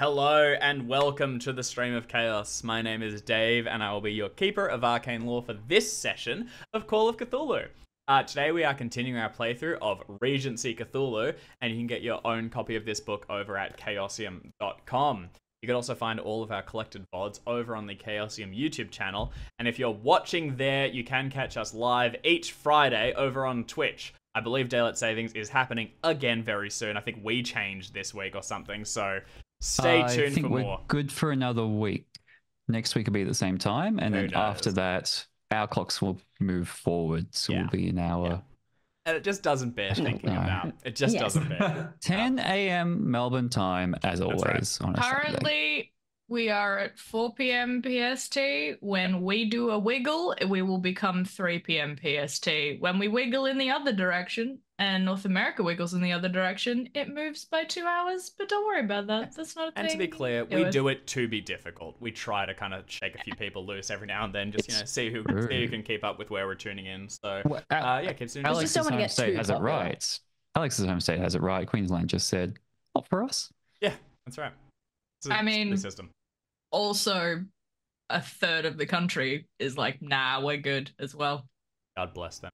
Hello and welcome to the Stream of Chaos. My name is Dave and I will be your keeper of arcane lore for this session of Call of Cthulhu. Uh, today we are continuing our playthrough of Regency Cthulhu and you can get your own copy of this book over at chaosium.com. You can also find all of our collected VODs over on the Chaosium YouTube channel. And if you're watching there, you can catch us live each Friday over on Twitch. I believe Daylight Savings is happening again very soon. I think we changed this week or something. So Stay I tuned think for we're more. good for another week. Next week will be at the same time, and Who then after that, our clocks will move forward. So Yeah. we'll be an hour. Yeah. And it just doesn't bear thinking No. about. It just Yes. doesn't bear. 10 a.m. Melbourne time, as right. always. On a Saturday. Currently, we are at 4 p.m. PST. When we do a wiggle, we will become 3 p.m. PST. When we wiggle in the other direction and North America wiggles in the other direction, it moves by two hours. But don't worry about that. That's not a thing. And to be clear, Do we it. do it to be difficult. We try to kind of shake a few people loose every now and then, just you know, see who true. see who can keep up with where we're tuning in. So, Well, uh, yeah, keep tuning in. Alex's home state too has it popular. right. Alex's home state has it right. Queensland just said, not for us. Yeah, that's right. It's a I mean- silly system. Also, a third of the country is like, nah, we're good as well. God bless them.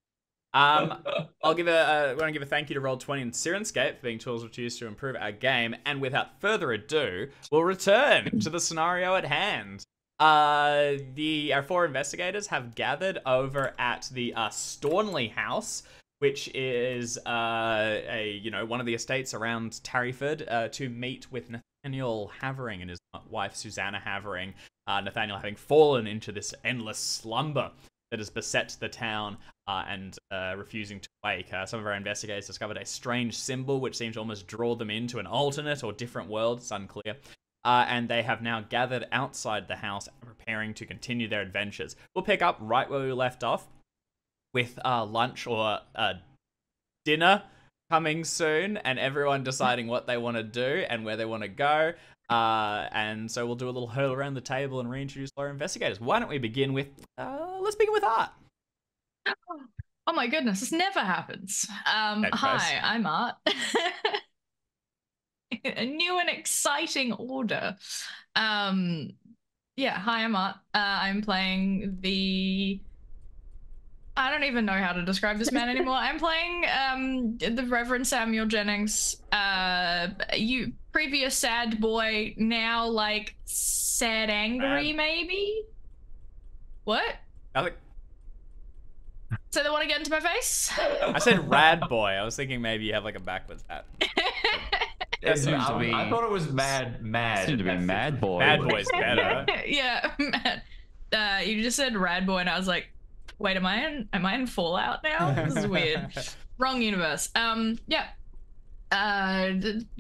Um, I'll give a uh, want to give a thank you to Roll20 and Syrinscape for being tools which used to improve our game. And without further ado, we'll return to the scenario at hand. Uh, the our four investigators have gathered over at the uh, Stornley House, which is uh, a you know one of the estates around Tarryford, uh, to meet with Nathaniel Havering and his wife Susanna Havering. Uh, Nathaniel having fallen into this endless slumber that has beset the town uh, and uh, refusing to wake. Some of our investigators discovered a strange symbol which seemed to almost draw them into an alternate or different world. It's unclear. Uh, and they have now gathered outside the house, preparing to continue their adventures. We'll pick up right where we left off with uh, lunch or uh, dinner coming soon, and everyone deciding what they want to do and where they want to go. Uh, and so we'll do a little hurl around the table and reintroduce our investigators. Why don't we begin with? Uh, let's begin with Art. Oh my goodness, this never happens. Um, hi. I'm Art. a new and exciting order. Um, yeah, hi, I'm Art. Uh, I'm playing the. I don't even know how to describe this man anymore. I'm playing um the Reverend Samuel Jennings. Uh, you previous sad boy, now like sad angry, Mad. maybe. What? I, think, So they want to get into my face? I said rad boy. I was thinking maybe you have like a backwards hat. That seems to I, be- I thought it was mad, mad. Seemed to be Mad Boy. Mad boy's better. yeah, man. Uh, you just said rad boy, and I was like, wait, am I in? Am I in Fallout now? This is weird. Wrong universe. Um, yeah. Uh,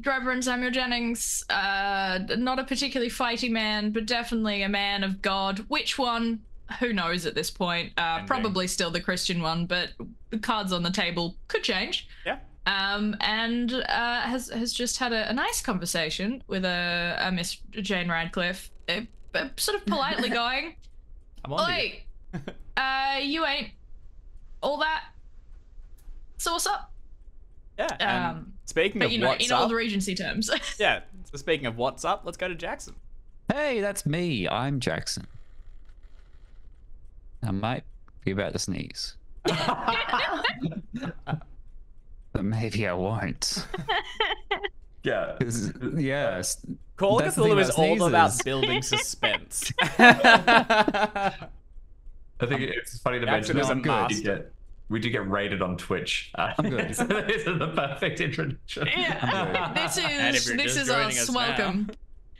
Driver and Samuel Jennings. Uh, not a particularly fighty man, but definitely a man of God. Which one? Who knows at this point? Uh, Ending. probably still the Christian one, but the cards on the table could change Yeah. um, and uh, has has just had a, a nice conversation with a, a Miss Jane Radcliffe, uh, uh, sort of politely going, I'm on to "Oi, uh, you ain't all that. So what's up?" Yeah. and Um, speaking but of you know, what's in up, old Regency terms. yeah. So speaking of what's up, let's go to Jackson. Hey, that's me. I'm Jackson. I might be about to sneeze, but maybe I won't. Yeah. yes, Call of That's the Cthulhu is all about building suspense. I think it's funny to mention is that a we do master. get we do get rated on Twitch. Uh, I'm good. so this is the perfect introduction. yeah, this And if is this is joining us. us now. Welcome.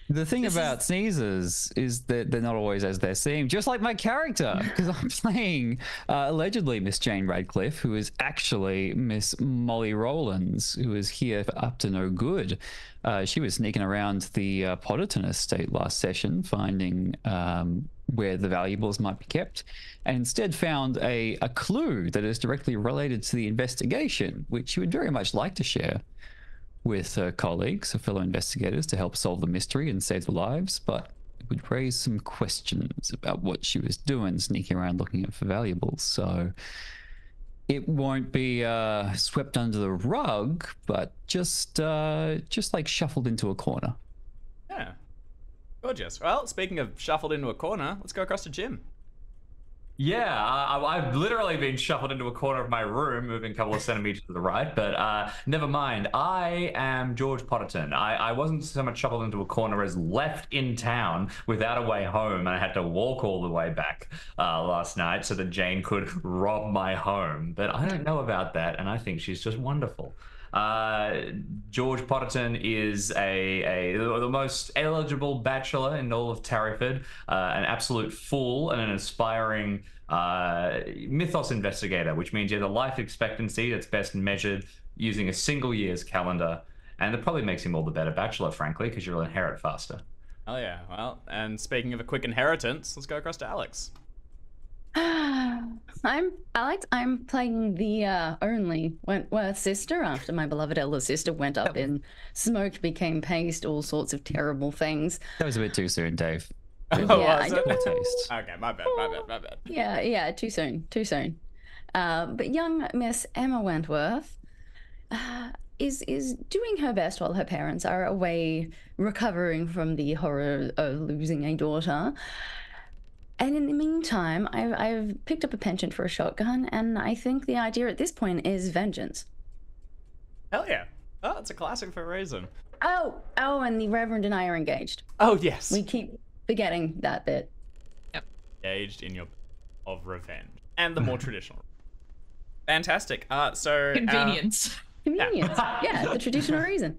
The thing This about sneezes is that they're not always as they seem, just like my character, because I'm playing uh, allegedly Miss Jane Radcliffe, who is actually Miss Molly Rollins, who is here for up to no good. Uh, she was sneaking around the uh, Potterton estate last session, finding um, where the valuables might be kept, and instead found a, a clue that is directly related to the investigation, which she would very much like to share with her colleagues, her fellow investigators, to help solve the mystery and save the lives, but it would raise some questions about what she was doing, sneaking around looking for valuables. So it won't be uh, swept under the rug, but just uh, just like shuffled into a corner. yeah. Gorgeous. Well, speaking of shuffled into a corner, let's go across to Jim. Yeah, I, I've literally been shuffled into a corner of my room, moving a couple of centimeters to the right. But uh, never mind. I am George Potterton. I, I wasn't so much shuffled into a corner as left in town without a way home, and I had to walk all the way back uh, last night so that Jane could rob my home. But I don't know about that, and I think she's just wonderful. Uh, George Potterton is a, a the most eligible bachelor in all of Tarryford, uh, an absolute fool and an aspiring uh, mythos investigator, which means you have a life expectancy that's best measured using a single year's calendar, and it probably makes him all the better bachelor, frankly, because you'll inherit faster. Oh yeah. Well, and speaking of a quick inheritance, let's go across to Alex. I'm Alex. I'm playing the uh, only Wentworth sister after my beloved elder sister went up in smoke, became paste, all sorts of terrible things. That was a bit too soon, Dave. Oh, Yeah, was I it? Taste. Okay, my bad, my bad, my bad. Yeah, yeah, too soon, too soon. Uh, but young Miss Emma Wentworth uh, is is doing her best while her parents are away recovering from the horror of losing a daughter. And in the meantime, I've, I've picked up a penchant for a shotgun, and I think the idea at this point is vengeance. Hell yeah. Oh, it's a classic for a reason. Oh, oh, and the Reverend and I are engaged. Oh yes. We keep forgetting that bit. Engaged in your of revenge and the more traditional. Fantastic. Uh, so our- Convenience. Convenience. yeah, the traditional reason.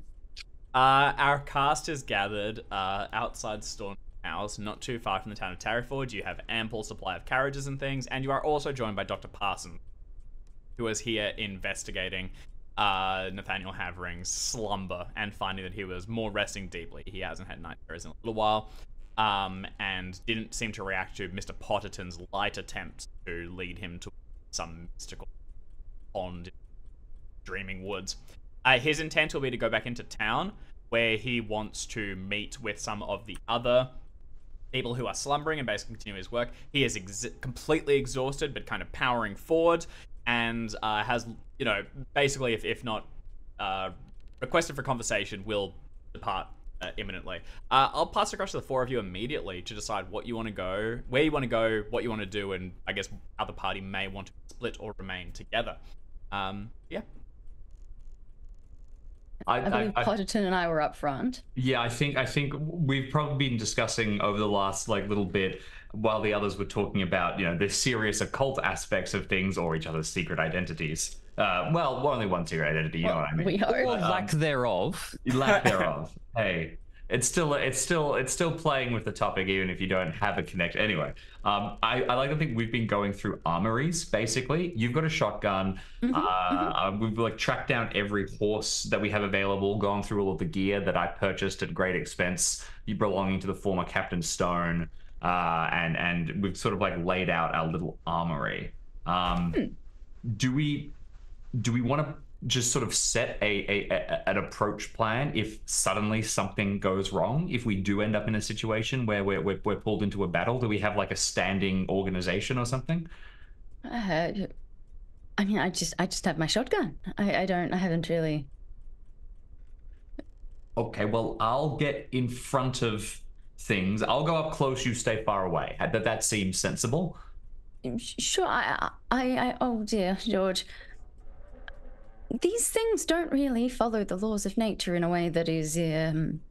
Uh, our cast is gathered uh, outside Storm House, not too far from the town of Tarryford. You have ample supply of carriages and things, and you are also joined by Dr. Parson, who is here investigating uh, Nathaniel Havering's slumber and finding that he was more resting deeply. He hasn't had nightmares in a little while, um, and didn't seem to react to Mr. Potterton's light attempt to lead him to some mystical pond in dreaming woods. Uh, his intent will be to go back into town where he wants to meet with some of the other people who are slumbering and basically continue his work. He is ex- completely exhausted, but kind of powering forward, and uh, has, you know, basically, if, if not uh, requested for conversation, will depart uh, imminently. Uh, I'll pass across to the four of you immediately to decide what you want to go, where you want to go, what you want to do, and I guess how the party may want to split or remain together. Um, yeah. I, I believe I- I- Potterton and I were up front. Yeah, I think I think we've probably been discussing over the last like little bit while the others were talking about you know the serious occult aspects of things or each other's secret identities. Uh, well, only one secret identity, you know what I mean? We hope. Or lack thereof. Lack thereof. hey, it's still it's still it's still playing with the topic even if you don't have a connect. Anyway, um, I, I like to think we've been going through armories. Basically, you've got a shotgun. uh, uh, we've like tracked down every horse that we have available, gone through all of the gear that I purchased at great expense, belonging to the former Captain Stone, uh, and and we've sort of like laid out our little armory. Um, Do we do we want to just sort of set a, a, a an approach plan if suddenly something goes wrong if we do end up in a situation where we're, we're, we're pulled into a battle do we have like a standing organization or something Uh, I mean, I just, I just have my shotgun. I, I don't, I haven't really. okay well i'll get in front of things i'll go up close you stay far away that that seems sensible Sure, I, I, I, oh dear, George. These things don't really follow the laws of nature in a way that is, um.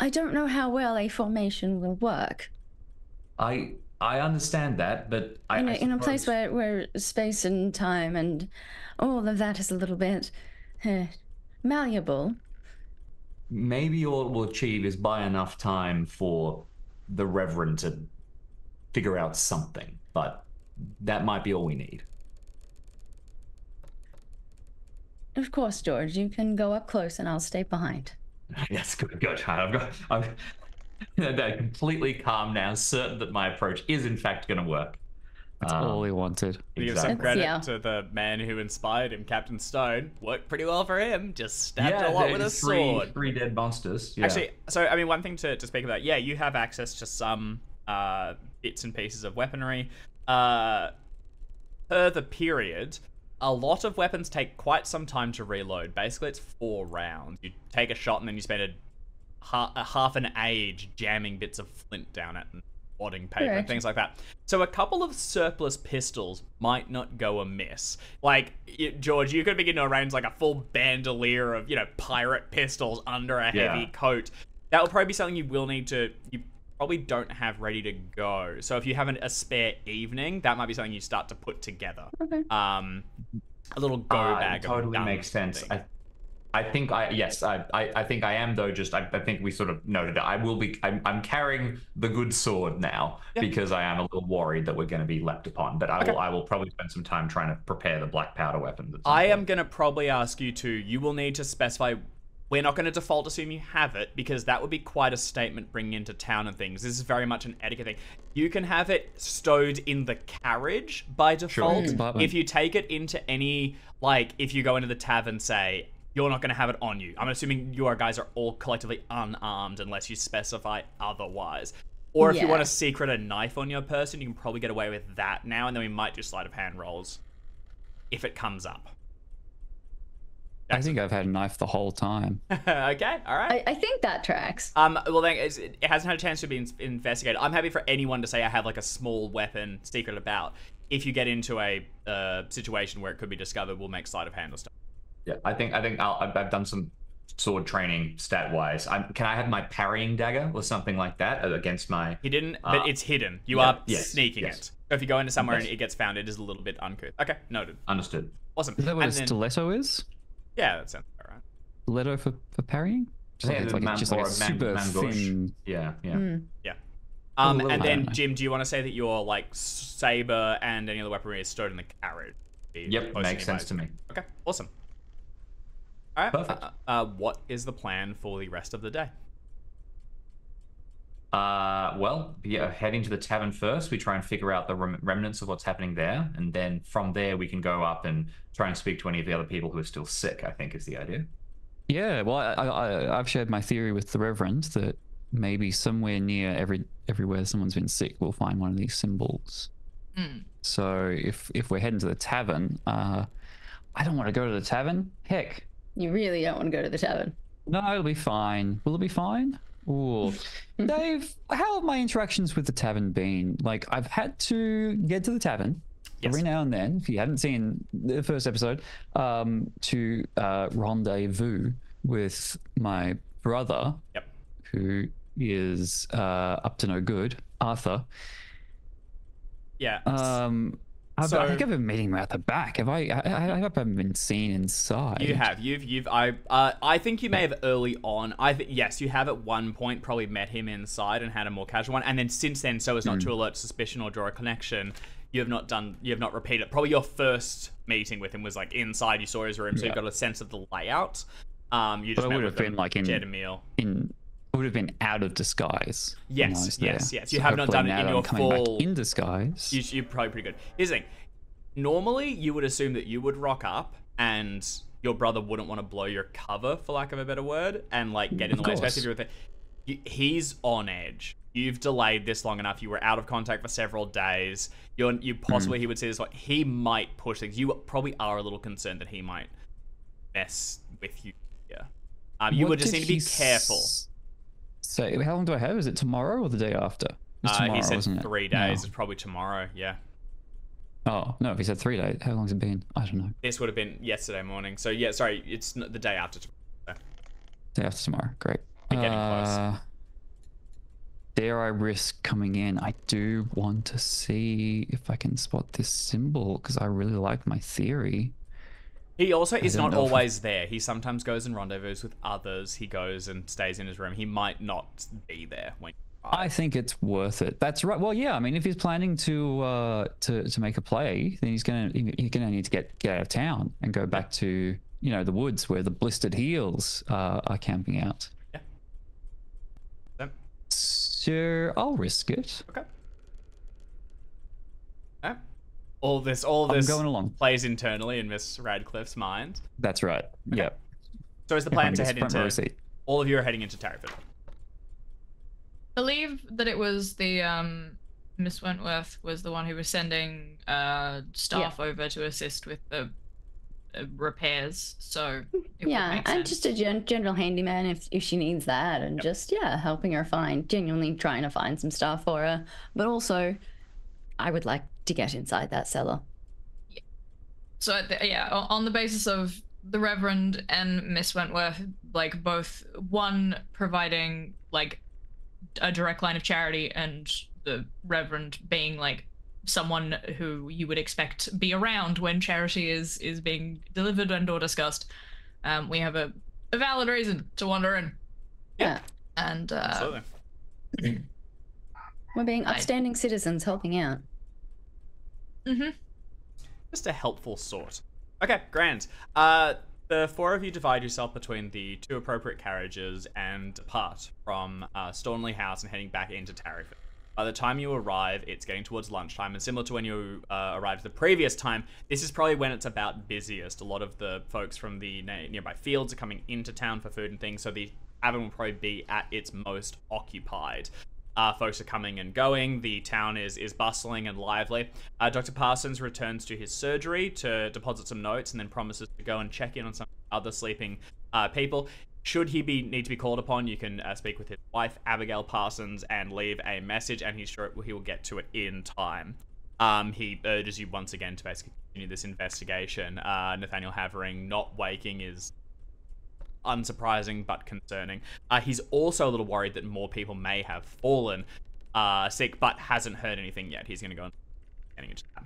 I don't know how well a formation will work. i i understand that but I, in a, in a place where, where space and time and all of that is a little bit uh, malleable. maybe all we'll achieve is buy enough time for the reverend to figure out something but that might be all we need Of course, George, you can go up close and I'll stay behind. Yes, good, good. I've got, I'm I'm completely calm now, certain that my approach is in fact going to work. That's Um, all he wanted. To give some credit Yeah. to the man who inspired him, Captain Stone. Worked pretty well for him. Just stabbed yeah, a lot with a three, sword. Three dead monsters. Yeah. Actually, so I mean, one thing to, to speak about, yeah, you have access to some uh, bits and pieces of weaponry. Uh, per the period, a lot of weapons take quite some time to reload. Basically, it's four rounds. You take a shot and then you spend a ha- a half an age jamming bits of flint down it and wadding paper and things like that. So a couple of surplus pistols might not go amiss. Like y- George, you could begin to arrange like a full bandolier of you know pirate pistols under a Yeah. heavy coat. That will probably be something you will need to. You probably don't have ready to go. So if you have an, a spare evening, that might be something you start to put together. Okay. Um, a little go Ah, bag. it of totally makes sense. I, I think I yes I, I, I think I am though. Just I, I think we sort of noted it. I will be. I'm, I'm carrying the good sword now Yeah. because I am a little worried that we're going to be leapt upon. But I Okay. will I will probably spend some time trying to prepare the black powder weapons. I point. am going to probably ask you to. You will need to specify. We're not going to default assume you have it because that would be quite a statement bringing into town and things. This is very much an etiquette thing. You can have it stowed in the carriage by default. Mm. Compartment. If you take it into any, like, if you go into the tavern, say, you're not going to have it on you. I'm assuming your guys are all collectively unarmed unless you specify otherwise. Or if you want to secret a knife on your person, you can probably get away with that now, and then we might do sleight of hand rolls if it comes up. I think I've had a knife the whole time. okay, all right. I, I think that tracks. Um, well, then it hasn't had a chance to be in- investigated. I'm happy for anyone to say I have like a small weapon secret about. If you get into a uh, situation where it could be discovered, we'll make sleight of hand or stuff. Yeah, I think I think I'll, I've, I've done some sword training stat wise. Can I have my parrying dagger or something like that against my? He didn't, but Uh, it's hidden. You yeah, are yes, sneaking yes. it. So if you go into somewhere Yes. and it gets found, it is a little bit uncouth. Okay, noted. Understood. Awesome. Is that what And a then- stiletto is? Yeah, that sounds about right. Stiletto for, for parrying? Just I like, it's like, man- a- just like a a man- super main-gauche. thin. Yeah, yeah. Mm. Um, little and bit. then Jim, do you want to say that your like saber and any other weaponry is stored in the carriage? Yep, makes sense to me. Okay, awesome. All right. Perfect. Uh, uh, what is the plan for the rest of the day? Uh, well, yeah, heading to the tavern first. We try and figure out the rem- remnants of what's happening there, and then from there we can go up and try and speak to any of the other people who are still sick. I think is the idea. Yeah, well, I, I, I've shared my theory with the Reverend that maybe somewhere near every everywhere someone's been sick, we'll find one of these symbols. Mm. So if if we're heading to the tavern, uh, I don't want to go to the tavern. Heck, You really don't want to go to the tavern. no, it'll be fine. Will it be fine? Ooh, Dave, how have my interactions with the tavern been? Like, I've had to get to the tavern every now and then. If you hadn't seen the first episode, um, to uh, rendezvous with my brother, Yep. who is uh, up to no good, Arthur. Yeah. Um, I've, So- I think I've been meeting him out the back. Have I? I, I, I hope I haven't been seen inside. You have. You've. You've. I. Uh, I think you may have early on. I think yes, you have at one point probably met him inside and had a more casual one, and then since then, so as not to alert suspicion or draw a connection, you have not done. You have not repeated. Probably your first meeting with him was like inside. You saw his room, so you Yeah. got a sense of the layout. Um, you just I would have been him, like in- meal. in. Would have been out of disguise. Yes, yes, yes. You So have not done it in your full- in disguise. You, you're probably pretty good. Here's the thing. Normally, you would assume that you would rock up and your brother wouldn't want to blow your cover, for lack of a better word, and like get in the way, especially if you're with it. He's on edge. You've delayed this long enough. You were out of contact for several days. You're, you possibly he would see this like he might push things. You probably are a little concerned that he might mess with you. Yeah. Um, you What would just need to be careful. s- Say, how long do I have? Is it tomorrow or the day after? It's Uh, tomorrow, he said three No. days. It's probably tomorrow. Yeah. Oh no, if he said three days, how long's it been? I don't know. This would have been yesterday morning. So yeah, sorry, it's the day after. tomorrow. Day after tomorrow. Great. We're getting close. Uh, Dare I risk coming in? I do want to see if I can spot this symbol because I really like my theory. He also is not always there. He sometimes goes and rendezvous with others. He goes and stays in his room. He might not be there when. I think it's worth it. That's right. Well, yeah. I mean, if he's planning to uh, to to make a play, then he's gonna he- he's gonna need to get get out of town and go back to you know the woods where the blistered heels uh, are camping out. Yeah. So I'll risk it. Okay. All this, all I'm this going along. plays internally in Miss Radcliffe's mind. That's right. Yeah. So is the plan can to head into? seat. All of you are heading into Tarryford. believe that it was the um Miss Wentworth was the one who was sending uh staff over to assist with the uh, repairs. So it yeah, make and sense. just a gen- general handyman if if she needs that, and just yeah, helping her find, genuinely trying to find some stuff for her. But also, I would like to get inside that cellar. So yeah, on the basis of the Reverend and Miss Wentworth, like both one providing like a direct line of charity, and the Reverend being like someone who you would expect be around when charity is is being delivered and or discussed. Um, we have a, a valid reason to wander in, Yeah, and uh, Absolutely. we're being I- upstanding citizens helping out. Mhm. Just a helpful sort. Okay, grand. Uh, the four of you divide yourself between the two appropriate carriages and depart from uh, Stornley House and heading back into Tarryford. By the time you arrive, it's getting towards lunchtime, and similar to when you uh, arrived the previous time, this is probably when it's about busiest. A lot of the folks from the na- nearby fields are coming into town for food and things, so the tavern will probably be at its most occupied. Uh, folks are coming and going. The town is is bustling and lively. Uh, Dr. Parsons returns to his surgery to deposit some notes and then promises to go and check in on some other sleeping uh, people. Should he be need to be called upon, you can uh, speak with his wife Abigail Parsons and leave a message, and he's sure he will get to it in time. Um, he urges you once again to basically continue this investigation. Uh, Nathaniel Havering not waking is unsurprising but concerning. Uh, he's also a little worried that more people may have fallen uh, sick, but hasn't heard anything yet. He's going to go and getting into that.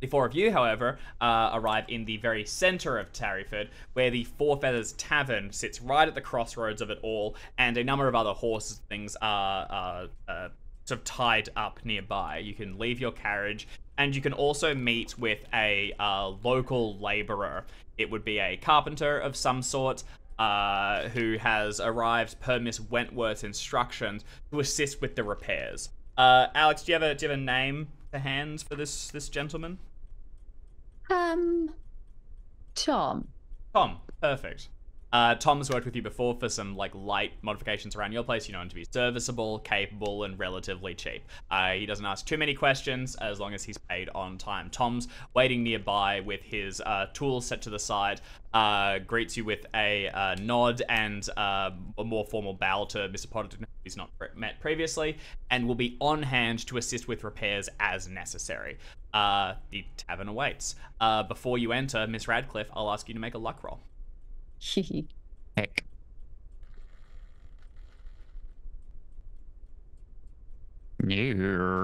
The four of you, however, uh, arrive in the very center of Tarryford, where the Four Feathers Tavern sits right at the crossroads of it all, and a number of other horses and things are uh, sort of tied up nearby. You can leave your carriage, and you can also meet with a uh, local laborer. It would be a carpenter of some sort, uh, who has arrived per Miss Wentworth's instructions to assist with the repairs. Uh, Alex, do you have a do you have a name to hand for this this gentleman? Um, Tom. Tom, perfect. Uh, Tom's worked with you before for some like light modifications around your place. You know him to be serviceable, capable, and relatively cheap. Uh, he doesn't ask too many questions as long as he's paid on time. Tom's waiting nearby with his uh, tools set to the side. Uh, greets you with a uh, nod and uh, a more formal bow to Mr. Potter, who he's not met previously, and will be on hand to assist with repairs as necessary. The tavern awaits. Before you enter, Miss Radcliffe, I'll ask you to make a luck roll. Heck.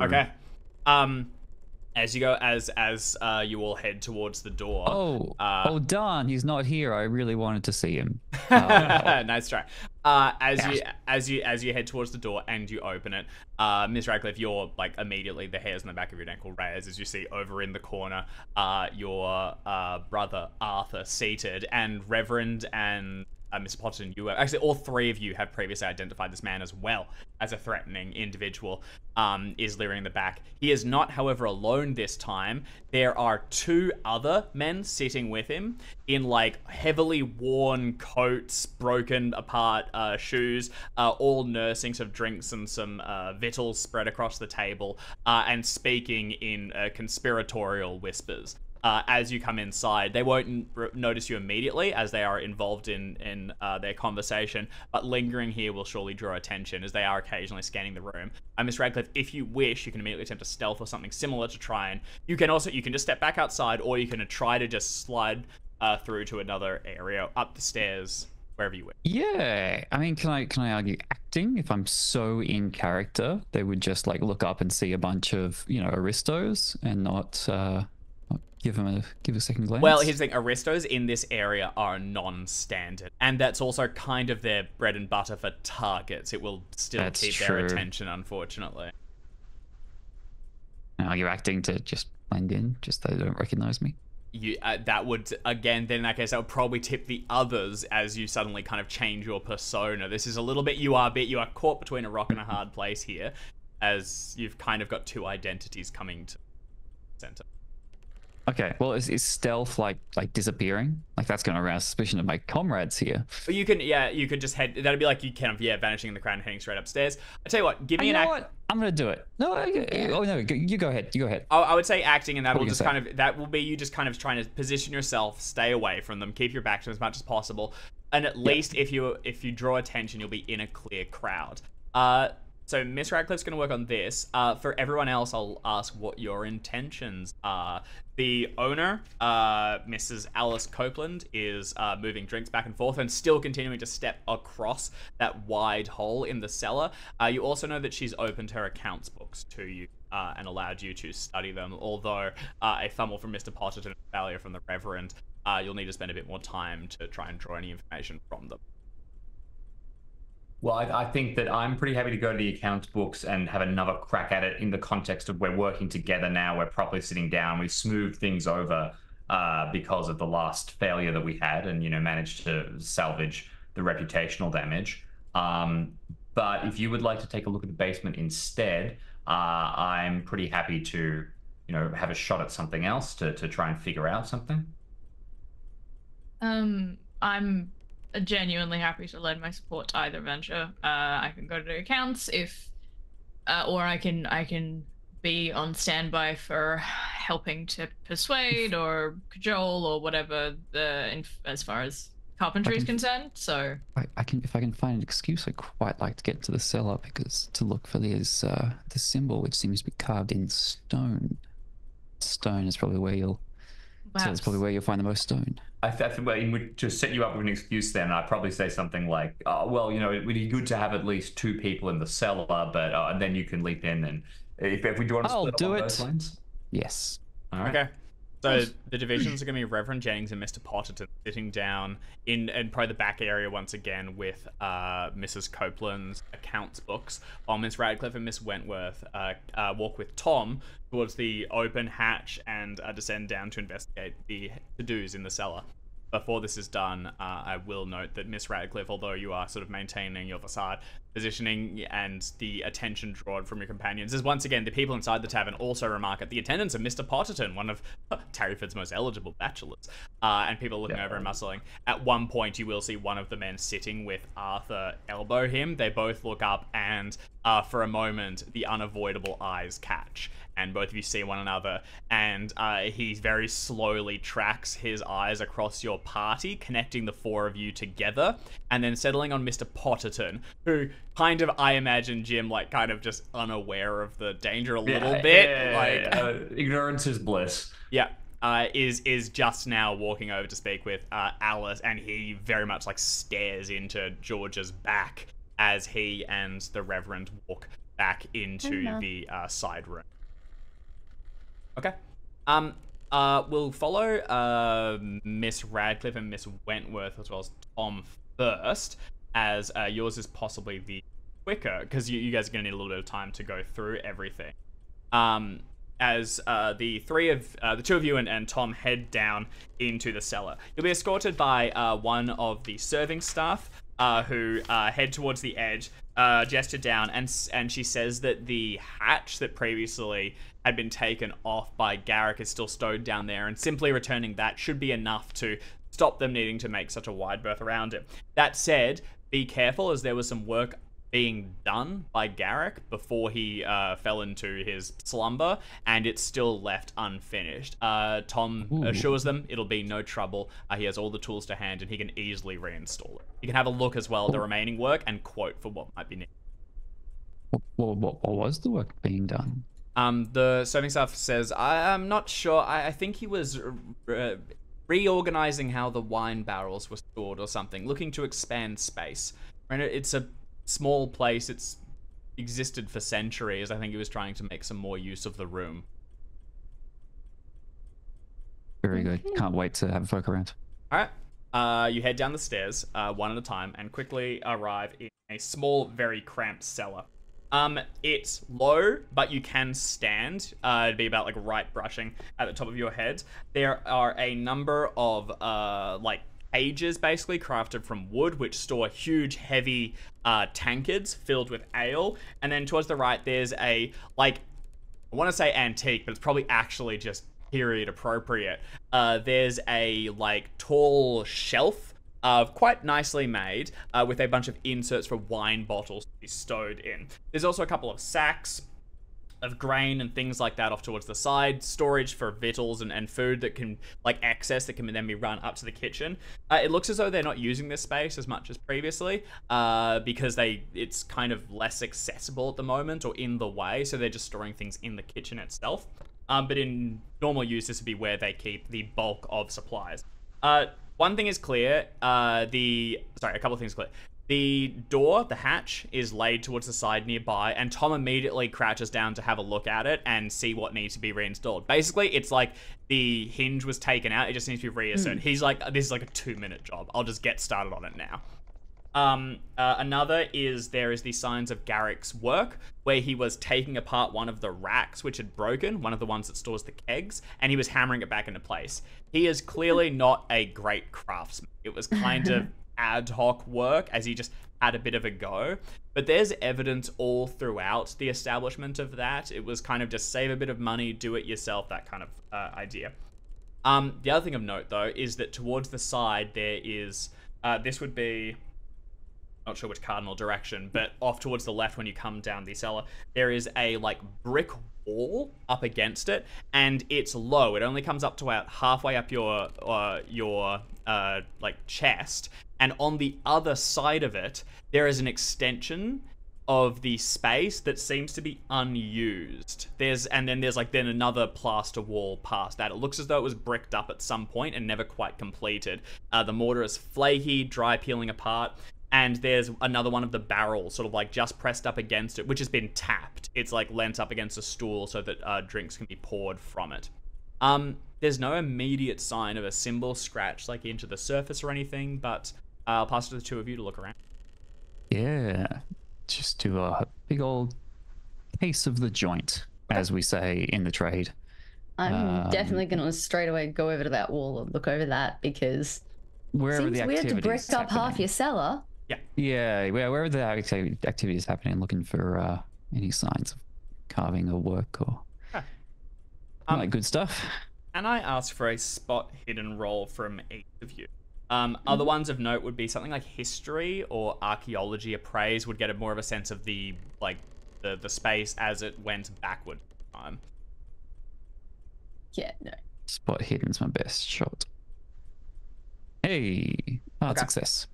Okay. Um, as you go, as as uh, you all head towards the door. Oh, Uh, oh, darn, he's not here. I really wanted to see him. Oh. nice try. Uh, as you as you as you head towards the door and you open it, uh, Miss Radcliffe, you're like immediately the hairs on the back of your neck will raise as you see over in the corner, uh, your uh, brother Arthur seated, and Reverend and uh, Mr. Potterton, you have, actually all three of you have previously identified this man as well as a threatening individual. Um, is leering in the back. He is not, however, alone this time. There are two other men sitting with him in like heavily worn coats, broken apart uh, shoes, uh, all nursing some drinks and some uh, victuals spread across the table, uh, and speaking in uh, conspiratorial whispers uh, as you come inside. They won't notice you immediately as they are involved in in uh, their conversation, but lingering here will surely draw attention as they are occasionally scanning the room. Uh, Miss Radcliffe, if you wish, you can immediately attempt a stealth or something similar to try and. You can also you can just step back outside, or you can try to just slide uh, through to another area up the stairs wherever you wish. Yeah, I mean, can I can I argue acting? If I'm so in character, they would just like look up and see a bunch of you know aristos and not uh, not give him a give a second glance. Well, here's the thing: aristos in this area are non-standard, and that's also kind of their bread and butter for targets. It will still That's keep their attention, unfortunately. And argue acting to just blend in, just so they don't recognize me. you uh, that would again then in that case that would probably tip the others as you suddenly kind of change your persona this is a little bit you are bit you are caught between a rock and a hard place here as you've kind of got two identities coming to center Okay, well, is, is stealth like like disappearing? Like that's going to arouse suspicion of my comrades here. but you can yeah you could just head that'd be like you kind of yeah vanishing in the crowd and heading straight upstairs i tell you what give me an know act what? I'm gonna do it. No, I- oh no, you go ahead. You go ahead. I, I would say acting, and that What will just say? kind of that will be you just kind of trying to position yourself, stay away from them, keep your back to them as much as possible, and at least if you if you draw attention, you'll be in a clear crowd. Uh, so Miss Radcliffe's going to work on this. Uh, for everyone else, I'll ask what your intentions are. The owner, uh, Mrs. Alice Copeland, is uh, moving drinks back and forth and still continuing to step across that wide hole in the cellar. Uh, you also know that she's opened her accounts books to you uh, and allowed you to study them. Although uh, a fumble from Mr. Potterton and a failure from the Reverend, you'll need to spend a bit more time to try and draw any information from them. Well, I, I think that I'm pretty happy to go to the accounts books and have another crack at it in the context of we're working together now. We're properly sitting down. We've smoothed things over uh, because of the last failure that we had, and you know managed to salvage the reputational damage. Um, but if you would like to take a look at the basement instead, uh, I'm pretty happy to you know have a shot at something else to to try and figure out something. Um, I'm genuinely happy to lend my support to either venture. Uh, I can go to the accounts if, uh, or I can I can be on standby for helping to persuade or cajole or whatever the inf- as far as carpentry is concerned. So I, I can if I can find an excuse, I'd quite like to get to the cellar because to look for this uh, the symbol which seems to be carved in stone. Stone is probably where you'll. So that's probably where you'll find the most stone. I, th- I think well, in which- to set you up with an excuse, then I'd probably say something like, oh, "Well, you know, it would be good to have at least two people in the cellar, but uh, and then you can leap in and if, if we do want to I'll split do along it. those lines. Yes. All right. Okay. So the divisions are going to be Reverend Jennings and Mr. Potterton sitting down in and probably the back area once again with uh, Mrs. Copeland's accounts books, while Miss Radcliffe and Miss Wentworth uh, uh, walk with Tom towards the open hatch and uh, descend down to investigate the to-dos in the cellar. Before this is done, uh, I will note that Miss Radcliffe, although you are sort of maintaining your facade, positioning and the attention drawn from your companions is once again the people inside the tavern also remark at the attendance of Mr. Potterton, one of Tarryford's most eligible bachelors, uh, and people looking Yeah. over and muscling. At one point, you will see one of the men sitting with Arthur elbow him. They both look up, and uh, for a moment, the unavoidable eyes catch, and both of you see one another. And uh, he very slowly tracks his eyes across your party, connecting the four of you together, and then settling on Mr. Potterton, who kind of, I imagine, Jim, like kind of just unaware of the danger a little Yeah, bit, yeah, like uh, ignorance is bliss. yeah. Uh, is is just now walking over to speak with uh, Alice, and he very much like stares into George's back as he and the Reverend walk back into Hello. the uh, side room. Okay. Um. Uh. We'll follow uh Miss Radcliffe and Miss Wentworth as well as Tom first, as uh, yours is possibly the quicker because you, you guys are gonna need a little bit of time to go through everything um, as uh, the three of uh, the two of you and, and Tom head down into the cellar. You'll be escorted by uh, one of the serving staff uh, who uh, head towards the edge, uh, gesture down, and and she says that the hatch that previously had been taken off by Garrick is still stowed down there, and simply returning that should be enough to stop them needing to make such a wide berth around it. That said, be careful as there was some work being done by Garrick before he uh, fell into his slumber, and it's still left unfinished. Uh, Tom Ooh. assures them it'll be no trouble. Uh, he has all the tools to hand, and he can easily reinstall it. You can have a look as well at the remaining work and quote for what might be needed. What, what, what, was the work being done? Um, the serving staff says, I am not sure. I, I think he was uh, reorganizing how the wine barrels were stored or something, looking to expand space. And it's a small place. It's existed for centuries. I think he was trying to make some more use of the room. Very good. Can't wait to have a poke around. All right. Uh, you head down the stairs uh, one at a time and quickly arrive in a small, very cramped cellar. Um, it's low, but you can stand. Uh, it'd be about like right brushing at the top of your head. There are a number of uh, like cages, basically crafted from wood, which store huge, heavy uh, tankards filled with ale. And then towards the right, there's a like I want to say antique, but it's probably actually just period appropriate. Uh, there's a like tall shelf uh, quite nicely made, uh, with a bunch of inserts for wine bottles to be stowed in. There's also a couple of sacks of grain and things like that off towards the side, storage for victuals and, and food that can, like access that can then be run up to the kitchen. Uh, it looks as though they're not using this space as much as previously uh, because they it's kind of less accessible at the moment or in the way, so they're just storing things in the kitchen itself. Um, but in normal use, this would be where they keep the bulk of supplies. Uh, one thing is clear. Uh, the sorry, a couple of things clear. The door, the hatch, is laid towards the side nearby, and Tom immediately crouches down to have a look at it and see what needs to be reinstalled. Basically, it's like the hinge was taken out; it just needs to be reasserted. He's like, "This is like a two-minute job. I'll just get started on it now." Um, uh, another is there is the signs of Garrick's work, where he was taking apart one of the racks which had broken, one of the ones that stores the kegs, and he was hammering it back into place. He is clearly not a great craftsman. It was kind of ad hoc work as he just had a bit of a go. But there's evidence all throughout the establishment of that. It was kind of just save a bit of money, do it yourself, that kind of uh, idea. Um, the other thing of note, though, is that towards the side there is uh, this would be not sure which cardinal direction, but off towards the left when you come down the cellar, there is a like brick wall up against it, and it's low. It only comes up to about halfway up your uh, your uh, like chest, and on the other side of it, there is an extension of the space that seems to be unused. There's and then there's like then another plaster wall past that. It looks as though it was bricked up at some point and never quite completed. Uh, the mortar is flaky, dry peeling apart, and there's another one of the barrels sort of like just pressed up against it, which has been tapped. It's like leant up against a stool so that uh, drinks can be poured from it. Um, there's no immediate sign of a symbol scratched like into the surface or anything, but uh, I'll pass it to the two of you to look around. Yeah, just do a big old case of the joint, as we say in the trade. I'm Um, definitely gonna straight away go over to that wall and look over that because Wherever seems the weird to activity brick is up half your cellar. Yeah, where- wherever the acti- activity is happening, looking for uh, any signs of carving or work or all Um, that good stuff. And I ask for a spot hidden roll from each of you. Um, Other ones of note would be something like history or archaeology appraise would get a more of a sense of the like the the space as it went backward. Um, Yeah, no. Spot hidden's my best shot. Hey, oh, Okay. success.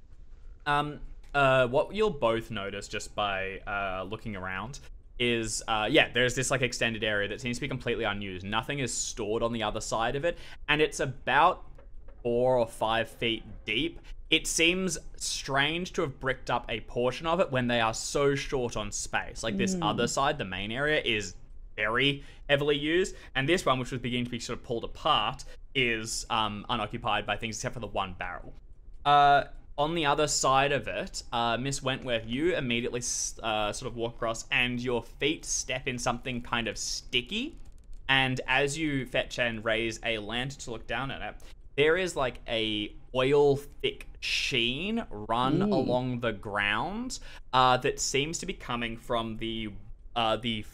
Um, uh, what you'll both notice just by uh, looking around is, uh, yeah, there's this like extended area that seems to be completely unused. Nothing is stored on the other side of it, and it's about four or five feet deep. It seems strange to have bricked up a portion of it when they are so short on space. Like this other side, the main area, is very heavily used, and this one, which was beginning to be sort of pulled apart, is um, unoccupied by things except for the one barrel. Uh, on the other side of it, uh, Miss Wentworth, you immediately uh, sort of walk across, and your feet step in something kind of sticky. And as you fetch and raise a lantern to look down at it, there is like a oil thick sheen run Ooh. along the ground uh, that seems to be coming from the uh, the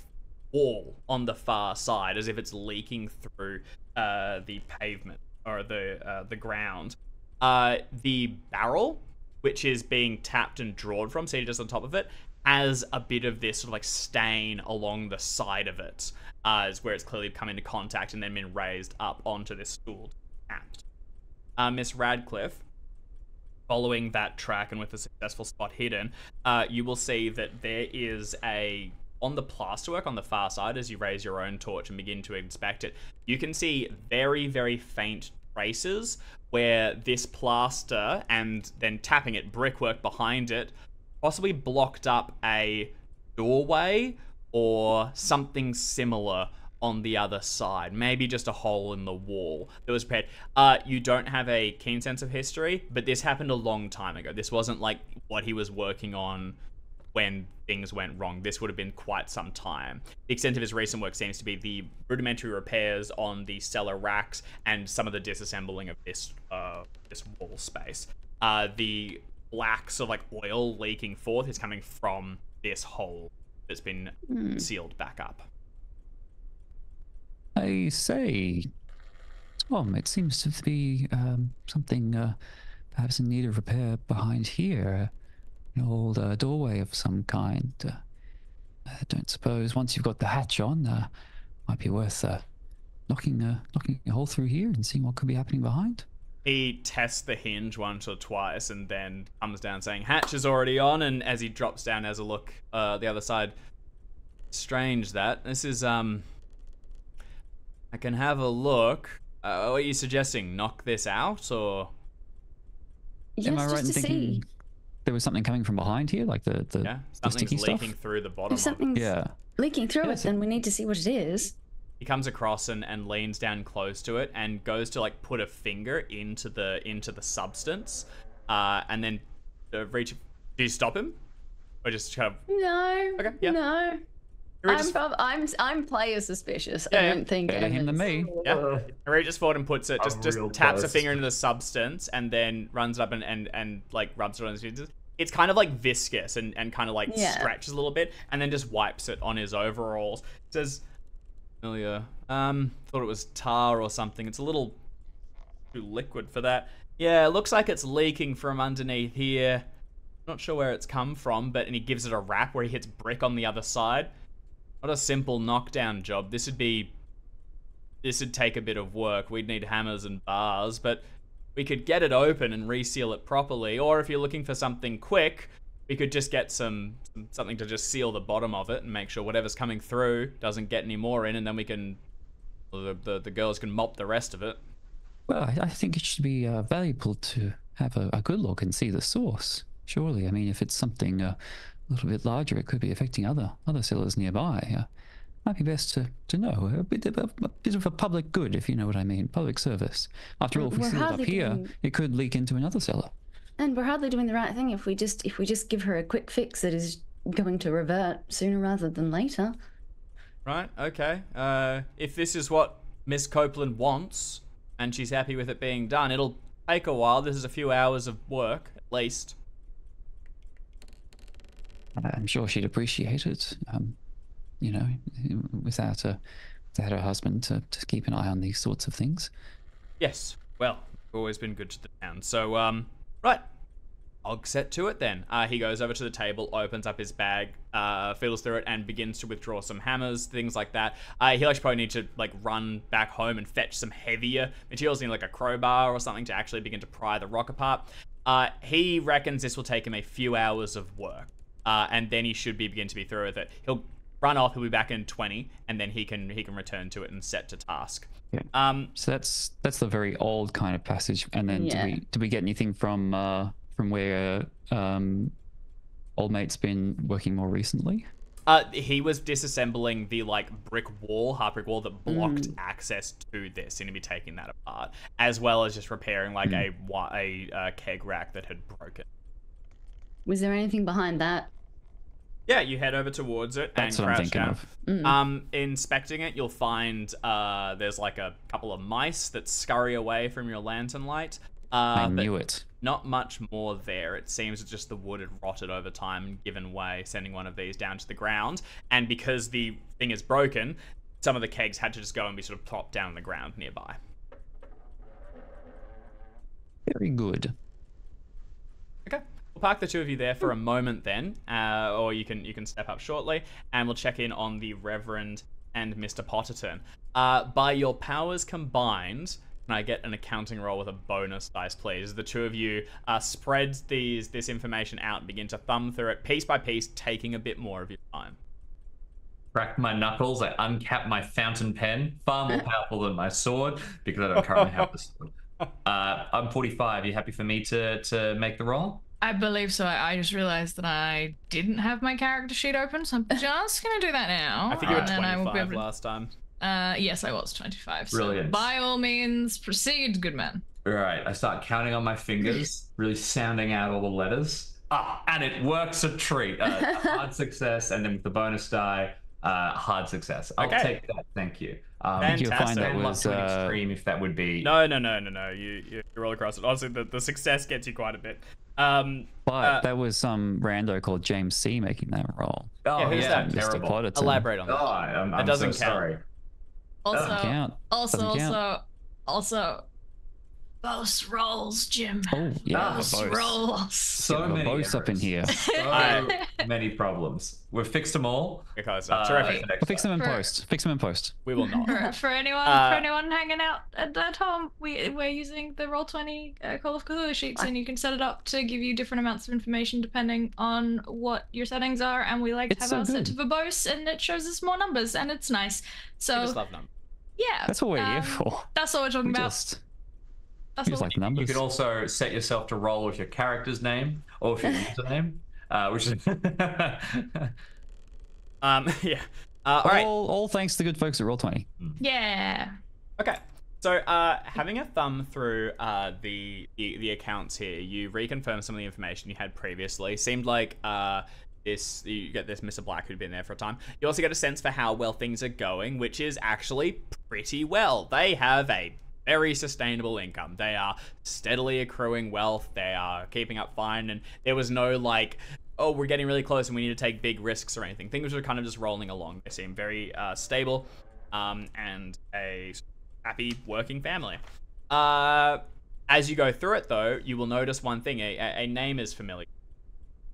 wall on the far side, as if it's leaking through uh, the pavement or the uh, the ground. Uh, the barrel, which is being tapped and drawn from, see just on top of it, has a bit of this sort of like stain along the side of it, uh, is where it's clearly come into contact and then been raised up onto this stool tapped. Uh, Miss Radcliffe, following that track and with a successful spot hidden, uh, you will see that there is a on the plasterwork on the far side as you raise your own torch and begin to inspect it. You can see very very faint traces where this plaster and then tapping it brickwork behind it possibly blocked up a doorway or something similar on the other side. Maybe just a hole in the wall that was prepared. Uh, you don't have a keen sense of history, but this happened a long time ago. This wasn't like what he was working on when things went wrong. This would have been quite some time. The extent of his recent work seems to be the rudimentary repairs on the cellar racks and some of the disassembling of this uh, this wall space. Uh, the black sort of like oil leaking forth is coming from this hole that's been Hmm. sealed back up. I say, Tom, it seems to be um, something uh, perhaps in need of repair behind here. An old uh, doorway of some kind. Uh, I don't suppose once you've got the hatch on, uh, might be worth uh, knocking, uh, knocking a hole through here and seeing what could be happening behind. He tests the hinge once or twice and then comes down saying hatch is already on. And as he drops down, has a look uh, the other side. Strange that this is um. I can have a look. Uh, what are you suggesting? Knock this out or? Yes, Am I just right in to thinking see there was something coming from behind here, like the the, Yeah, the sticky leaking stuff? through the bottom. if something's Yeah. leaking through Yes. it, then we need to see what it is. He comes across and, and leans down close to it and goes to like put a finger into the into the substance, uh, and then uh, reach. Do you stop him, or just kind of? No. Okay, yeah. No. He I'm, reaches, prob- I'm I'm player suspicious. Yeah, I yeah. don't think Better him than Emma's- me. yeah. He reaches forward and puts it. Just I'm just real taps a finger into the substance and then runs it up and and, and like rubs it on his fingers. It's kind of like viscous and, and kind of like Yeah. stretches a little bit and then just wipes it on his overalls. Says, familiar. Um, thought it was tar or something. It's a little too liquid for that. Yeah, it looks like it's leaking from underneath here. Not sure where it's come from, but and he gives it a wrap where he hits brick on the other side. Not a simple knockdown job. This would be this would take a bit of work. We'd need hammers and bars, but we could get it open and reseal it properly. Or if you're looking for something quick, we could just get some something to just seal the bottom of it and make sure whatever's coming through doesn't get any more in, and then we can the the, the girls can mop the rest of it. Well, I, I think it should be uh, valuable to have a, a good look and see the source. Surely, I mean, if it's something uh, a little bit larger, it could be affecting other other cellars nearby. Uh, might be best to, to know a bit, of a, a bit of a public good, if you know what I mean, public service. After all, if we We're seal it up hardly here, doing- it could leak into another cellar. And we're hardly doing the right thing if we just if we just give her a quick fix that is going to revert sooner rather than later. Right? Okay. Uh, if this is what Miss Copeland wants, and she's happy with it being done, it'll take a while. This is a few hours of work, at least. I'm sure she'd appreciate it. Um, you know, without a without her husband to, to keep an eye on these sorts of things. Yes. Well, always been good to the town. So, um, right. I'll set to it then. Uh, he goes over to the table, opens up his bag, uh, fiddles through it, and begins to withdraw some hammers, things like that. Uh, he'll actually probably need to like run back home and fetch some heavier materials, in like a crowbar or something, to actually begin to pry the rock apart. Uh, he reckons this will take him a few hours of work, uh, and then he should be begin to be through with it. He'll run off. He'll be back in twenty, and then he can he can return to it and set to task. Yeah. Um, So that's that's the very old kind of passage. And then Yeah. do we do we get anything from uh, from where um, old mate's been working more recently? Uh, he was disassembling the like brick wall, hard brick wall that blocked Mm. access to this, and he'd be taking that apart, as well as just repairing like Mm. a wa- a uh, keg rack that had broken. Was there anything behind that? Yeah, you head over towards it That's and what I'm crouch thinking down. of. Mm. Um, inspecting it, you'll find uh, there's like a couple of mice that scurry away from your lantern light. Uh, I knew it. not much more there. It seems that just the wood had rotted over time and given way, sending one of these down to the ground. And because the thing is broken, some of the kegs had to just go and be sort of plopped down on the ground nearby. Very good. We'll park the two of you there for a moment then, uh, or you can you can step up shortly, and we'll check in on the Reverend and Mr. Potterton. Uh, by your powers combined, can I get an accounting roll with a bonus dice, please? The two of you uh, spread these this information out and begin to thumb through it piece by piece, taking a bit more of your time. Crack my knuckles. I uncap my fountain pen, far more powerful than my sword because I don't currently have the sword. Uh, I'm 45. you happy for me to to make the roll? I believe so. I I just realized that I didn't have my character sheet open, so I'm just gonna do that now. I think you were and then I will be 25 able to- last time. Uh, yes, I was 25. So Brilliant. by all means, proceed, good man. All right. I start counting on my fingers, really sounding out all the letters. Ah, and it works a treat. Uh, a hard success, and then with the bonus die, uh, hard success. I'll Okay. take that. Thank you. Um, Fantastic. You'll find that stand up was to an uh, extreme if that would be. No, no, no, no, no. You you, you roll across it. Honestly, the, the success gets you quite a bit. Um, but uh, that was some rando called James C making that role. Oh, Yeah, who's yeah, that? Mr. terrible. Potterton. elaborate on that. Oh, I'm, I'm doesn't so count. sorry. Also, Doesn't count. also, Doesn't count. also, also, Boss rolls, Jim. Oh yeah, Ah, Boss both. rolls. So Get the many both up in here. So many problems. We've fixed them all. Because Uh, terrific. We'll fix them in For- post. Fix them in post. We will not. For, for anyone, Uh, for anyone hanging out at, at home, we we're using the Roll20 uh, Call of Cthulhu sheets, and you can set it up to give you different amounts of information depending on what your settings are. And we like to have so ours set to verbose, and it shows us more numbers, and it's nice. I So just love them. yeah, That's what we're here um, for. That's what we're talking We about. just, That's we just what like numbers. You can also set yourself to roll with your character's name or with your username, uh, which is. Um, yeah. Uh, all right. all, all thanks to the good folks at Roll20. yeah. Okay. So, uh, having a thumb through uh, the, the the accounts here, you reconfirm some of the information you had previously. Seemed like uh, this you get this Mr. Black who'd been there for a time. You also get a sense for how well things are going, which is actually pretty well. They have a very sustainable income. They are steadily accruing wealth. They are keeping up fine, and there was no like. Oh, we're getting really close and we need to take big risks or anything. Things were kind of just rolling along. They seem very uh, stable um, and a happy working family. Uh, as you go through it, though, you will notice one thing: a, a name is familiar.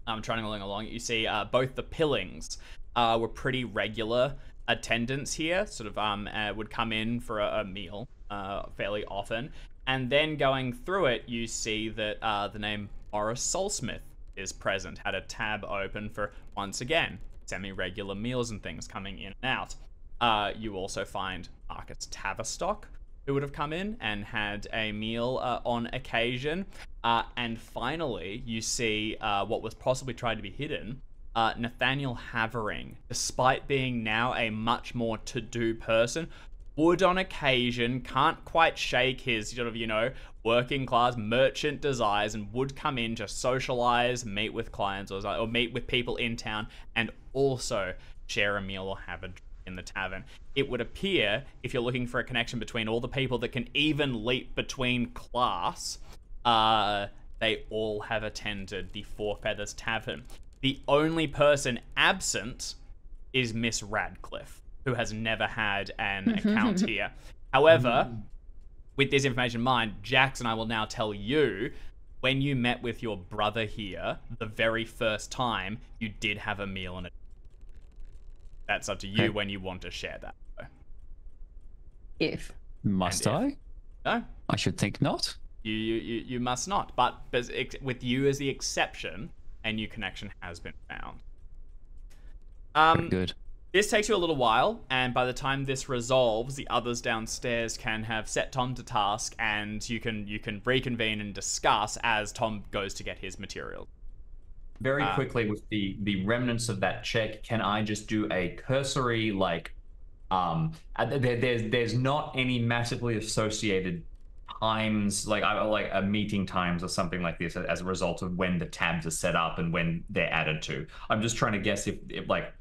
I'm um, trotting along along, you see uh, both the Pillings uh, were pretty regular attendants here. Sort of um, uh, would come in for a, a meal uh, fairly often, and then going through it, you see that uh, the name Morris Solsmith is present. Had a tab open for once again semi-regular meals and things coming in and out. Uh, you also find Marcus Tavistock, who would have come in and had a meal uh, on occasion. Uh, and finally, you see what was possibly trying to be hidden. Uh, Nathaniel Havering, despite being now a much more to-do person, would on occasion can't quite shake his sort of you know working class merchant desires and would come in to socialize, meet with clients or, or meet with people in town, and also share a meal or have a drink in the tavern. It would appear, if you're looking for a connection between all the people that can even leap between class, uh, they all have attended the Four Feathers Tavern. The only person absent is Miss Radcliffe, who has never had an mm-hmm. account here. However, mm. with this information in mind, Jax and I will now tell you when you met with your brother here the very first time, you did have a meal and a. That's up to you Okay. when you want to share that. though. If Must And I? No, I should think not. you you, you, you must not. But with you as the exception, a new connection has been found. Um, Good. This takes you a little while, and by the time this resolves, the others downstairs can have set Tom to task, and you can you can reconvene and discuss as Tom goes to get his material. Very Ah. quickly with the the remnants of that check, can I just do a cursory like um there, there's there's not any massively associated times like I like a meeting times or something like this as a result of when the tabs are set up and when they're added to. I'm just trying to guess if, if like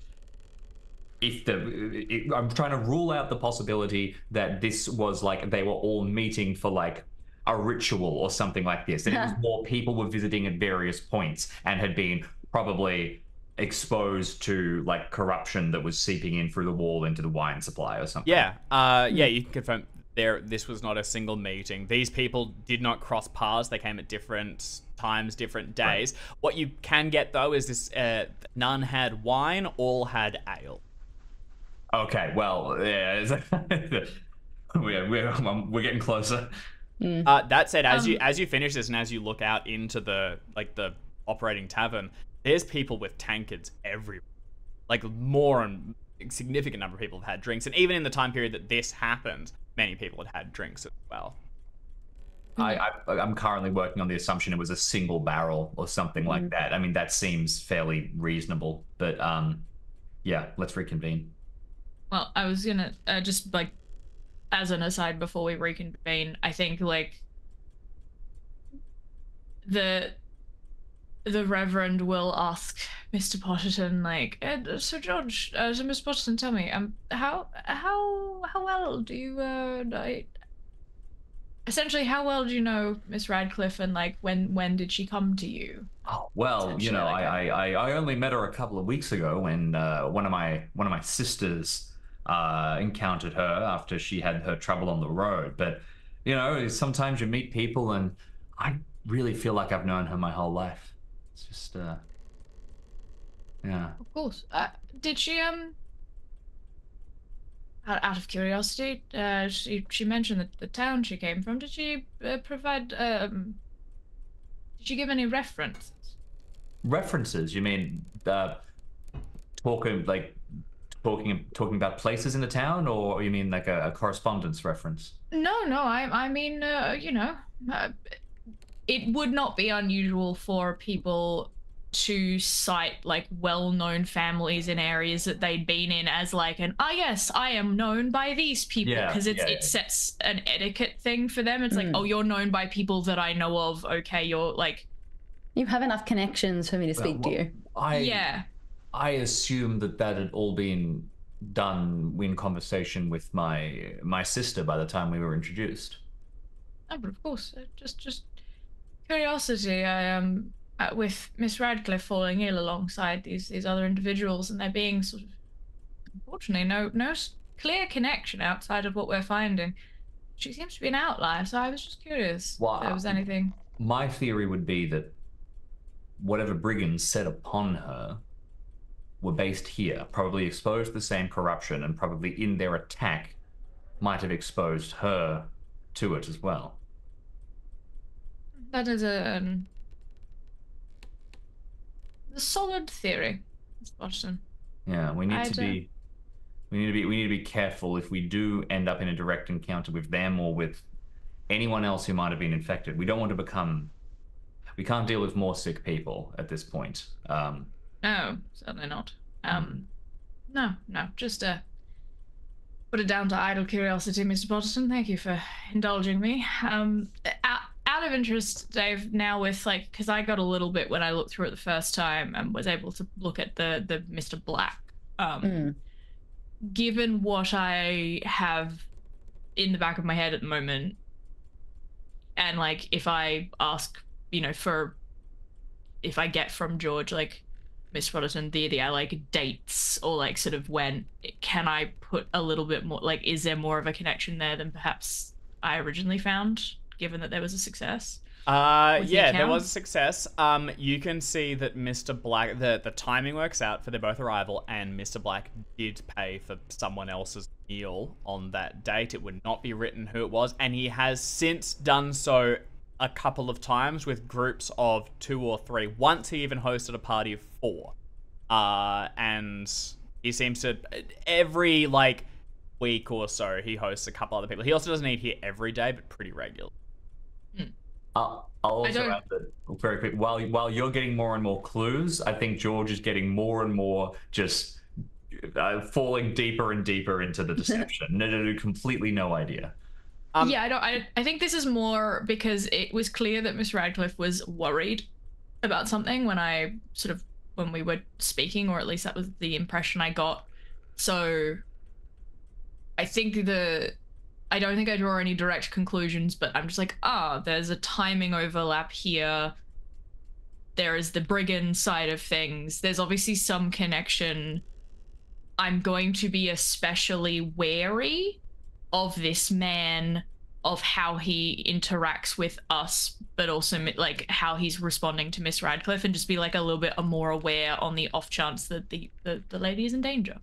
if the it, I'm trying to rule out the possibility that this was like they were all meeting for like a ritual or something like this. That it was more people were visiting at various points and had been probably exposed to like corruption that was seeping in through the wall into the wine supply or something. Yeah, uh, yeah, you can confirm there. This was not a single meeting. These people did not cross paths. They came at different times, different days. What you can get though is this: uh, none had wine, all had ale. Okay, well, yeah, we're we're um, we're getting closer. Uh, that said, as you Um, as you finish this and as you look out into the like the operating tavern, there's people with tankards everywhere. Like more and significant number of people have had drinks, and even in the time period that this happened, many people had had drinks as well. I, I I'm currently working on the assumption it was a single barrel or something like that. I mean, that seems fairly reasonable, but um, yeah, let's reconvene. Well, I was gonna uh, just like, as an aside before we reconvene, I think like the the Reverend will ask Mr. Potterton like, uh, so George, uh, so Mr. Potterton, tell me, um, how how how well do you uh, I, essentially how well do you know Miss Radcliffe and like when when did she come to you? Oh, well, you know, like I, I I I only met her a couple of weeks ago when uh, one of my one of my sisters uh, encountered her after she had her trouble on the road. But you know, sometimes you meet people, and I really feel like I've known her my whole life. It's just, uh, yeah. Of course. Uh, did she um? Out, of curiosity, uh, she she mentioned that the town she came from. Did she uh, provide um? Did she give any references? References? You mean uh, talking like talking talking about places in the town, or you mean like a, a correspondence reference? No, no. I I mean, uh, you know, uh, it would not be unusual for people to cite like well-known families in areas that they'd been in as like an ah yes I am known by these people Yeah, because it's yeah, it yeah. sets an etiquette thing for them. It's like Mm. oh you're known by people that I know of. Okay, you're like You have enough connections for me to speak to Well, you. I yeah. I assume that that had all been done in conversation with my my sister by the time we were introduced. Oh, but of course, uh, just just curiosity. I um uh, with Miss Radcliffe falling ill alongside these these other individuals, and there being sort of unfortunately no no clear connection outside of what we're finding. She seems to be an outlier, so I was just curious if there was anything. My theory would be that whatever brigands set upon her were based here, probably exposed the same corruption, and probably in their attack might have exposed her to it as well. That is a um, a solid theory, Watson. Yeah, we need I to don't- be we need to be we need to be careful if we do end up in a direct encounter with them or with anyone else who might have been infected. We don't want to become we can't deal with more sick people at this point. Um, No, certainly not. Um, no, no, just uh, put it down to idle curiosity, Mr. Potterton. Thank you for indulging me. Um, out, of interest, Dave, now with like, because I got a little bit when I looked through it the first time and was able to look at the the Mr. Black. Um, Mm. given what I have in the back of my head at the moment, and like if I ask, you know, for if I get from George like Miss Protestant the the I like dates or like sort of when can I put a little bit more like is there more of a connection there than perhaps I originally found, given that there was a success? Uh, the yeah, there was a success. Um, you can see that Mr. Black, the the timing works out for their both arrival, and Mr. Black did pay for someone else's meal on that date. It would not be written who it was, and he has since done so a couple of times with groups of two or three. Once he even hosted a party of four, uh, and he seems to every like week or so he hosts a couple other people. He also doesn't eat here every day, but pretty regular. I'll, I'll also add that very quick. While while you're getting more and more clues, I think George is getting more and more just uh, falling deeper and deeper into the deception. no, no, no, completely no idea. Um, yeah, I don't. I, I think this is more because it was clear that Miss Radcliffe was worried about something when I sort of when we were speaking, or at least that was the impression I got. So I think the I don't think I draw any direct conclusions, but I'm just like, ah, there's a timing overlap here. There is the brigand side of things. There's obviously some connection. I'm going to be especially wary of this man of how he interacts with us but also like how he's responding to miss radcliffe and just be like a little bit more aware on the off chance that the the, the lady is in danger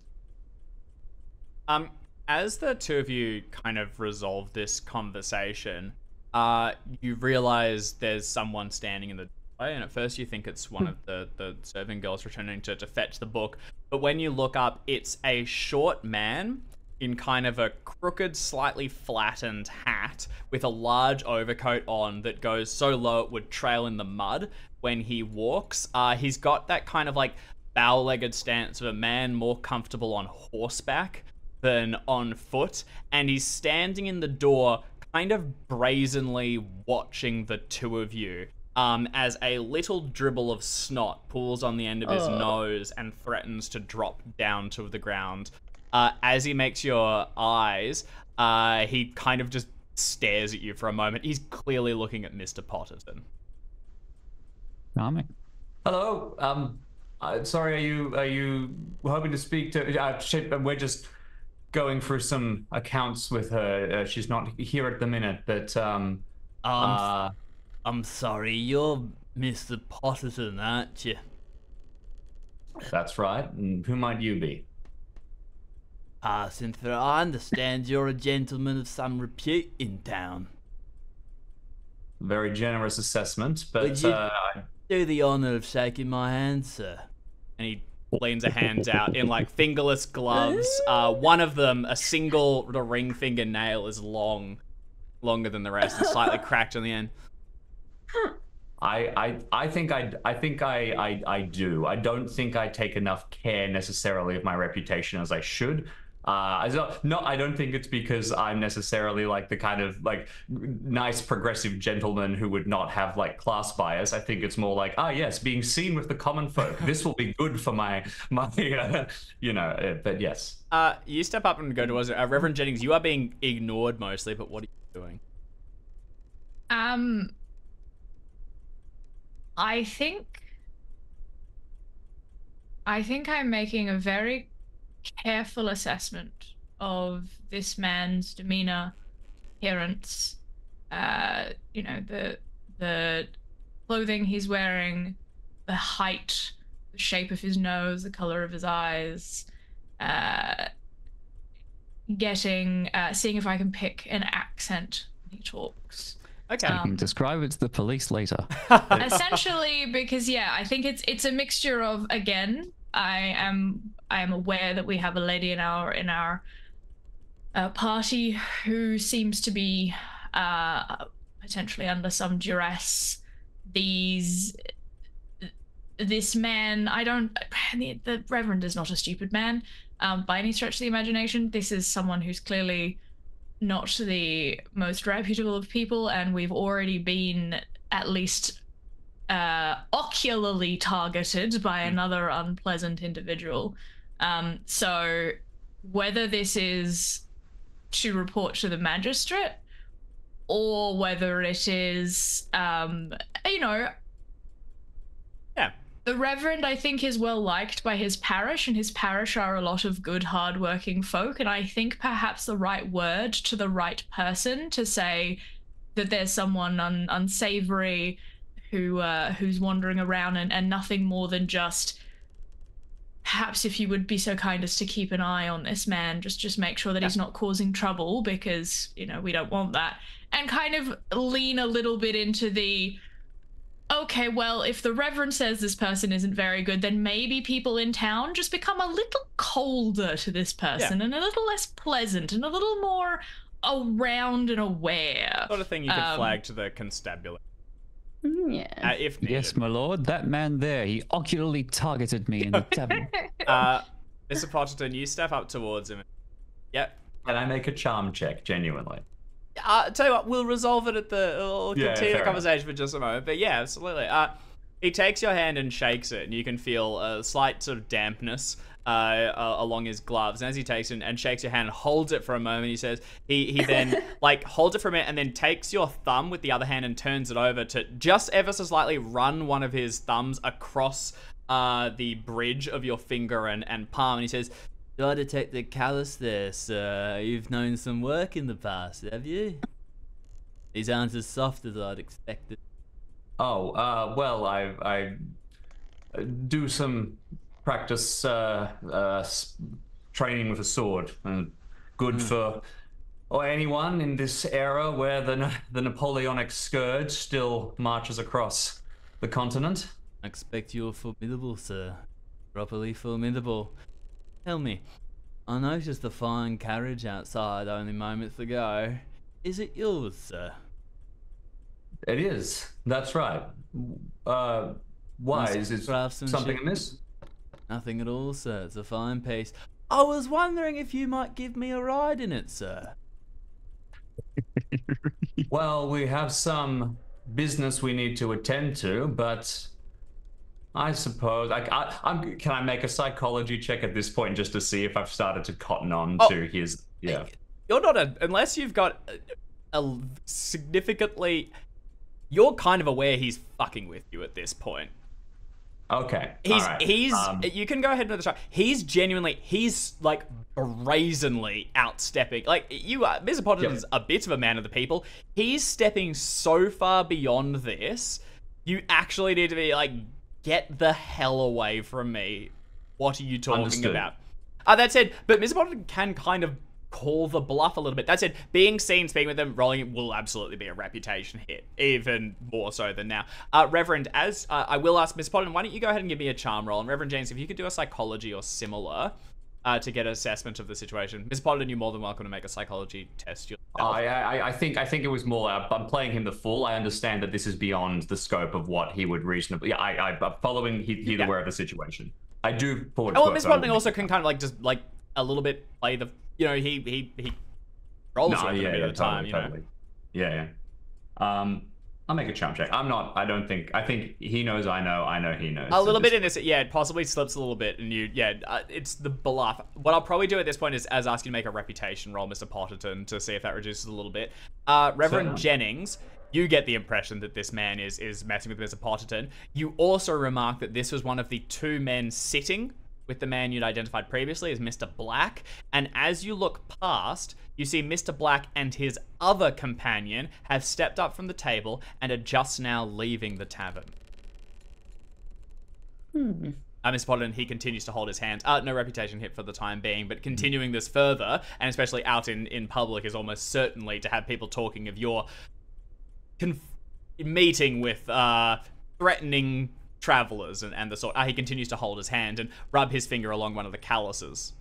Um, as the two of you kind of resolve this conversation, uh, you realize there's someone standing in the doorway, and at first you think it's one of the, the serving girls returning to, to fetch the book. But when you look up, it's a short man in kind of a crooked, slightly flattened hat with a large overcoat on that goes so low it would trail in the mud when he walks. Uh, he's got that kind of like bow legged stance of a man more comfortable on horseback than on foot, and he's standing in the door, kind of brazenly watching the two of you. Um, as a little dribble of snot pools on the end of his Oh. nose and threatens to drop down to the ground. Uh, as he makes your eyes, uh, he kind of just stares at you for a moment. He's clearly looking at Mr. Potterton. Charming. Hello. Um, uh, sorry. Are you are you hoping to speak to? Uh, shit, we're just going through some accounts with her. Uh, she's not here at the minute, but um, I'm, uh, I'm sorry, you're Mr. Potterton, aren't you? that's right. And who might you be? Ah, Cynthia, I understand you're a gentleman of some repute in town. Very generous assessment, but Would you- uh, Do the honor of shaking my hand, sir. and he leans a hand out in like fingerless gloves. Uh, one of them, a single the ring finger nail, is long, longer than the rest, and slightly cracked on the end. I, I, I think I, I think I, I, I do. I don't think I take enough care necessarily of my reputation as I should. Uh, I don't, no, I don't think it's because I'm necessarily like the kind of like nice progressive gentleman who would not have like class bias. I think it's more like, ah, yes, being seen with the common folk. This will be good for my, my, uh, you know. Uh, but yes, Uh, you step up and go to us, Uh, Reverend Jennings, you are being ignored mostly, but what are you doing? Um, I think. I think I'm making a very careful assessment of this man's demeanor, appearance. Uh, you know the the clothing he's wearing, the height, the shape of his nose, the color of his eyes. Uh, getting, uh, seeing if I can pick an accent when he talks. Okay. You can describe it to the police later. essentially because yeah i think it's it's a mixture of again i am i am aware that we have a lady in our in our uh, party who seems to be uh potentially under some duress. These this man i don't the, the reverend is not a stupid man. Um by any stretch of the imagination this is someone who's clearly not the most reputable of people and we've already been at least uh, ocularly targeted by another unpleasant individual. Um, so, whether this is to report to the magistrate or whether it is, um, you know, Yeah. the Reverend, I think, is well liked by his parish, and his parish are a lot of good, hardworking folk. And I think perhaps the right word to the right person to say that there's someone un- unsavory who uh, who's wandering around and, and nothing more than just perhaps if you would be so kind as to keep an eye on this man just just make sure that he's not causing trouble because you know we don't want that. And kind of lean a little bit into the okay well if the reverend says this person isn't very good then maybe people in town just become a little colder to this person and a little less pleasant and a little more around and aware. Sort of thing you could Um, flag to the constabulary Yeah. uh, if needed. yes, my lord, that man there, he ocularly targeted me in the tavern. Uh, Mr. Potterton, you step up towards him. Yep. can I make a charm check? Genuinely. Uh, tell you what, we'll resolve it at the. We'll Yeah, continue the fair conversation for just a moment. But yeah, absolutely. Uh, he takes your hand and shakes it, and you can feel a slight sort of dampness uh, uh, along his gloves. And as he takes it and shakes your hand and holds it for a moment, he says he he then like holds it for a minute and then takes your thumb with the other hand and turns it over to just ever so slightly run one of his thumbs across uh, the bridge of your finger and, and palm. And he says, Do I detect a callus there, sir. You've known some work in the past, have you? These aren't as soft as I'd expected. Oh, uh, well, I I uh, do some practice uh, uh, training with a sword, and good for or anyone in this era where the the Napoleonic scourge still marches across the continent. I expect you're formidable, sir. Properly formidable. Tell me, I noticed a fine carriage outside only moments ago. Is it yours, sir? It is. That's right. Uh, why is it something amiss? Nothing at all, sir. It's a fine piece. I was wondering if you might give me a ride in it, sir. Well, we have some business we need to attend to, but I suppose I, I, I'm. Can I make a psychology check at this point just to see if I've started to cotton on Oh. to his? Yeah. you're not a unless you've got a, a significantly you're kind of aware he's fucking with you at this point Okay. He's right. he's Um, you can go ahead and describe. He's genuinely he's like brazenly outstepping. Like you are Mr. Potter's a bit of a man of the people. He's stepping so far beyond this. You actually need to be like, get the hell away from me. What are you talking Understood. about? Uh, that said, but Mr. Potter can kind of call the bluff a little bit. That said, being seen speaking with them, rolling it will absolutely be a reputation hit, even more so than now. Uh, Reverend, as uh, I will ask Miss Potter, why don't you go ahead and give me a charm roll? And Reverend James, if you could do a psychology or similar uh, to get an assessment of the situation. Miss Potter, you're more than welcome to make a psychology test yourself. I, I, I think I think it was more. Uh, I'm playing him the fool. I understand that this is beyond the scope of what he would reasonably. Yeah, I, I, I'm following. He, he's Yeah. aware of the situation. I do forward. Oh, well, Miss Potter also can kind of like just like a little bit play the, you know, he he he rolls No, yeah, a bit yeah, of the time, totally, you know. Yeah, yeah. Um, I'll make a charm check. I'm not. I don't think. I think he knows. I know. I know he knows. A So little bit in this, yeah, it possibly slips a little bit, and you, yeah, uh, it's the bluff. What I'll probably do at this point is as ask you to make a reputation roll, Mr. Potterton, to see if that reduces a little bit. Uh, Reverend Certainly. Jennings, you get the impression that this man is is messing with Mr. Potterton. You also remark that this was one of the two men sitting with the man you'd identified previously as Mr. Black, and as you look past, you see Mr. Black and his other companion have stepped up from the table and are just now leaving the tavern. Hmm. Uh, Mr. Potter, he continues to hold his hand. Uh, no reputation hit for the time being, but continuing this further, and especially out in, in public, is almost certainly to have people talking of your conf- meeting with uh, threatening travelers and, and the sort. Uh, he continues to hold his hand and rub his finger along one of the calluses.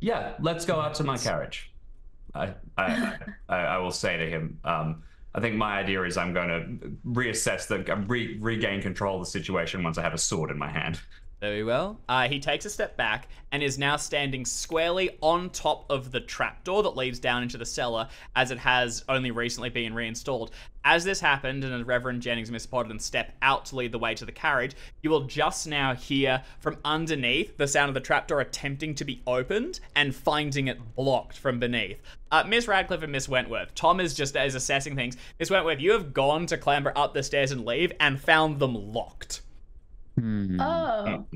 Yeah, let's go out to my carriage. I, I, I, I will say to him. Um, I think my idea is I'm going to reassess the re, regain control of the situation once I have a sword in my hand. Very well. Uh, he takes a step back and is now standing squarely on top of the trapdoor that leads down into the cellar, as it has only recently been reinstalled. As this happened, and as Reverend Jennings and Miss Podden step out to lead the way to the carriage, you will just now hear from underneath the sound of the trapdoor attempting to be opened and finding it blocked from beneath. Uh, Miss Radcliffe and Miss Wentworth. Tom is just is assessing things. Miss Wentworth, you have gone to clamber up the stairs and leave and found them locked. Hmm. Oh,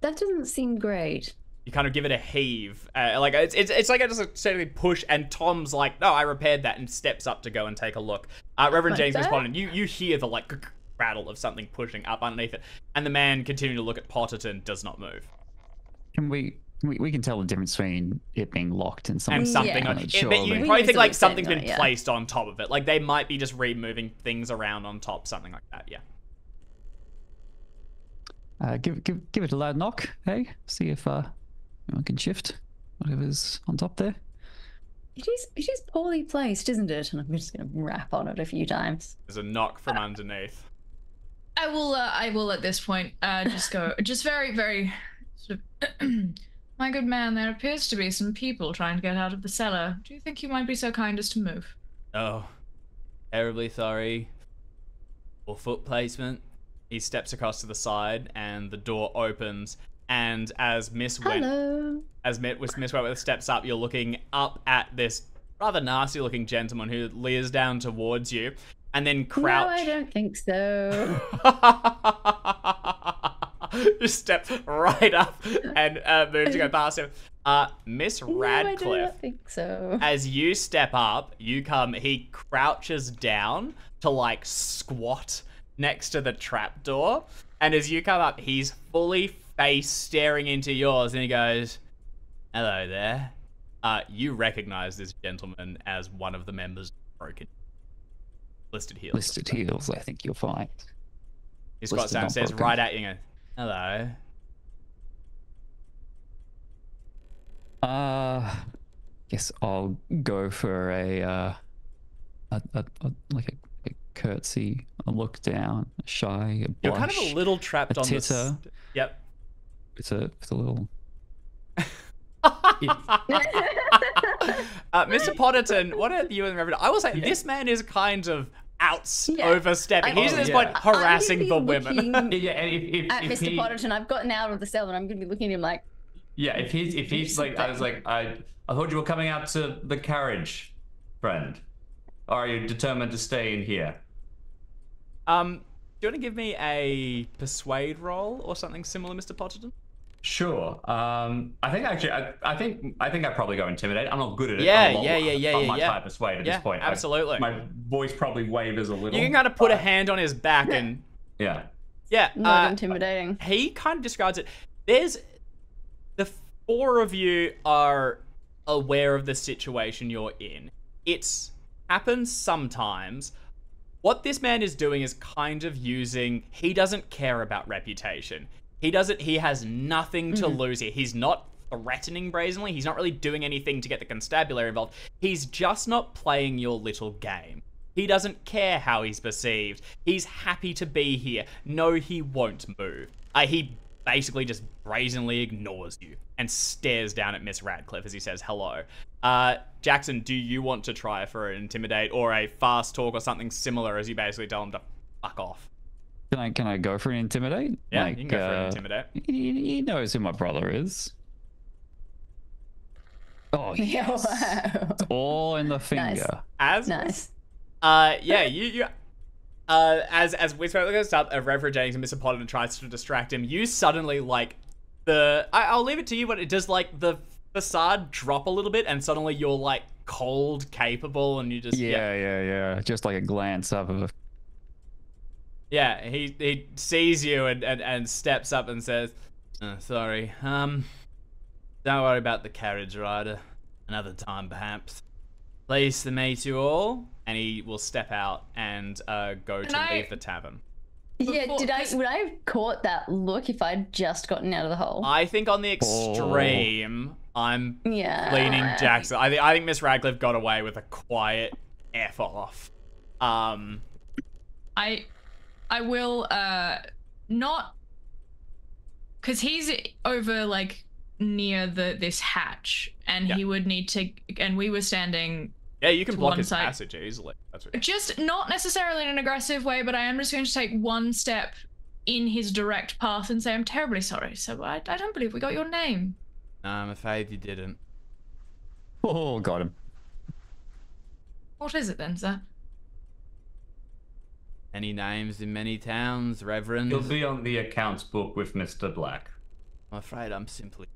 that doesn't seem great. you kind of give it a heave. Uh, like it's, it's it's like I just a steady push, and Tom's like, "No, I repaired that," and steps up to go and take a look. Uh, Reverend Like James that? Potterton, you you hear the like rattle of something pushing up underneath it, and the man continuing to look at Potterton does not move, Can we, we? We can tell the difference between it being locked and something. and something. Yeah. On, on it, it, but you. We probably think like something's say been that, yeah. placed on top of it. Like they might be just removing things around on top, something like that. Yeah. Uh, give give give it a loud knock. Hey, see if uh, anyone can shift whatever's on top there. It is it is poorly placed, isn't it? And I'm just gonna rap on it a few times. There's a knock from underneath. I will. Uh, I will at this point uh, just go. just very, very. Sort of, My good man, there appears to be some people trying to get out of the cellar. Do you think you might be so kind as to move? Oh, terribly sorry. or foot placement. He steps across to the side, and the door opens. And as Miss Went, as Miss Wentworth steps up, you're looking up at this rather nasty-looking gentleman who leers down towards you, and then crouch. No. I don't think so. Just step right up and uh, move to go past him. Uh, Miss No, I don't think so. as you step up, you come. He crouches down to like squat next to the trapdoor, and as you come up, he's fully face staring into yours, and he goes, "Hello there." Uh, you recognize this gentleman as one of the members of Broken Listed Heels. Listed heels. I think you'll find. He squats listed, not downstairs broken. right at you and "Hello." Uh, guess I'll go for a uh, a, a, a like a curtsy, a look down, a shy, a blush. You're kind of a little trapped a on the. titter. st- Yep. It's a it's a little. Uh, Mr. Potterton, what are you and Reverend? I will say this man is kind of out Yeah. overstepping. I- He's at this Oh, point harassing the women. Yeah, and if, if, At if Mr. he, Potterton, I've gotten out of the cell and I'm gonna be looking at him like, yeah, if he's if he's like, I was like, I I thought you were coming out to the carriage, friend. Or are you determined to stay in here? Um, you want to give me a persuade roll or something similar, Mr. Potterton? Sure. Um, I think actually, I, I think I think I probably go intimidate. I'm not good at it. Yeah, I'm a yeah, yeah, yeah, I'm yeah, much yeah. persuade at Yeah, this point. I- absolutely. my voice probably wavers a little. You can kind of put a hand on his back and Yeah. yeah, Not uh, intimidating. he kind of describes it. There's the four of you are aware of the situation you're in. It's happens sometimes. What this man is doing is kind of using he doesn't care about reputation. He doesn't he has nothing to lose here. He's not threatening brazenly. He's not really doing anything to get the constabulary involved. He's just not playing your little game. He doesn't care how he's perceived. He's happy to be here. No, he won't move. Uh, he basically just brazenly ignores you and stares down at Miss Radcliffe as he says hello. Uh, Jackson, do you want to try for an intimidate or a fast talk or something similar as you basically tell him to fuck off? Can I can I go for an intimidate? Yeah, you can go for an uh, intimidate. He, he knows who my brother is. Oh, Yeah, yes. wow. all in the finger. As Nice. Uh, yeah, you, you, uh, as as Whisper goes up, uh, Reverend Jennings and Mr. Potter and tries to distract him. You suddenly like the. I, I'll leave it to you, but it does like the facade drop a little bit, and suddenly you're like cold, capable, and you just Yeah, yeah, yeah. Just like a glance up of a yeah. He he sees you and and, and steps up and says, "Uh, "Sorry, um, don't worry about the carriage rider. Another time, perhaps." Pleased to meet you all, and he will step out and uh, go to I- leave the tavern. Yeah, Before- did I would I have caught that look if I'd just gotten out of the hole? I think on the extreme, I'm yeah. leaning Jackson. I think I think Miss Radcliffe got away with a quiet f off. Um, I I will uh not cuz he's over like near the this hatch and Yeah. he would need to and we were standing yeah, you can block his side. passage easily. That's what, just not necessarily in an aggressive way but I am just going to take one step in his direct path and say I'm terribly sorry. So I, I don't believe we got your name. No, I'm afraid you didn't. Oh, got him. What is it then, sir? Many names in many towns, Reverend. You'll be on the accounts book with Mr. Black. I'm afraid I'm simply.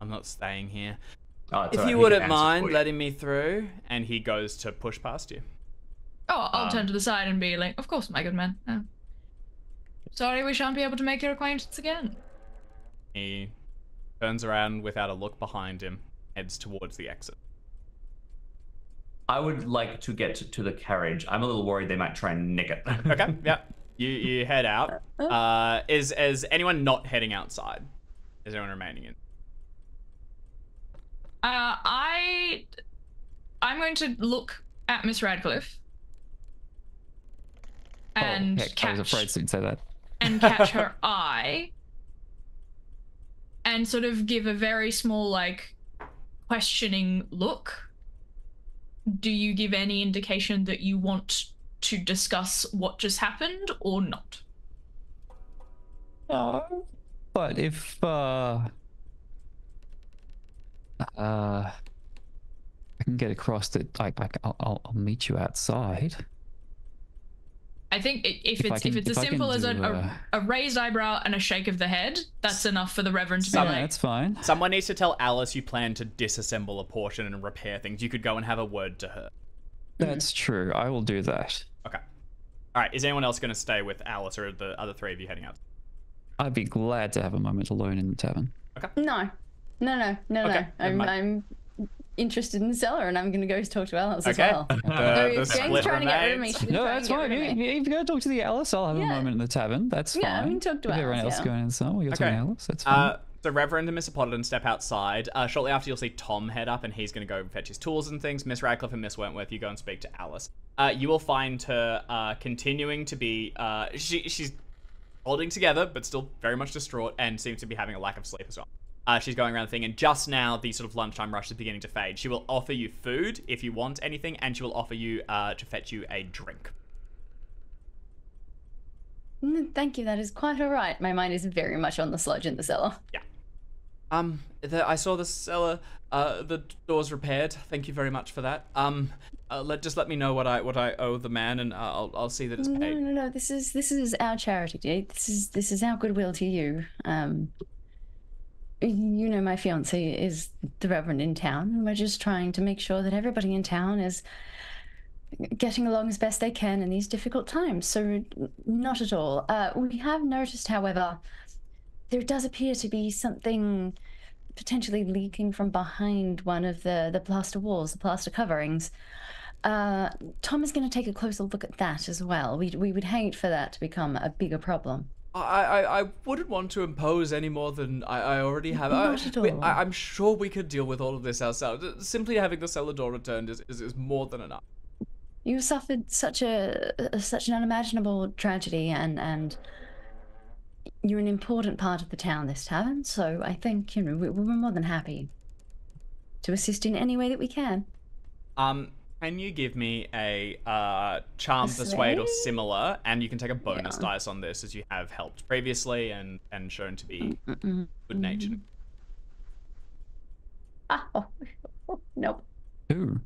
I'm not staying here. Oh, If alright, you he wouldn't mind you. letting me through, and he goes to push past you. Oh, I'll Um, turn to the side and be like, "Of course, my good man." Oh. Sorry, we shan't be able to make your acquaintance again. He turns around without a look behind him, heads towards the exit. I would like to get to, to the carriage. I'm a little worried they might try and nick it. Okay, yeah. You you head out. Uh, is is anyone not heading outside? Is anyone remaining in? Uh, I, I'm going to look at Miss Radcliffe and oh, heck, I catch was afraid you'd say that. and catch her eye, and sort of give a very small like questioning look. Do you give any indication that you want to discuss what just happened or not? No. But if uh uh I can get across that like I, I'll, I'll I'll meet you outside. I think i- if If it's can- if it's as I simple as a, uh, a, a raised eyebrow and a shake of the head, that's enough for the Reverend to be Yeah, like, that's fine. Someone needs to tell Alice you plan to disassemble a portion and repair things. You could go and have a word to her. That's true. I will do that. Okay. All right. Is anyone else going to stay with Alice, or are the other three of you heading out? I'd be glad to have a moment alone in the tavern. Okay. No, no, no, no, Okay, no. I'm. I'm interested in the cellar, and I'm going to go talk to Alice Okay. as well. The, So if Jane's trying to get rid of me. remains. she can No, that's fine. rid If you, me. if you go talk to the Alice, I'll have Yeah. a moment in the tavern. That's fine. Yeah, I fine. mean, talk to if everyone else yeah. going in the cellar, we got to Okay. Alice. That's fine. Uh, the Reverend and Mr. Potterton step outside. Uh, shortly after, you'll see Tom head up, and he's going to go fetch his tools and things. Miss Radcliffe and Miss Wentworth, you go and speak to Alice. Uh, you will find her uh, continuing to be. Uh, she, she's holding together, but still very much distraught, and seems to be having a lack of sleep as well. Uh, she's going around the thing, and just now the sort of lunchtime rush is beginning to fade. She will offer you food if you want anything, and she will offer you uh, to fetch you a drink. Mm, Thank you. That is quite all right. My mind is very much on the sludge in the cellar. Yeah. Um, the, I saw the cellar. Uh, the doors repaired. Thank you very much for that. Um, uh, let just let me know what I what I owe the man, and uh, I'll I'll see that it's paid. no, no. no. This is this is our charity day. This is this is our goodwill to you. Um, you know, my fiance is the Reverend in town, and we're just trying to make sure that everybody in town is getting along as best they can in these difficult times. So, not at all. Uh, we have noticed, however, there does appear to be something potentially leaking from behind one of the the plaster walls, the plaster coverings. Uh, Tom is going to take a closer look at that as well. We, we would hate for that to become a bigger problem. I, I, I wouldn't want to impose any more than I, I already have. Not I, at we- all. I, am sure we could deal with all of this ourselves. Simply having the cellar door returned is, is, is more than enough. You suffered such a, a such an unimaginable tragedy, and and you're an important part of the town, this tavern. So I think you know we, we're more than happy to assist in any way that we can. Um, can you give me a uh, charm, persuade, or similar, and you can take a bonus Yeah. dice on this as you have helped previously and and shown to be Mm-mm. good natured. Ah, oh, oh, nope. Ooh,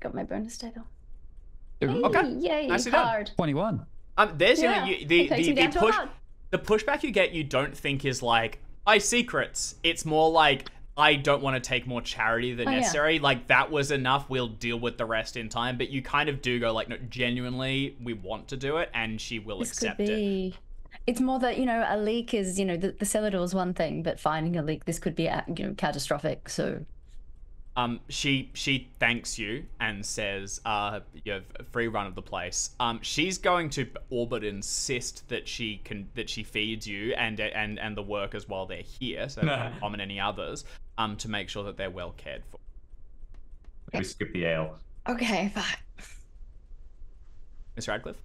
Got my bonus die though. Ooh, Okay. Yay, Nicely done. hard. 21. Um, there's Yeah, you know, you, the it the, the down to a push the pushback you get. You don't think is like I secrets. It's more like I don't want to take more charity than Oh, yeah. necessary. Like that was enough. We'll deal with the rest in time. But you kind of do go like, no, genuinely, we want to do it, and she will This accept could it. be. It's more that you know a leak is you know the, the cellar door is one thing, but finding a leak this could be you know catastrophic. So Um, she she thanks you and says, uh, you have a free run of the place. Um, she's going to all but insist that she can that she feeds you and and and the workers while they're here, so Tom and any others, um, to make sure that they're well cared for. We skip the ale. okay, fine. Miss Radcliffe.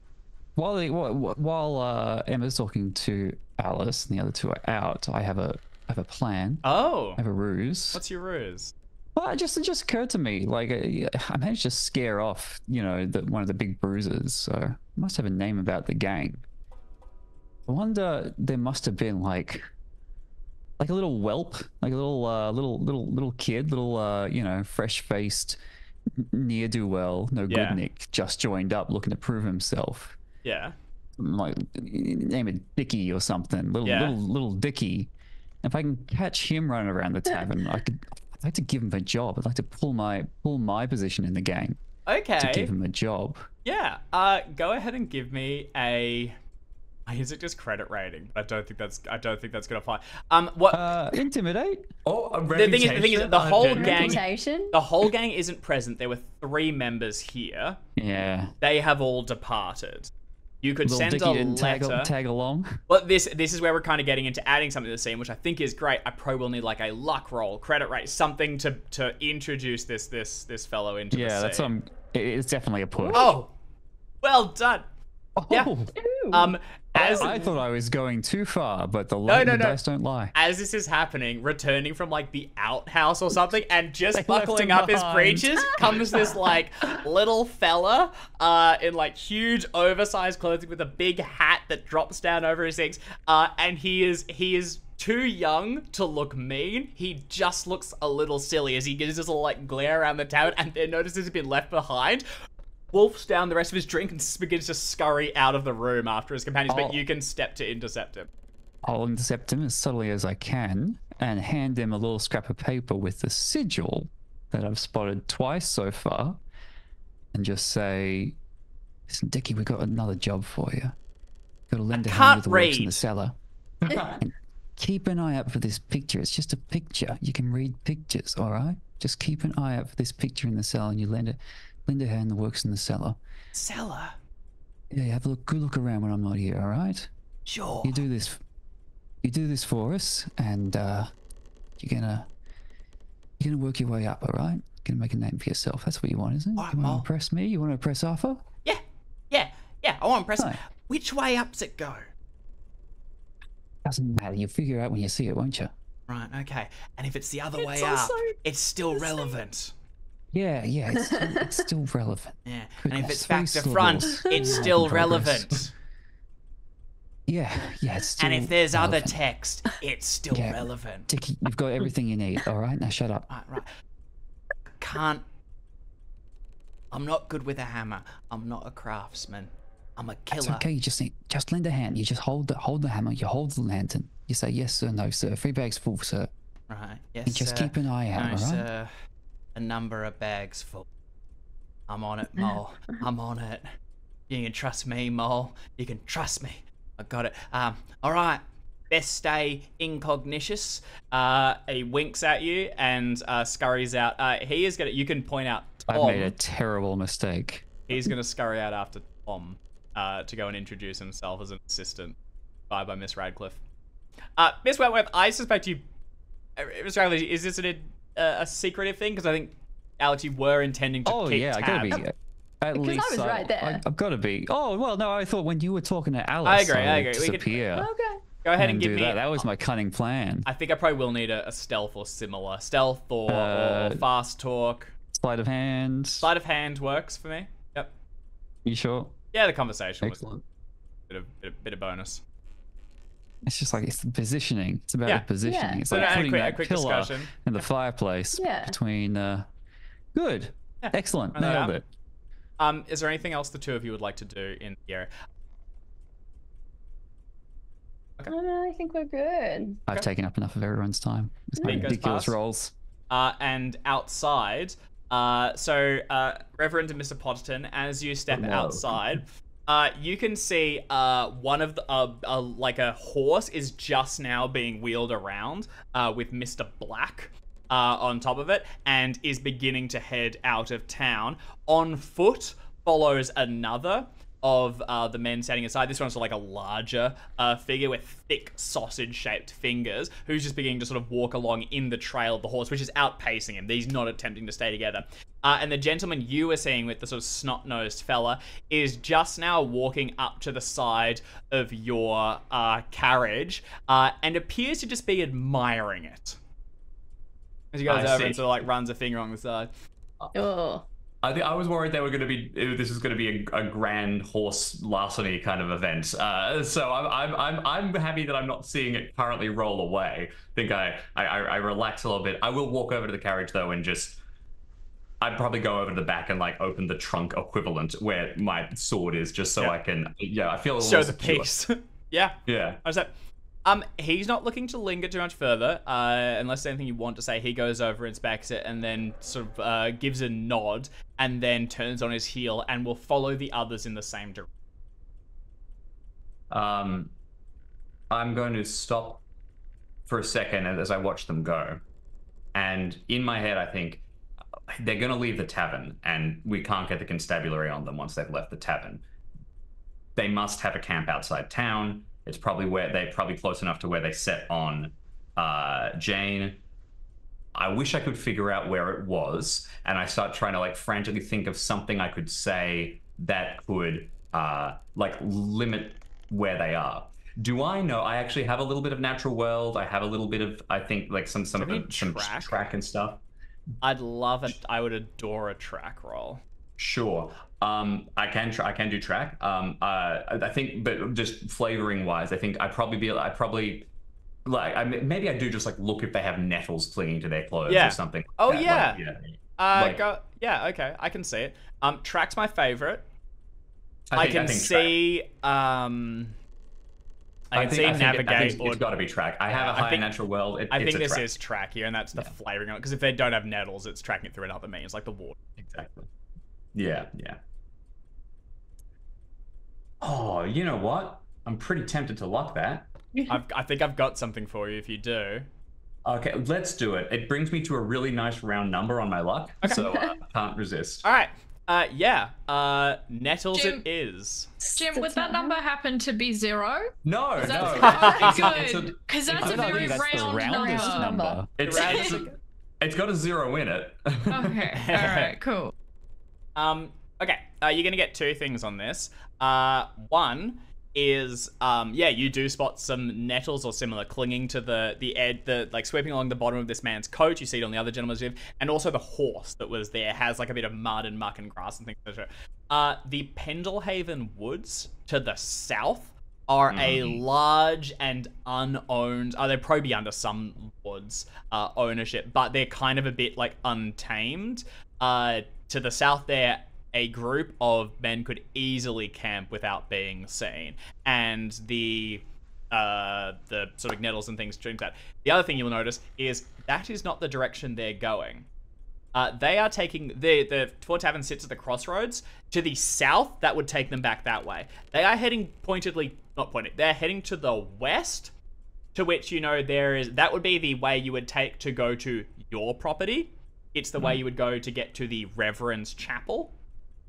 While the, while, while uh, Emma's talking to Alice and the other two are out, I have a I have a plan. Oh, I have a ruse. what's your ruse? Well, it just it just occurred to me, like uh, I managed to scare off, you know, the, one of the big bruisers. So I must have a name about the gang. I wonder there must have been like, like a little whelp, like a little uh, little little little kid, little uh, you know, fresh faced, near do well, no Yeah. good Nick, just joined up, looking to prove himself. Yeah. Like name it Dicky or something, little Yeah. little little Dicky. If I can catch him running around the tavern, I could. I'd like to give him a job. I'd like to pull my pull my position in the gang Okay. to give him a job. Yeah. Uh, go ahead and give me a. Is it just credit rating? I don't think that's. I don't think that's gonna apply. Um, what? Uh, intimidate. Oh, a The thing is- the thing is, the whole Genuine- gang- Reputation. the whole gang isn't present. There were three members here. Yeah. They have all departed. You could Little send Dicky a didn't tag, letter. tag along. But this this is where we're kind of getting into adding something to the scene, which I think is great. I probably will need like a luck roll, credit rate, something to to introduce this this this fellow into the Yeah, scene. that's um. It's definitely a push. Oh, well done. yeah. Oh, Um, as I thought I was going too far, but the, no, the no. dice don't lie. as this is happening, returning from like the outhouse or something, and just They buckling up his breeches comes this like little fella, uh, in like huge oversized clothing with a big hat that drops down over his things, uh, and he is he is too young to look mean. He just looks a little silly as he gives this little like glare around the town and then notices he's been left behind. Wolfs down the rest of his drink and begins to scurry out of the room after his companions, but Oh. you can step to intercept him. I'll intercept him as subtly as I can and hand him a little scrap of paper with the sigil that I've spotted twice so far, and just say, "Listen, Dickie, we've got another job for you. Got to lend a hand with the works in the cellar. keep an eye out for this picture. It's just a picture. You can read pictures, all right? Just keep an eye out for this picture in the cellar, and you lend it, lend a hand works in the cellar. Cellar. Yeah, have a look, good look around when I'm not here, all right? Sure. you do this you do this for us and uh you're gonna you're gonna work your way up all right you're gonna make a name for yourself that's what you want isn't it Alright, you want to impress me you want to impress arthur Yeah, yeah, yeah. I want to press. Right. Which way up's it go? doesn't matter you'll figure it out when you see it won't you Right. Okay. And if it's the other way up, it's still relevant. Yeah yeah it's still, it's still relevant Yeah. And if it's back three to front, it's still relevant. Yeah, yeah. It's still relevant. And if there's other text, it's still Yeah. relevant. Dickie, you've got everything you need. All right, now shut up. Right, right. Can't. I'm not good with a hammer. I'm not a craftsman. I'm a It's killer. okay. You just need just lend a hand. You just hold the hold the hammer. You hold the lantern. You say yes sir, no sir. Free bags full, sir. Right. Yes. You just sir. keep an eye out. No, all right. sir. A number of bags full. I'm on it, Mole. I'm on it. You can trust me, Mole. You can trust me. I got it. Um. All right. Best stay incognitious. Uh, he winks at you and uh, scurries out. Uh, he is gonna. You can point out I've made a terrible mistake. He's gonna scurry out after Tom uh, to go and introduce himself as an assistant, by by Miss Radcliffe. Uh, Miss Wentworth, I suspect you. Uh, Miss Radcliffe, is this an, uh, a secretive thing? Because I think Alex, you were intending to Oh keep yeah, I gotta tabs. be. At Because I least was right there. I, have got to be. Oh well, no. I thought when you were talking to Alice, I agree, I would agree. We could- Disappear Okay. Go ahead and, and give do me. that. That was my cunning plan. I think I probably will need a, a stealth or similar stealth or, Uh, or fast talk. Sleight of hand. Sleight of hand works for me. Yep. You sure? Yeah, the conversation was Excellent. a bit of, bit of, bit of bonus. It's just like it's the positioning. It's about Yeah. the positioning. Yeah. It's So like now a putting quick- a that quick pillar discussion. in the fireplace Yeah. between. Uh, good. Yeah. Excellent. Run that Nailed it. Um, is there anything else the two of you would like to do in the area? I think we're good. I've taken up enough of everyone's time. It's my Week goes ridiculous past. roles. uh, and outside. Uh, so, uh, Reverend and Mr. Potterton, as you step Hello. outside, uh, you can see uh, one of the uh, uh, like a horse is just now being wheeled around uh, with Mr. Black. Uh, on top of it, and is beginning to head out of town. On foot follows another of uh, the men standing aside. This one's sort of like a larger uh, figure with thick sausage-shaped fingers, who's just beginning to sort of walk along in the trail of the horse, which is outpacing him. He's not attempting to stay together. Uh, and the gentleman you were seeing with the sort of snot-nosed fella is just now walking up to the side of your uh, carriage uh, and appears to just be admiring it. As he goes I over see. and sort of like runs a finger on the side. Oh. I think I was worried they were going to be. This was going to be a, a grand horse larceny kind of event. Uh, so I'm, I'm I'm I'm happy that I'm not seeing it currently roll away. I think I, I I relax a little bit. I will walk over to the carriage though and just. I'd probably go over to the back and like open the trunk equivalent where my sword is, just so Yeah. I can. Yeah, I feel a Show the secure. piece. yeah. Yeah. I was like, um, he's not looking to linger too much further, uh, unless there's anything you want to say. He goes over, inspects it, and then sort of uh, gives a nod, and then turns on his heel and will follow the others in the same direction. Um, I'm going to stop for a second as I watch them go. And in my head, I think they're going to leave the tavern, and we can't get the constabulary on them once they've left the tavern. They must have a camp outside town. It's probably where they're probably close enough to where they set on uh, Jane. I wish I could figure out where it was, and I start trying to like frantically think of something I could say that could uh, like limit where they are. Do I know? I actually have a little bit of natural world. I have a little bit of, I think, like some some of some track? track and stuff. I'd love it. I would adore a track roll. Sure. Um, I can try. I can do track. Um, uh, I I think, but just flavoring wise, I think I probably be. I probably like. I maybe I do just like look if they have nettles clinging to their clothes Yeah. or something. like Oh, that. yeah. Like, yeah. Uh, Like- go. Yeah, okay, I can see it. Um, track's my favorite. I, think- can think track. see. Um, I can think- see I it- I navigate. think or, it's got to be track. I have a I high think- natural world. It, I it's think this track. is track here, and that's the Yeah. flavoring of it. Because if they don't have nettles, it's tracking it through another means, like the water. Exactly. Yeah, yeah. Oh, you know what? I'm pretty tempted to lock that. I've, I think I've got something for you if you do. Okay, let's do it. It brings me to a really nice round number on my luck, so uh, I can't resist. All right. Uh, yeah. Uh, nettles Jim- it is. Jim, would that number happen to be zero? No, Is no. that it's, oh, a- it's, a- good? Because that's a very think that's the round roundest number. number. it's, it's, a- it's got a zero in it. Okay, all right, cool. Um, okay. Uh, you're gonna get two things on this. Uh, one is um, yeah, you do spot some nettles or similar clinging to the the ed, the like sweeping along the bottom of this man's coat. You see it on the other gentleman's rib, and also the horse that was there has like a bit of mud and muck and grass and things like that. Uh, the Pendlehaven Woods to the south are a Mhm. large and unowned. Uh, they're probably under some lords' uh, ownership, but they're kind of a bit like untamed. Uh, to the south, there, a group of men could easily camp without being seen, and the uh, the sort of nettles and things drink that. The other thing you'll notice is that is not the direction they're going. Uh, they are taking the the Fort Tavern sits at the crossroads to the south. That would take them back that way. They are heading pointedly, not pointed. They're heading to the west, to which you know there is. That would be the way you would take to go to your property. It's the way you would go to get to the Reverend's Chapel,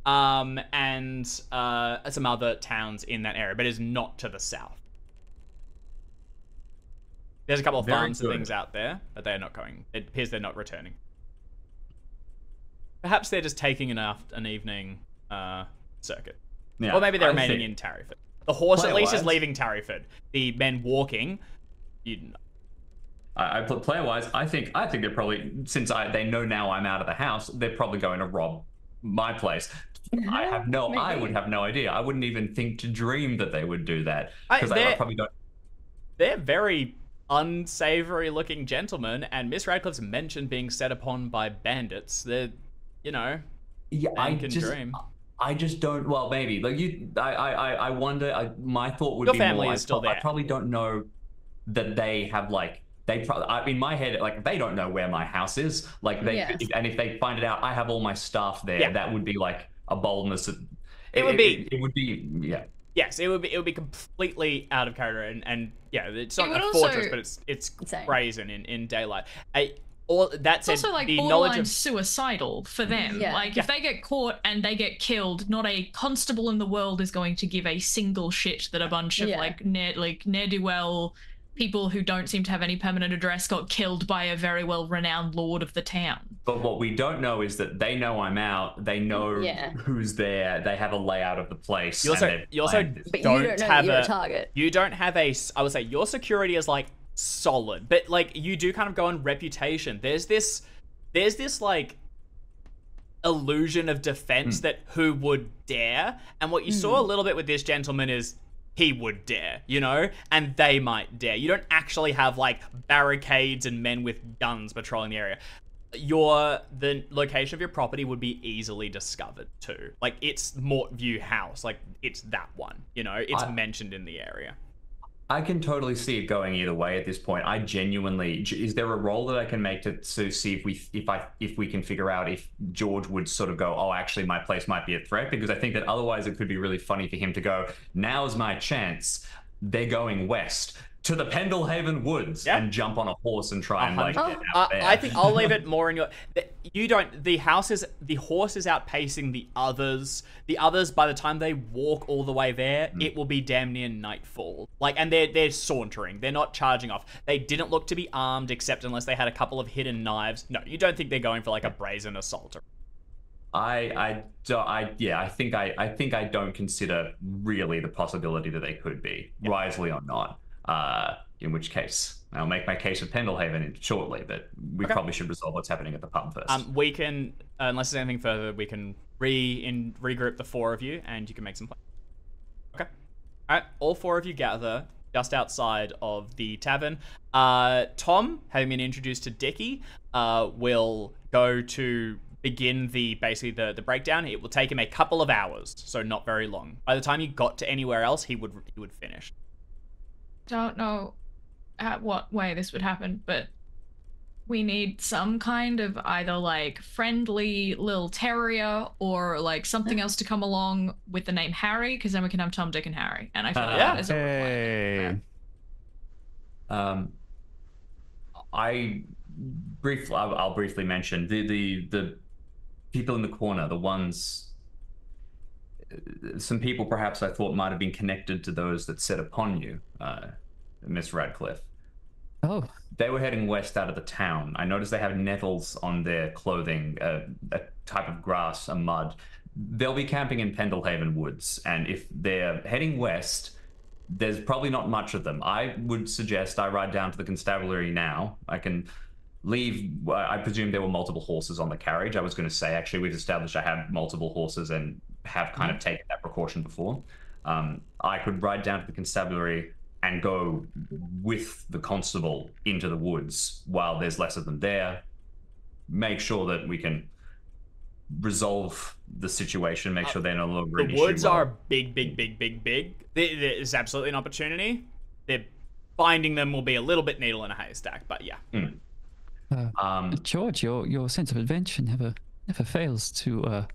um, and uh, some other towns in that area, but it's not to the south. There's a couple of Very farms and things out there, but they're not going. It appears they're not returning. Perhaps they're just taking an aft- an evening uh, circuit, Yeah, or maybe they're I remaining think- in Tarryford. The horse at least is leaving Tarryford. The men walking, you I, I put player wise. I think I think they're probably since I they know now I'm out of the house. They're probably going to rob my place. I have no. I would have no idea. I wouldn't even think to dream that they would do that because I, they're- probably don't. they're very unsavory looking gentlemen, and Miss Radcliffe's mentioned being set upon by bandits. They're, you know, Yeah, I can just. dream. I just don't. Well, maybe like you. I. I. I- I wonder. I, my thought would Your be family more. is I, still pro- I there. probably don't know that they have like. They probably. I, in my head, like they don't know where my house is. Like they. Yes. if- and if they find it out, I have all my stuff there. Yeah. That would be like a boldness. That, It would be- It, it would be. Yeah. yes, it would be it would be completely out of character, and, and yeah, it's not would a also- fortress, but it's it's Insane. brazen in, in daylight. I, all that It's said, also like the knowledge borderline of suicidal for mm-hmm. them. Yeah. Like Yeah. if they get caught and they get killed, not a constable in the world is going to give a single shit that a bunch of Yeah. like ne- like ne'er do well people who don't seem to have any permanent address got killed by a very well renowned lord of the town. But what we don't know is that they know I'm out. They know Yeah. who's there. They have a layout of the place. You also- you also. But Don't you don't know have that you're a- a target. you don't have a s- i would say your security is like solid but like you do kind of go on reputation there's this there's this like illusion of defense hmm. that who would dare and what you saw hmm. a little bit with this gentleman is he would dare you know? And they might dare. You don't actually have like barricades and men with guns patrolling the area. Your the location of your property would be easily discovered too. Like it's Mortview house. Like it's that one you know? It's I- mentioned in the area I can totally see it going either way at this point. I genuinely is there a role that I can make to, to see if we if I if we can figure out if George would sort of go, oh, actually, my place might be a threat because I think that otherwise it could be really funny for him to go, now's my chance. They're going west to the Pendlehaven Woods Yeah. and jump on a horse and try and like get out there. I think I'll leave it more in your. You don't. The house is the horse is outpacing the others. The others, by the time they walk all the way there, Hmm. it will be damn near nightfall. Like, and they're they're sauntering. They're not charging off. They didn't look to be armed, except unless they had a couple of hidden knives. No, you don't think they're going for like a brazen assault. Or, I, I, don't, I, yeah, I think I, I think I don't consider really the possibility that they could be, wisely or not. Uh, in which case, I'll make my case with Pendlehaven shortly, but we Okay. probably should resolve what's happening at the pub first. um, we can, uh, unless there's anything further, we can re in regroup the four of you, and you can make some plans. Okay. All right. All four of you gather just outside of the tavern. Uh, Tom, having been introduced to Dicky, uh, will go to begin the basically the the breakdown. It will take him a couple of hours, so not very long. By the time he got to anywhere else, he would he would finish. Don't know at what way this would happen, but we need some kind of either like friendly little terrier or like something else to come along with the name Harry, because then we can have Tom, Dick, and Harry. And I feel like Yeah. that is a requirement. Hey. Um, I briefly, I'll, I'll briefly mention the the the people in the corner, the ones, uh, some people perhaps I thought might have been connected to those that set upon you, uh, Miss Radcliffe. Oh, They were heading west out of the town. I noticed they have nettles on their clothing, uh, a type of grass, a mud. They'll be camping in Pendlehaven Woods, and if they're heading west, there's probably not much of them. I would suggest I ride down to the constabulary now. I can leave. I presume there were multiple horses on the carriage. I was going to say, actually, we've established I have multiple horses and have kind of taken that precaution before. Um, I could ride down to the constabulary and go with the constable into the woods while there's less of them there. Make sure that we can resolve the situation. Make sure they're no longer an The issue woods while- are big, big, big, big, big. There's absolutely an opportunity. They're finding them will be a little bit needle in a haystack, but yeah. Um, George, your your sense of adventure never never fails to uh,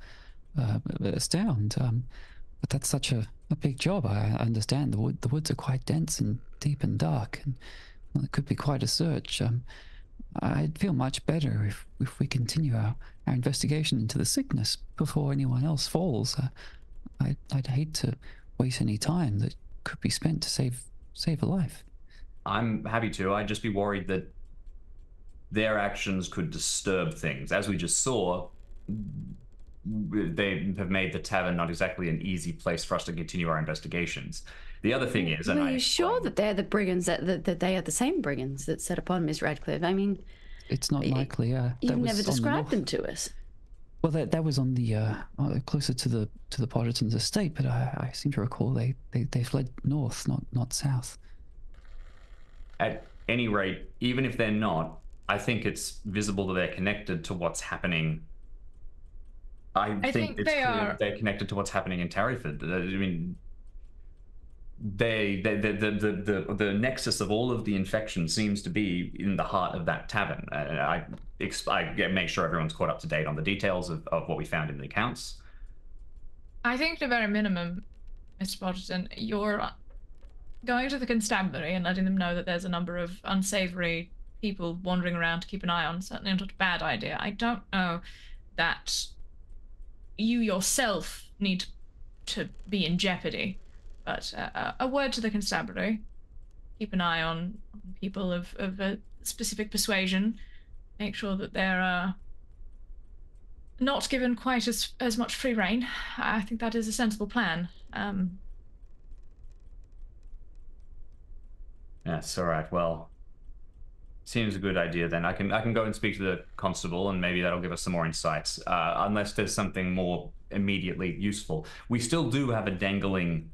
uh, astound. Um, but that's such a, a big job. I understand the wood the woods are quite dense and deep and dark, and well, it could be quite a search. Um, I'd feel much better if if we continue our, our investigation into the sickness before anyone else falls. Uh, I I'd hate to waste any time that could be spent to save save a life. I'm happy to. I'd just be worried that their actions could disturb things. As we just saw, they have made the tavern not exactly an easy place for us to continue our investigations. The other thing is, and Are I you sure explained- that they're the brigands that, that that they are the same brigands that set upon Miss Radcliffe? I mean, It's not likely. Uh, you've was never on the described them to us. Well, that that was on the uh, uh, closer to the to the Pottertons estate, but I, I seem to recall they, they, they fled north, not not south. at any rate, even if they're not, I think it's visible that they're connected to what's happening. I, think, think it's they clear are- they're connected to what's happening in Tarryford. I mean, they, they, the, the, the, the, the nexus of all of the infection seems to be in the heart of that tavern. Uh, I, I make sure everyone's caught up to date on the details of, of what we found in the accounts. I think the very minimum, Mr. Potterton, you're going to the constabulary and letting them know that there's a number of unsavory people wandering around to keep an eye on. Certainly not a bad idea. I don't know that you yourself need to be in jeopardy, but uh, a word to the constabulary. Keep an eye on people of, of a specific persuasion. Make sure that they're uh, not given quite as as much free reign. I think that is a sensible plan. Um, Yes, all right. Well, seems a good idea then. I can I can go and speak to the constable, and maybe that'll give us some more insights. Uh, unless there's something more immediately useful, we still do have a dangling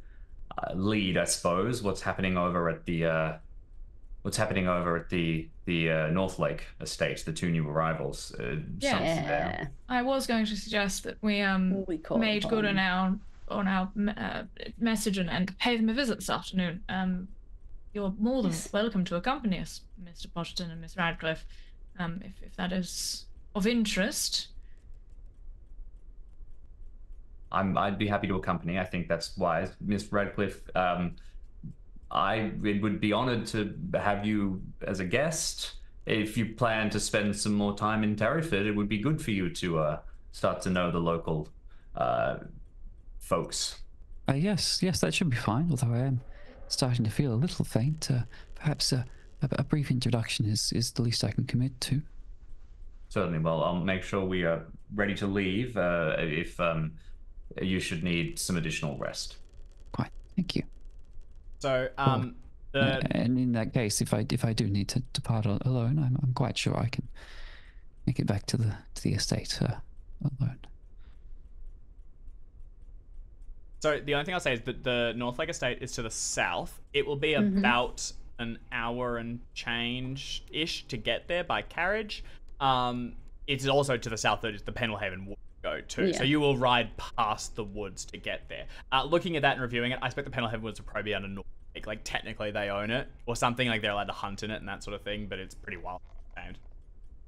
uh, lead, I suppose. What's happening over at the uh, what's happening over at the the uh, North Lake estate? The two new arrivals. Uh, Yeah. there. I was going to suggest that we um We call made good upon- on our on our uh, message and, and pay them a visit this afternoon. Um, you're more than Yes. welcome to accompany us, Mr. Potterton and Miss Radcliffe, um, if if that is of interest. I'm I'd be happy to accompany. I think that's wise, Miss Radcliffe. Um, I it would be honored to have you as a guest. If you plan to spend some more time in Tarryford, it would be good for you to uh, start to know the local uh, folks. Uh, yes, yes, that should be fine. Although I am starting to feel a little faint. Uh, perhaps a, a, a brief introduction is, is the least I can commit to. Certainly. Well, I'll make sure we are ready to leave uh, if um, you should need some additional rest. Quite. Thank you. So, um, Uh, the and in that case, if I if I do need to depart alone, I'm I'm quite sure I can make it back to the to the estate uh, alone. So the only thing I'll say is that the North Lake Estate is to the south. It will be Mhm. about an hour and change ish to get there by carriage. Um, it's also to the south that the Pendlehaven would go to. So you will ride past the woods to get there. Uh, looking at that and reviewing it, I expect the Pendlehaven woods will probably be under North Lake. Like technically they own it or something. Like they're allowed to hunt in it and that sort of thing. But it's pretty wild.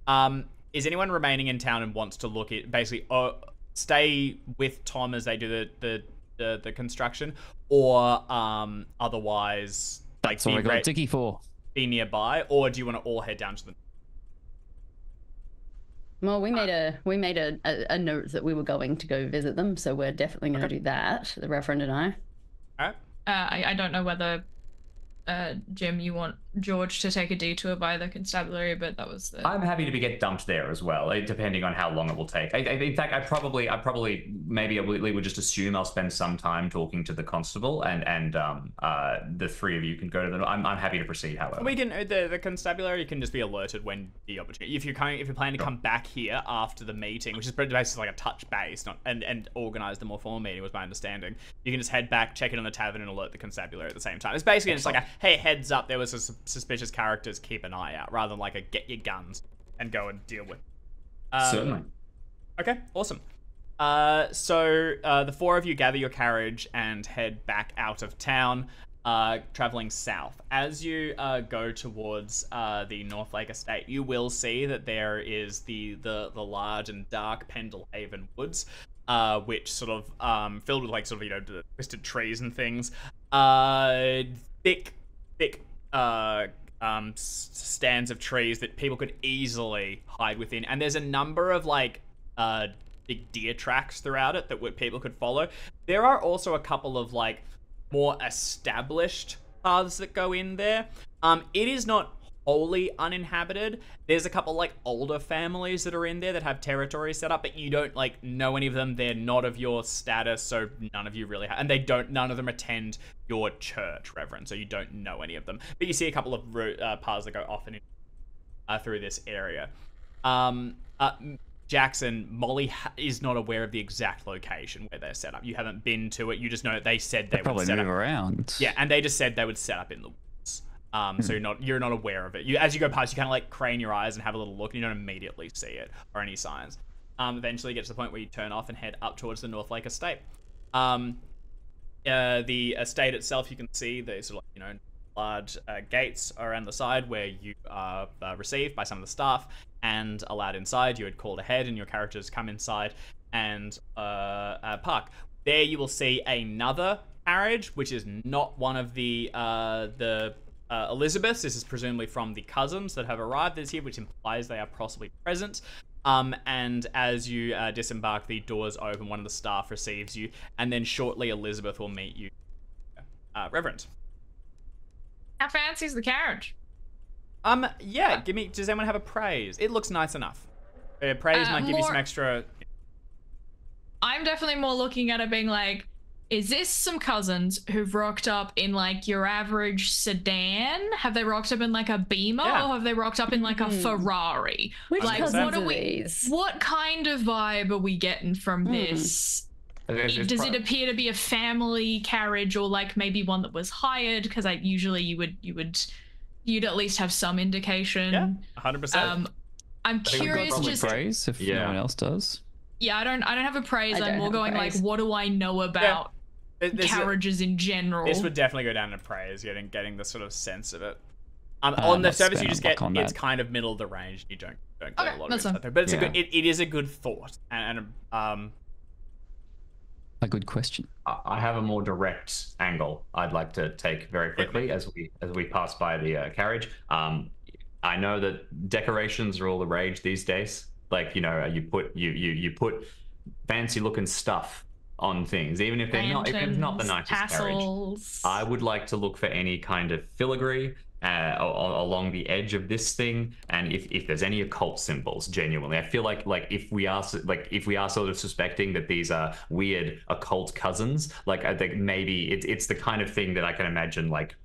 Um, is anyone remaining in town and wants to look at basically uh, stay with Tom as they do the the, the, the construction, or um, otherwise like That's what I be, got re- a Dicky for. be nearby, or do you want to all head down to the? Well, we made a we made a, a, a note that we were going to go visit them, so we're definitely going to Okay. do that. The Reverend and I. All right. Uh, I, I don't know whether uh, Jim, you want George to take a detour by the constabulary, but that was the. I'm happy to be get dumped there as well, eh, depending on how long it will take. I, I, in fact, I probably, I probably, maybe I would would just assume I'll spend some time talking to the constable, and and um, uh, the three of you can go to the. I'm, I'm happy to proceed, however. We can the, the constabulary can just be alerted when the opportunity. If you're coming, if you're planning to come back here after the meeting, which is basically like a touch base, not and and organize the more formal meeting, was my understanding. You can just head back, check in on the tavern, and alert the constabulary at the same time. It's basically just like a hey, heads up, there was a sus- suspicious characters, keep an eye out, rather than like a get your guns and go and deal with. Um, Certainly. Okay, awesome. Uh, so uh, the four of you gather your carriage and head back out of town, uh, traveling south. As you uh, go towards uh, the North Lake Estate, you will see that there is the the, the large and dark Pendle Haven Woods, uh, which sort of um, filled with like sort of you know twisted trees and things. Uh, thick, thick uh, um, stands of trees that people could easily hide within, and there's a number of like uh, big deer tracks throughout it that people could follow. There are also a couple of like more established paths that go in there. Um, it is not wholly uninhabited. There's a couple like older families that are in there that have territory set up, but you don't like know any of them. They're not of your status, so none of you really have, and they don't. None of them attend your church, Reverend, so you don't know any of them. But you see a couple of uh, paths that go off and in, uh, through this area. Um, uh, Jackson, Molly ha- is not aware of the exact location where they're set up. You haven't been to it. You just know they said they, would probably set up. around. Yeah, and they just said they would set up in the Um, so you're not you're not aware of it. You as you go past, you kind of like crane your eyes and have a little look, and you don't immediately see it or any signs. Um, eventually, you get to the point where you turn off and head up towards the North Lake Estate. Um, uh, the estate itself, you can see the sort of you know large uh, gates around the side where you are uh, received by some of the staff and allowed inside. You had called ahead, and your characters come inside and uh, uh, park. There, you will see another carriage, which is not one of the uh, the uh, Elizabeths. This is presumably from the cousins that have arrived this year, which implies they are possibly present. Um, and as you uh, disembark, the doors open. One of the staff receives you, and then shortly Elizabeth will meet you, uh, Reverend. How fancy is the carriage? Um, yeah. Give me. Does anyone have a praise? It looks nice enough. Uh, praise Uh, might give you some extra. I'm definitely more looking at it being like, is this some cousins who've rocked up in like your average sedan? Have they rocked up in like a Beamer Yeah. or have they rocked up in like a Hmm. Ferrari? Which Like, cousins what are are we- these? What kind of vibe are we getting from Hmm. this? It's- it's Does it appear to be a family carriage or like maybe one that was hired? Because I usually you would you would you'd at least have some indication. Yeah, hundred percent. Um, I'm think curious probably just praise if Yeah. no one else does. yeah, I don't I don't have a praise. I don't I'm more have a going like what do I know about This, carriages in general? this would definitely go down in praise, getting getting the sort of sense of it. Um, Uh, on the let's surface, spend you just get buck it's kind of middle of the range. You don't don't get Okay, a lot of that's insight there, but it's a good. It, it is a good thought, and, and um, A good question. I I have a more direct angle I'd like to take very quickly as we as we pass by the uh, carriage. Um, I know that decorations are all the rage these days. Like you know, you put you you you put fancy looking stuff on things, even if they're not even if it's not the nicest carriage. I would like to look for any kind of filigree uh, along the edge of this thing, and if, if there's any occult symbols. Genuinely, I feel like like if we are like if we are sort of suspecting that these are weird occult cousins, like I think maybe it's it's the kind of thing that I can imagine like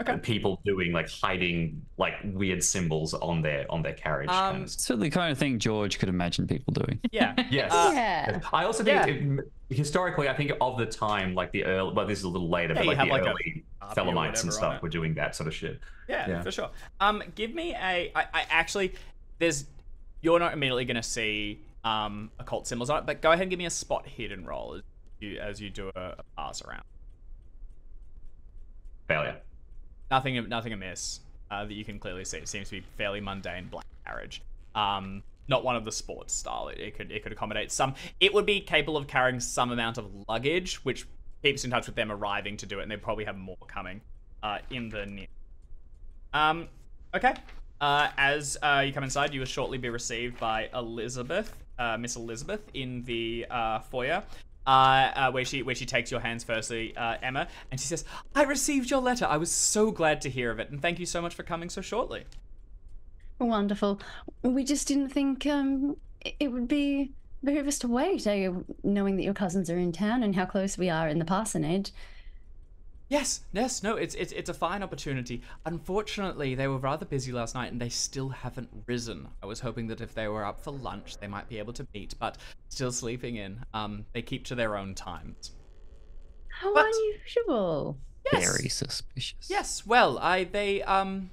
Okay. people doing, like hiding like weird symbols on their on their carriage. kind Um, of Certainly the kind of thing George could imagine people doing. yeah, Yes. Uh, yeah. I also think Yeah. it, historically, I think of the time, like the early, well, this is a little later, Yeah, but like have the like a early harpy or Thelemites and stuff it. were doing that sort of shit. Yeah, Yeah. for sure. Um, give me a. I, I actually, there's. You're not immediately going to see um occult symbols on it, but go ahead and give me a spot hidden roll as you as you do a, a pass around. Failure. Nothing, nothing amiss uh, that you can clearly see. It seems to be fairly mundane black carriage. Um, not one of the sports style. It, it could it could accommodate some. It would be capable of carrying some amount of luggage, which keeps in touch with them arriving to do it, and they probably have more coming uh, in the near. Um, okay. Uh, as uh, you come inside, you will shortly be received by Elizabeth, uh, Miss Elizabeth, in the uh, foyer. Uh, uh, where she where she takes your hands firstly, uh, Emma, and she says, "I received your letter. I was so glad to hear of it, and thank you so much for coming so shortly." Wonderful. We just didn't think um, it- would be behoove us to wait, eh, knowing that your cousins are in town and how close we are in the parsonage. Yes, yes, no, it's it's it's a fine opportunity. Unfortunately, they were rather busy last night and they still haven't risen. I was hoping that if they were up for lunch, they might be able to meet, but still sleeping in. Um, they keep to their own times. How But- unusual. Yes. Very suspicious. Yes, well, I they um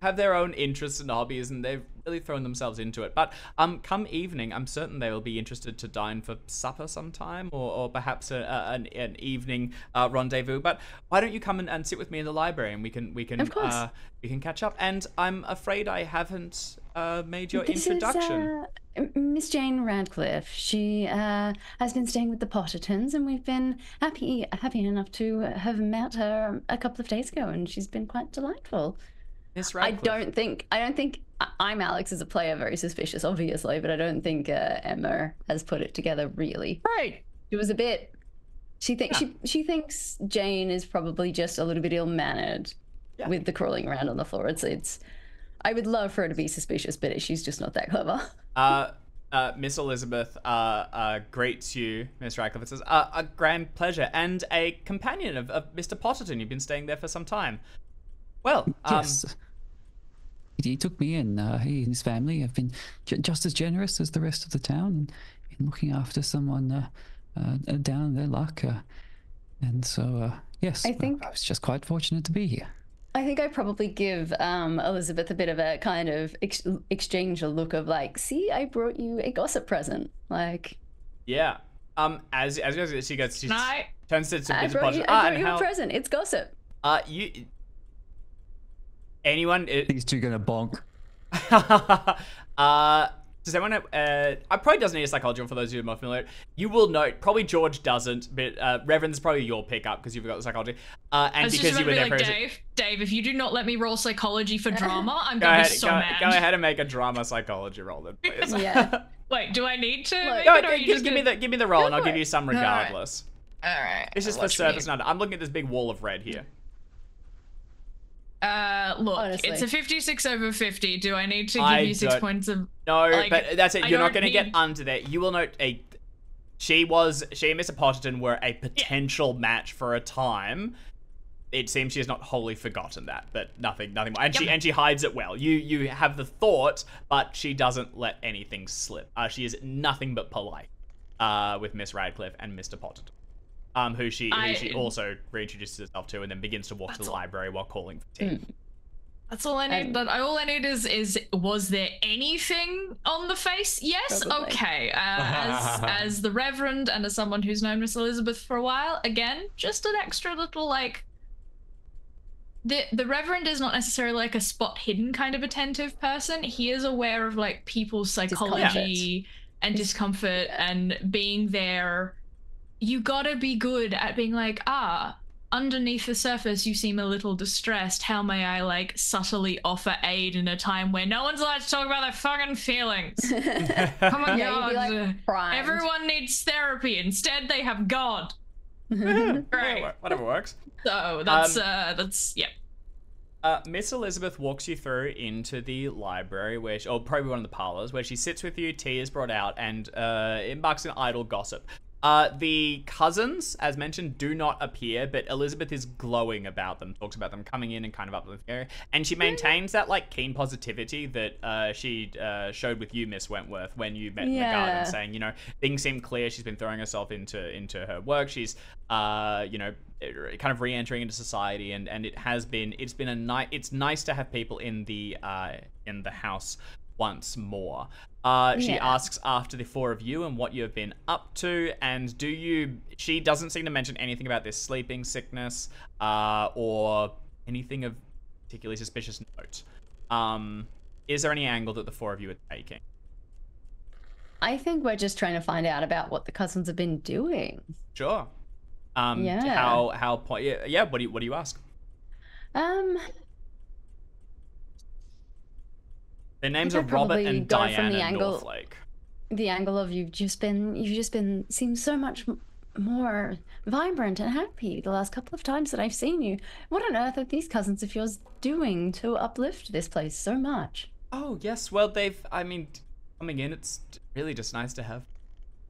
have their own interests and hobbies, and they've really thrown themselves into it. But um, come evening, I'm certain they will be interested to dine for supper sometime, or, or perhaps a, a, an, an evening uh, rendezvous. But why don't you come and, and sit with me in the library, and we can we can Of course. uh, we can catch up. And I'm afraid I haven't uh, made your This introduction. is uh, Miss Jane Radcliffe. She uh, has been staying with the Pottertons, and we've been happy happy enough to have met her a couple of days ago, and she's been quite delightful. Miss Radcliffe. I don't think I don't think I'm Alex as a player very suspicious, obviously, but I don't think uh, Emma has put it together really. Right. She was a bit. She thinks she she thinks Jane is probably just a little bit ill mannered Yeah. with the crawling around on the floor. It's it's. I would love for her to be suspicious, but she's just not that clever. Uh, uh, Miss Elizabeth uh, uh, greets you, Miss Radcliffe. and says, uh, "A grand pleasure, and a companion of, of Mr. Potterton. You've been staying there for some time. Well, um, Yes. He, he took me in. Uh, he and his family have been j- just as generous as the rest of the town in, in looking after someone uh, uh, uh, down in their luck. Uh, and so, uh, yes, I think- I was just quite fortunate to be here. I think I probably give um, Elizabeth a bit of a kind of ex- exchange a look of like, see, I brought you a gossip present. Like, yeah. Um, as as as she gets she Can I? turns to, to I brought you, I Ah, brought and you how? a present. It's gossip. Uh, you. Anyone? It, These two gonna bonk. uh, does anyone? Have, uh, I probably doesn't need a psychology one for those who are more familiar. You will note. Probably George doesn't, but uh, Reverend's probably your pickup because you've got the psychology. Uh, I and was just because about you were be there like. Dave, Dave, if you do not let me roll psychology for drama, I'm Go gonna ahead, be so go, mad. go ahead and make a drama psychology roll then, please. Yeah. Wait, do I need to? Look, make No, it, or are you give, just give me gonna- the give me the roll, and I'll give you some regardless. All right. This is for watch surface me. I'm looking at this big wall of red here. Uh, look, Honestly. it's a 56 over 50. Do I need to give I you six don't- points of? No, Like, but that's it. You're not going to get under that. You will note a. She was. She and Mr. Potterton were a potential match for a time. It seems she has not wholly forgotten that, but nothing, nothing more. And she and she hides it well. You you have the thought, but she doesn't let anything slip. Uh, she is nothing but polite uh, with Miss Radcliffe and Mr. Potterton, um, who she who I- she also reintroduces herself to, and then begins to walk to the all. library while calling for tea. That's all I need. Um, but all I need is is was there anything on the face? Yes. Probably. Okay. Uh, as as the Reverend and as someone who's known Miss Elizabeth for a while, again, just an extra little like. The the Reverend is not necessarily like a spot hidden kind of attentive person. He is aware of like people's psychology and discomfort and being there. You gotta be good at being like, ah, underneath the surface you seem a little distressed. How may I like subtly offer aid in a time where no one's allowed to talk about their fucking feelings? Come on, Yeah, you'd be God. like. Everyone needs therapy. Instead, they have God. Yeah, Great. wha- whatever works. So that's Um, uh that's yeah. Uh, Miss Elizabeth walks you through into the library, where she, or probably one of the parlors, where she sits with you. Tea is brought out, and uh, embarks in idle gossip. Uh, the cousins, as mentioned, do not appear, but Elizabeth is glowing about them. Talks about them coming in and kind of uplifting her, and she maintains that like keen positivity that uh, she uh, showed with you, Miss Wentworth, when you met in the garden, saying, you know, things seem clear. She's been throwing herself into into her work. She's, uh, you know, kind of re-entering into society, and and it has been it's been a night. It's nice to have people in the uh, in the house once more. Uh, she Yeah. asks after the four of you and what you have been up to, and do you? She doesn't seem to mention anything about this sleeping sickness uh, or anything of particularly suspicious note. Um, is there any angle that the four of you are taking? I think we're just trying to find out about what the cousins have been doing. Sure. Um, Yeah. How how? Yeah, yeah. What do you what do you ask? Um, Their names are Robert and go from the angle- Northlake. the angle of you've just been you've just been seemed so much more vibrant and happy the last couple of times that I've seen you. What on earth are these cousins of yours doing to uplift this place so much? Oh yes, well they've. I mean, coming in, it's really just nice to have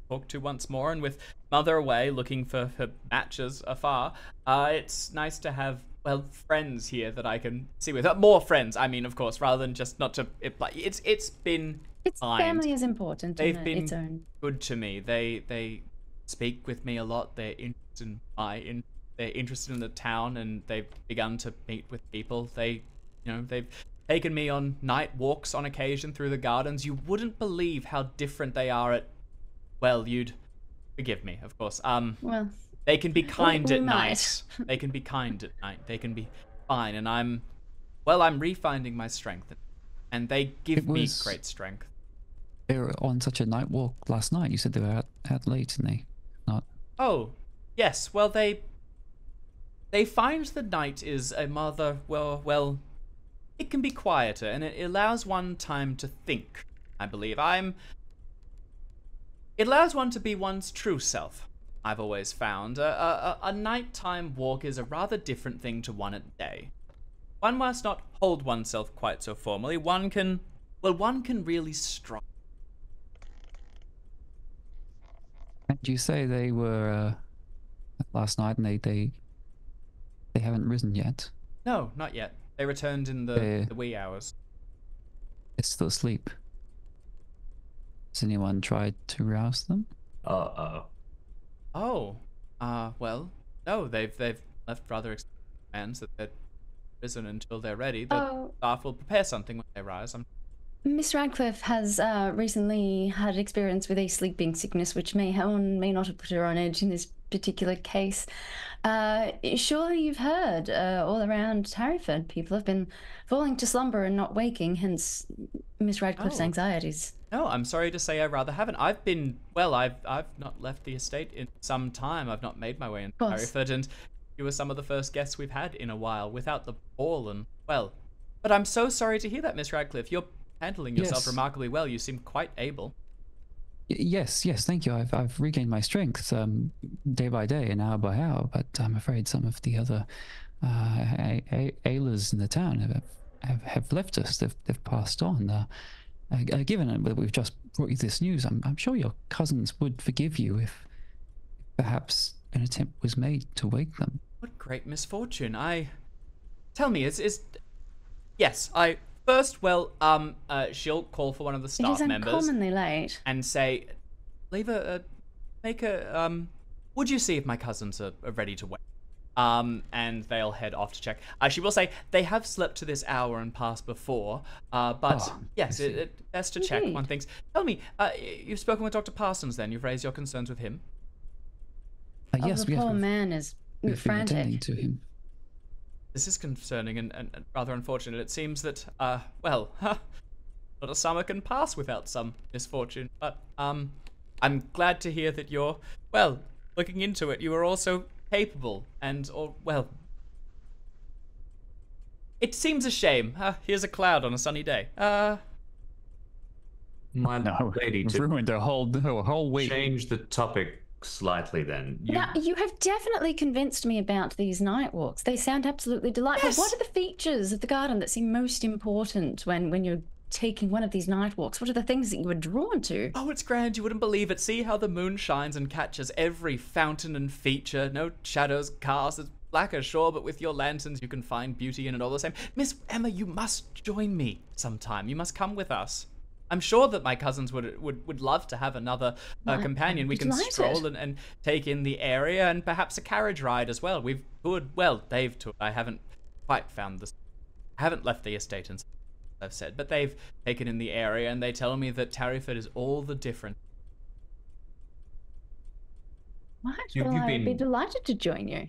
talked to once more, and with mother away looking for her matches afar, uh, it's nice to have well friends here that I can see with. Uh, more friends, I mean, of course, rather than just not to. It, it's it's been Its kind. family is important They've been its own. good to me. They they speak with me a lot. They're interested in my in they're interested in the town and they've begun to meet with people. They you know, they've taken me on night walks on occasion through the gardens. You wouldn't believe how different they are at well, you'd forgive me, of course. Um Well, they can be kind at might. night. they can be kind at night. They can be fine and I'm well, I'm refinding my strength and they give It me was- great strength. They were on such a night walk last night. You said they were out, out late, didn't they? Not. Oh, yes. Well, they they find the night is a mother. well, well, it can be quieter and it allows one time to think. I believe I'm. It allows one to be one's true self. I've always found a, a, a a nighttime walk is a rather different thing to one at day. One must not hold oneself quite so formally. One can, well, one can really strike. And you say they were uh, last night, and they they they haven't risen yet. No, not yet. They returned in the, the wee hours. They're still asleep. Has anyone tried to rouse them? Uh oh. Oh, uh, well, no, they've they've left rather commands that they're risen until they're ready. The Oh. staff will prepare something when they rise. I'm, Miss Radcliffe has uh, recently had experience with a sleeping sickness, which may or may not have put her on edge in this particular case. Uh, surely you've heard uh, all around Tarryford, people have been falling to slumber and not waking, hence Miss Radcliffe's Oh. anxieties. no, I'm sorry to say I rather haven't. I've been well. I've I've not left the estate in some time. I've not made my way into. Tarryford, and you were some of the first guests we've had in a while without the ball and well. But I'm so sorry to hear that, Miss Radcliffe. You're handling yourself Yes. remarkably well. You seem quite able. Yes, yes, thank you. I've I've regained my strength um, day by day and hour by hour, but I'm afraid some of the other uh, Ailers in the town have have, have left us. They've they've passed on. Uh, uh, given that we've just brought you this news, I'm I'm sure your cousins would forgive you if perhaps an attempt was made to wake them. What great misfortune. I tell me, is is yes, I first well, um uh she'll call for one of the staff is members uncommonly late. and say leave a, a make a um would you see if my cousins are, are ready to wait? Um, and they'll head off to check. Uh, she will say they have slept to this hour and past before, uh, but Oh, yes, I it, it, best to check Indeed. one things. Tell me, uh, you've spoken with Dr. Parsons then? You've raised your concerns with him? Uh, Oh, yes, the yes, poor we've, man is we've been attending frantic. to him. This is concerning and, and, and rather unfortunate. It seems that, uh, well, not a summer can pass without some misfortune. But, um, I'm glad to hear that you're, well, looking into it, you are also capable and, or, well, it seems a shame. Uh, here's a cloud on a sunny day. Uh, My No, lady, to ruined a whole a whole week. change the topic slightly then. You, Now, you have definitely convinced me about these night walks. They sound absolutely delightful. What are the features of the garden that seem most important when, when you're taking one of these night walks? What are the things that you were drawn to? Oh, it's grand. You wouldn't believe it. See how the moon shines and catches every fountain and feature. No shadows cast. It's black as sure, but with your lanterns you can find beauty in it all the same. Miss Emma, you must join me sometime. You must come with us. I'm sure that my cousins would would, would love to have another uh, I'd- companion. We can delighted. stroll and, and take in the area and perhaps a carriage ride as well. We've toured, well, they've toured. I haven't quite found this. I haven't left the estate and I've said, but they've taken in the area and they tell me that Tarryford is all the different. Right, You- well, you've I'd be delighted to join you.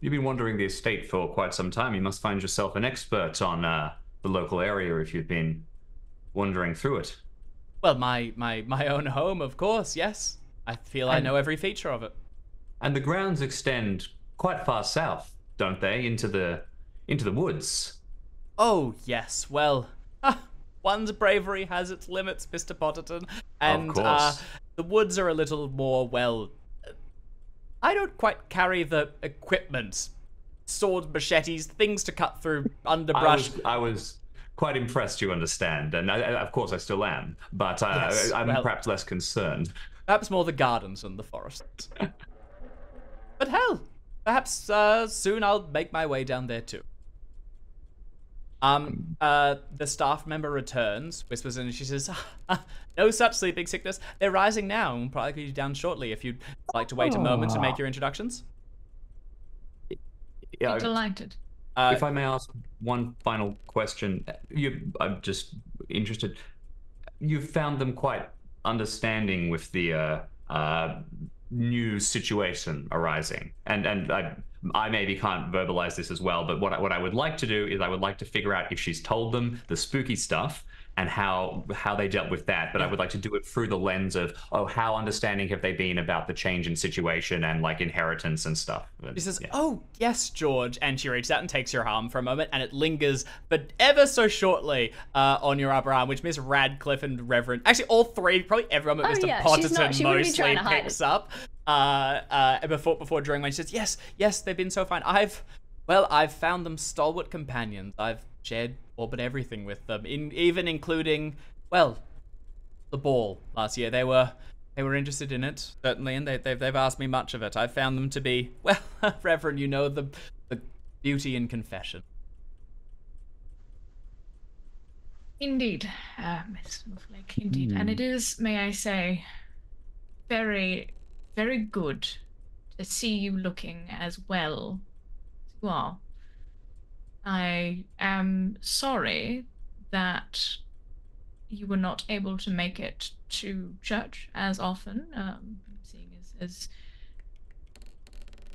You've been wandering the estate for quite some time. You must find yourself an expert on uh, the local area if you've been wandering through it. Well, my my my own home, of course. Yes, I feel I know every feature of it. And the grounds extend quite far south, don't they? Into the into the woods. Oh yes, well, ah, one's bravery has its limits, Mister Potterton, and uh, course. the woods are a little more well I don't quite carry the equipment, sword, machetes, things to cut through I underbrush. was, I was quite impressed. You understand, and I, I- of course I still am, but uh, Yes, I'm well- perhaps less concerned. Perhaps more the gardens than the forests. but hell, perhaps uh, soon I'll make my way down there too. Um, uh, the staff member returns, whispers in, and she says, "Ah, "No such sleeping sickness. They're rising now, and will probably be down shortly. If you'd like to wait a moment to make your introductions." Yeah, I- Delighted. Uh, if I may ask one final question, you, I'm just interested. You've found them quite understanding with the uh, uh, new situation arising, and and I, I maybe can't verbalize this as well, but what I, what I would like to do is I would like to figure out if she's told them the spooky stuff and how how they dealt with that. But I would like to do it through the lens of oh, how understanding have they been about the change in situation and like inheritance and stuff. She says, Yeah. "Oh yes, George," and she reaches out and takes your arm for a moment, and it lingers, but ever so shortly, uh, on your upper arm, which Miss Radcliffe and Reverend, actually all three, probably everyone but Oh, Mr. yeah, Potterton not- she be mostly trying to hide picks up. Uh, uh, before before during when she says, "Yes, yes, they've been so fine. I've, well, I've found them stalwart companions. I've shared all but everything with them, in even including, well, the ball last year. They were." They were interested in it, certainly, and they, they've, they've asked me much of it. I found them to be, well, Reverend, you know, the, the beauty in confession. Indeed, uh, Miss Northlake, indeed. And it is, may I say, very, very good to see you looking as well as you are. I am sorry that you were not able to make it to church as often, um, seeing as, as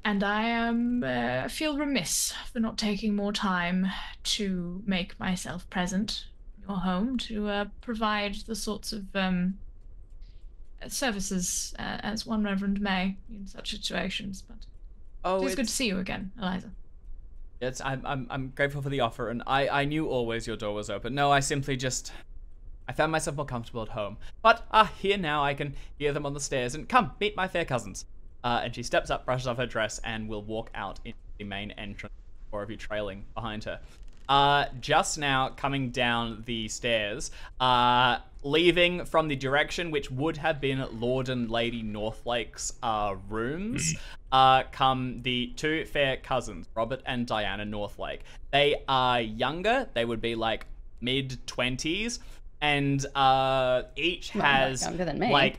and I am uh, feel remiss for not taking more time to make myself present in your home to uh, provide the sorts of um, services uh, as one reverend may in such situations. But Oh, it's good to see you again, Eliza. It's I'm I'm I'm grateful for the offer, and I I knew always your door was open. No, I simply just I found myself more comfortable at home. But ah, here now I can hear them on the stairs, and come meet my fair cousins. Uh, and she steps up, brushes off her dress, and will walk out into the main entrance. Four of you trailing behind her. Uh, just now coming down the stairs, uh, leaving from the direction which would have been Lord and Lady Northlake's uh, rooms, uh, come the two fair cousins, Robert and Diana Northlake. They are younger, they would be like mid 20s, and uh, each Well, has younger than me. like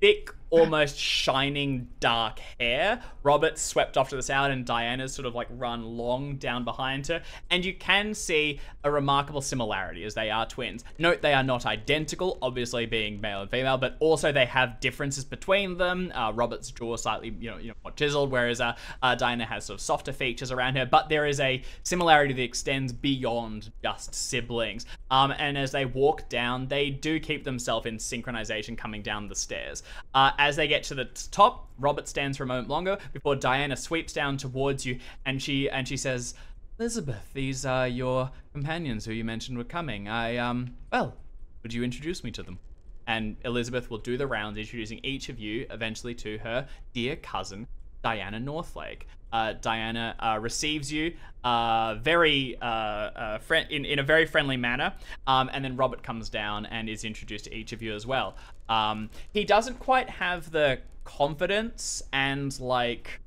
thick, almost shining dark hair. Robert swept off to the side, and Diana's sort of like run long down behind her. And you can see a remarkable similarity as they are twins. Note they are not identical, obviously being male and female, but also they have differences between them. Uh, Robert's jaw slightly, you know, you know, more chiseled, whereas uh, uh, Diana has sort of softer features around her. But there is a similarity that extends beyond just siblings. Um, and as they walk down, they do keep themselves in synchronization coming down the stairs. Uh, as they get to the top, Robert stands for a moment longer before Diana sweeps down towards you, and she and she says, "Elizabeth, these are your companions who you mentioned were coming. I um, well, would you introduce me to them?" And Elizabeth will do the rounds, introducing each of you eventually to her dear cousin, Diana Northlake. Uh, Diana uh, receives you uh, very uh, uh, in, in a very friendly manner, um, and then Robert comes down and is introduced to each of you as well. Um, he doesn't quite have the confidence and like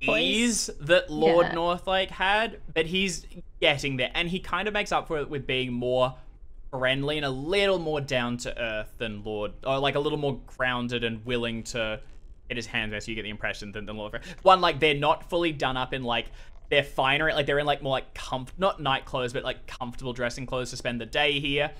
ease that Lord Yeah. Northlake had, but he's getting there, and he kind of makes up for it with being more friendly and a little more down to earth than Lord, or like a little more grounded and willing to get his hands dirty. You get the impression than, than Lord. One like they're not fully done up in like their finery, like they're in like more like comf not night clothes, but like comfortable dressing clothes to spend the day here.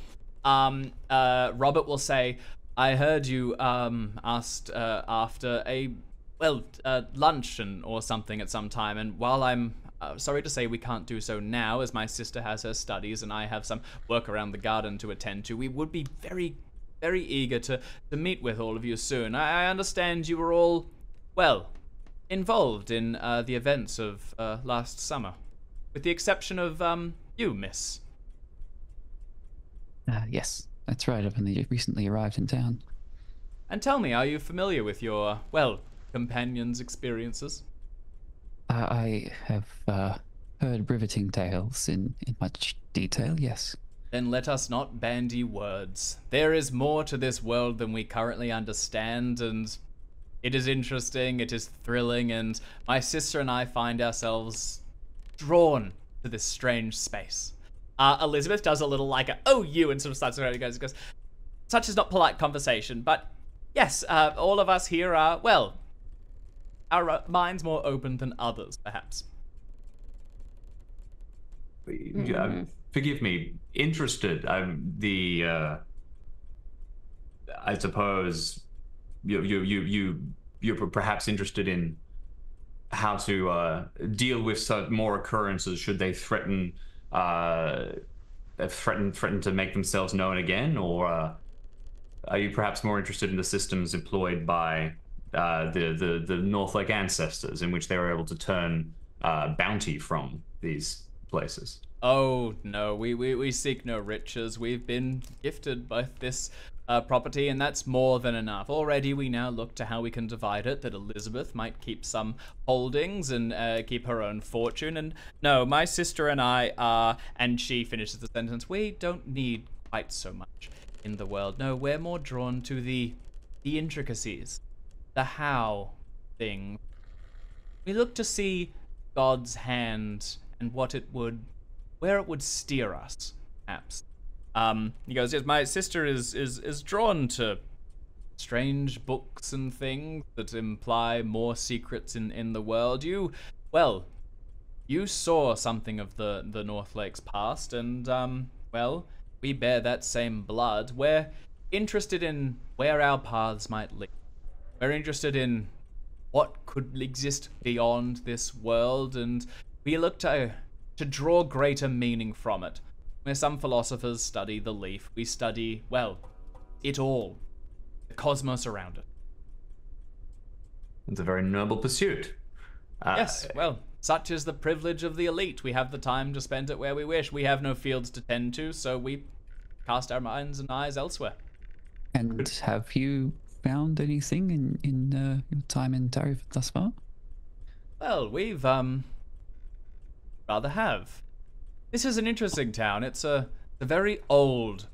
Um, uh, Robert will say, "I heard you um asked uh, after a well uh, luncheon or something at some time, and while I'm uh, sorry to say we can't do so now, as my sister has her studies and I have some work around the garden to attend to, we would be very, very eager to, to meet with all of you soon. I, I understand you were all, well, involved in uh, the events of uh, last summer, with the exception of um, you, Miss. Uh, yes, that's right. I've only recently arrived in town. And tell me, are you familiar with your, well, companion's experiences? Uh, I have uh, heard riveting tales in, in much detail, yes. Then let us not bandy words. There is more to this world than we currently understand, and it is interesting, it is thrilling, and my sister and I find ourselves drawn to this strange space. Uh, Elizabeth does a little like a, oh, you, and sort of starts around and goes, goes, such is not polite conversation, but yes, uh, all of us here are, well, our uh, minds more open than others, perhaps. Uh, forgive me. Interested. I'm the. Uh, I suppose you you you you you're perhaps interested in how to uh, deal with some more occurrences should they threaten uh, threaten threaten to make themselves known again, or uh, are you perhaps more interested in the systems employed by uh, the, the the Northlake ancestors, in which they were able to turn uh, bounty from these places? Oh no, we, we, we seek no riches. We've been gifted by this uh, property, and that's more than enough. Already, we now look to how we can divide it. That Elizabeth might keep some holdings and uh, keep her own fortune. And no, my sister and I are. And she finishes the sentence. We don't need quite so much in the world. No, we're more drawn to the the intricacies, the how thing. We look to see God's hand and what it would, where it would steer us, perhaps. Um, he goes, yes, my sister is is is drawn to strange books and things that imply more secrets in in the world. You, well, you saw something of the the Northlakes past, and um, well, we bear that same blood. We're interested in where our paths might lead. We're interested in what could exist beyond this world, and we look to to draw greater meaning from it. Where some philosophers study the leaf, we study, well, it all, the cosmos around it. It's a very noble pursuit. Uh, Yes, well, such is the privilege of the elite. We have the time to spend it where we wish. We have no fields to tend to, so we cast our minds and eyes elsewhere. And have you found anything in, in uh, your time in Tarif thus far? Well, we've, um, rather have. This is an interesting town. It's a, a very old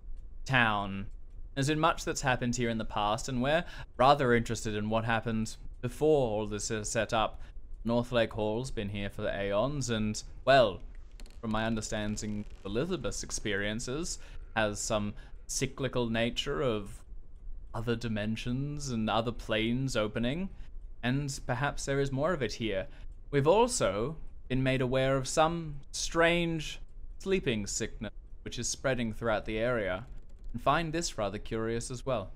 town. There's been much that's happened here in the past, and we're rather interested in what happened before all this is set up. Northlake Hall's been here for the aeons, and, well, from my understanding Elizabeth's experiences, has some cyclical nature of other dimensions and other planes opening, and perhaps there is more of it here. We've also been made aware of some strange sleeping sickness which is spreading throughout the area, and find this rather curious as well.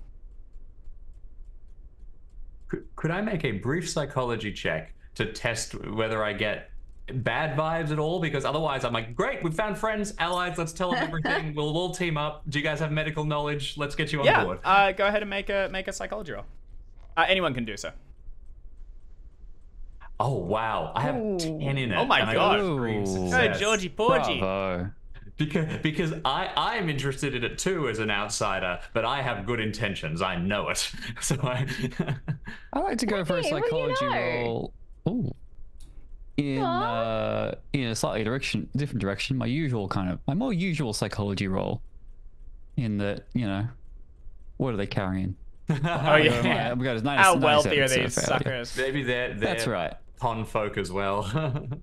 Could, could I make a brief psychology check to test whether I get bad vibes at all? Because otherwise, I'm like, great, we've found friends, allies. Let's tell them everything. we'll all team up. Do you guys have medical knowledge? Let's get you on yeah, board. uh, go ahead and make a make a psychology roll. Uh, anyone can do so. Oh wow, I have Ooh. ten in it. Oh my and God. got a. Go. Georgie Porgy. Bravo. Because because I I am interested in it too as an outsider, but I have good intentions. I know it. So I. I like to go for a Hey, what do you psychology know? roll. Ooh. In Aw. uh, in a slightly direction, different direction. My usual kind of, my more usual psychology roll. In that, you know, what are they carrying? Oh yeah. we got How 97, wealthy are these so suckers? Maybe they're, they're That's right. Pond folk as well.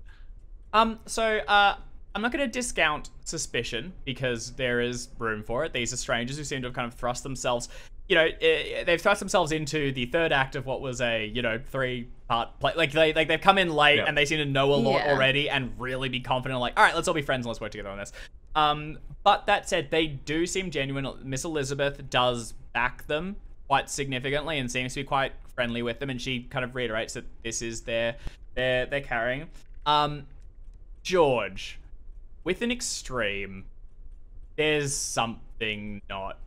Um, so uh, I'm not going to discount suspicion because there is room for it. These are strangers who seem to have kind of thrust themselves. You know, eh, they've thrust themselves into the third act of what was a you know three part play. Like they like they've come in late Yeah. and they seem to know a lot Yeah. already and really be confident. Like, all right, let's all be friends and let's work together on this. Um, but that said, they do seem genuine. Miss Elizabeth does back them quite significantly and seems to be quite friendly with them. And she kind of reiterates that this is their their they're carrying. Um, George, with an extreme, there's something not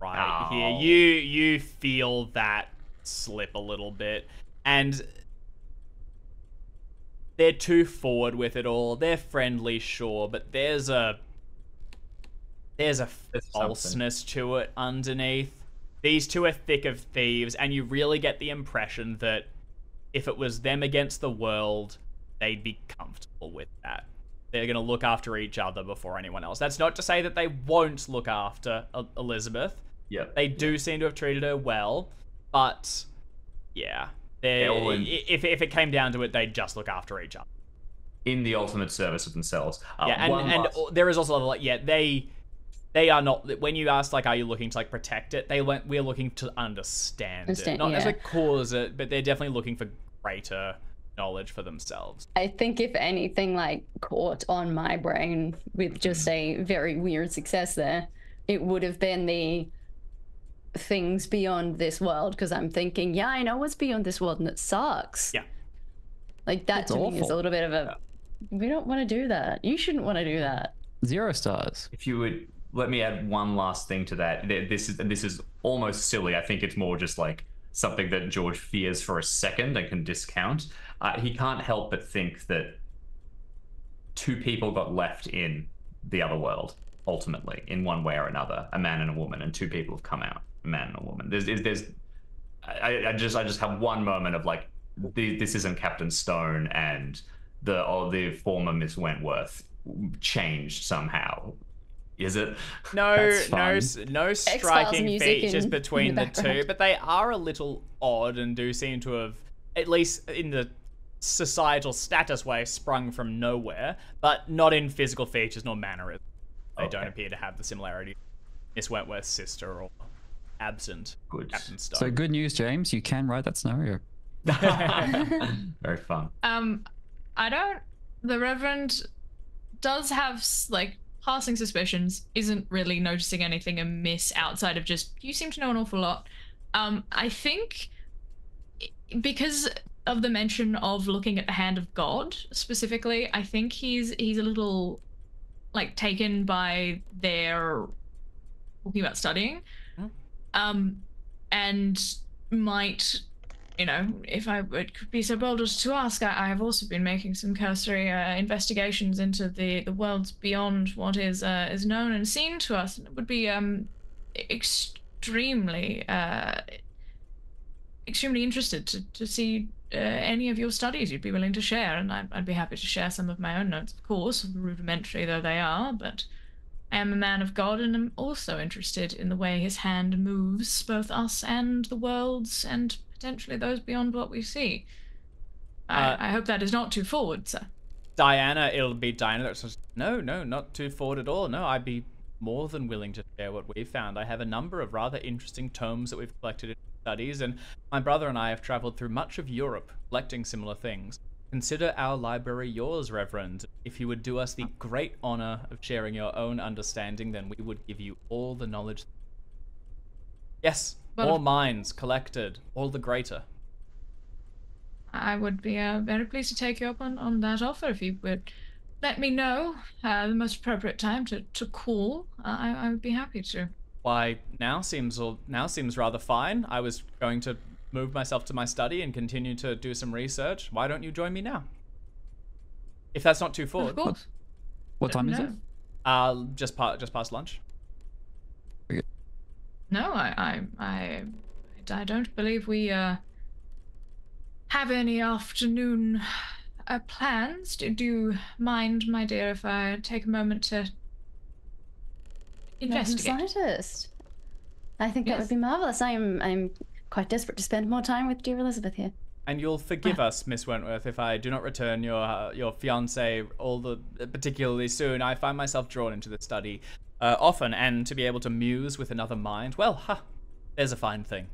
right here. Oh. You you feel that slip a little bit, and they're too forward with it all. They're friendly, sure, but there's a there's a There's something. falseness to it underneath. These two are thick of thieves, and you really get the impression that if it was them against the world, they'd be comfortable with that. They're going to look after each other before anyone else. That's not to say that they won't look after Elizabeth. Yeah. They do seem to have treated her well, but yeah, in- if if it came down to it, they'd just look after each other. In the ultimate service of themselves. Uh, yeah, and and last- there is also like yeah they they are not when you asked like are you looking to like protect it they went we're looking to understand, Understand, it not as yeah. like cause it but they're definitely looking for greater knowledge for themselves I think if anything like caught on my brain with just a very weird success there, it would have been the things beyond this world because I'm thinking, yeah, I know what's beyond this world and it sucks. Yeah. Like that It's to me is a little bit of a we don't want to do that. You shouldn't want to do that. Zero stars. if you would let me add one last thing to that. This is this is almost silly. I think it's more just like something that george fears for a second and can discount. Uh, he can't help but think that two people got left in the other world ultimately in one way or another a man and a woman and two people have come out a man and a woman. There's there's, I, I just i just have one moment of like this isn't captain stone and the oh, the former miss wentworth changed somehow is it no no no striking features between the, the two but they are a little odd and do seem to have at least in the societal status way sprung from nowhere but not in physical features nor mannerism they don't appear to have the similarity miss wentworth's sister or absent Good. captain So good news, James. You can write that scenario. Very fun. Um, I don't. The Reverend does have like passing suspicions. Isn't really noticing anything amiss outside of just you seem to know an awful lot. Um, I think because of the mention of looking at the hand of God specifically, I think he's he's a little like taken by their talking about studying, Hmm. um, and might you know, if I would be so bold as to ask, I, I have also been making some cursory uh, investigations into the, the worlds beyond what is uh, is known and seen to us. And it would be um extremely uh, extremely interested to, to see uh, any of your studies you'd be willing to share, and I'd, I'd be happy to share some of my own notes, of course, rudimentary though they are, but. I am a man of God and am also interested in the way his hand moves both us and the worlds and potentially those beyond what we see. I, Uh, I hope that is not too forward, sir. Diana, it'll be Diana that says, No, no, not too forward at all. No, I'd be more than willing to share what we've found. I have a number of rather interesting tomes that we've collected in studies, and my brother and I have traveled through much of Europe collecting similar things. Consider our library yours, Reverend. If you would do us the great honor of sharing your own understanding, then we would give you all the knowledge. Yes, Well, more of- minds collected, all the greater. I would be uh, very pleased to take you up on, on that offer if you would let me know uh, the most appropriate time to, to call. Uh, I, I would be happy to. Why now seems all now seems rather fine. I was going to move myself to my study and continue to do some research. Why don't you join me now? If that's not too forward. Of course. What time is it? Uh just pa- just past lunch. No, I, I, I, I don't believe we uh, have any afternoon uh, plans. Do, do you mind, my dear, if I take a moment to Not in the investigate? slightest. I think that would be marvelous. I'm I'm quite desperate to spend more time with dear Elizabeth here. And you'll forgive us, Miss Wentworth, if I do not return your uh, your fiance all the particularly soon. I find myself drawn into the study uh, often, and to be able to muse with another mind. Well, ha, there's a fine thing.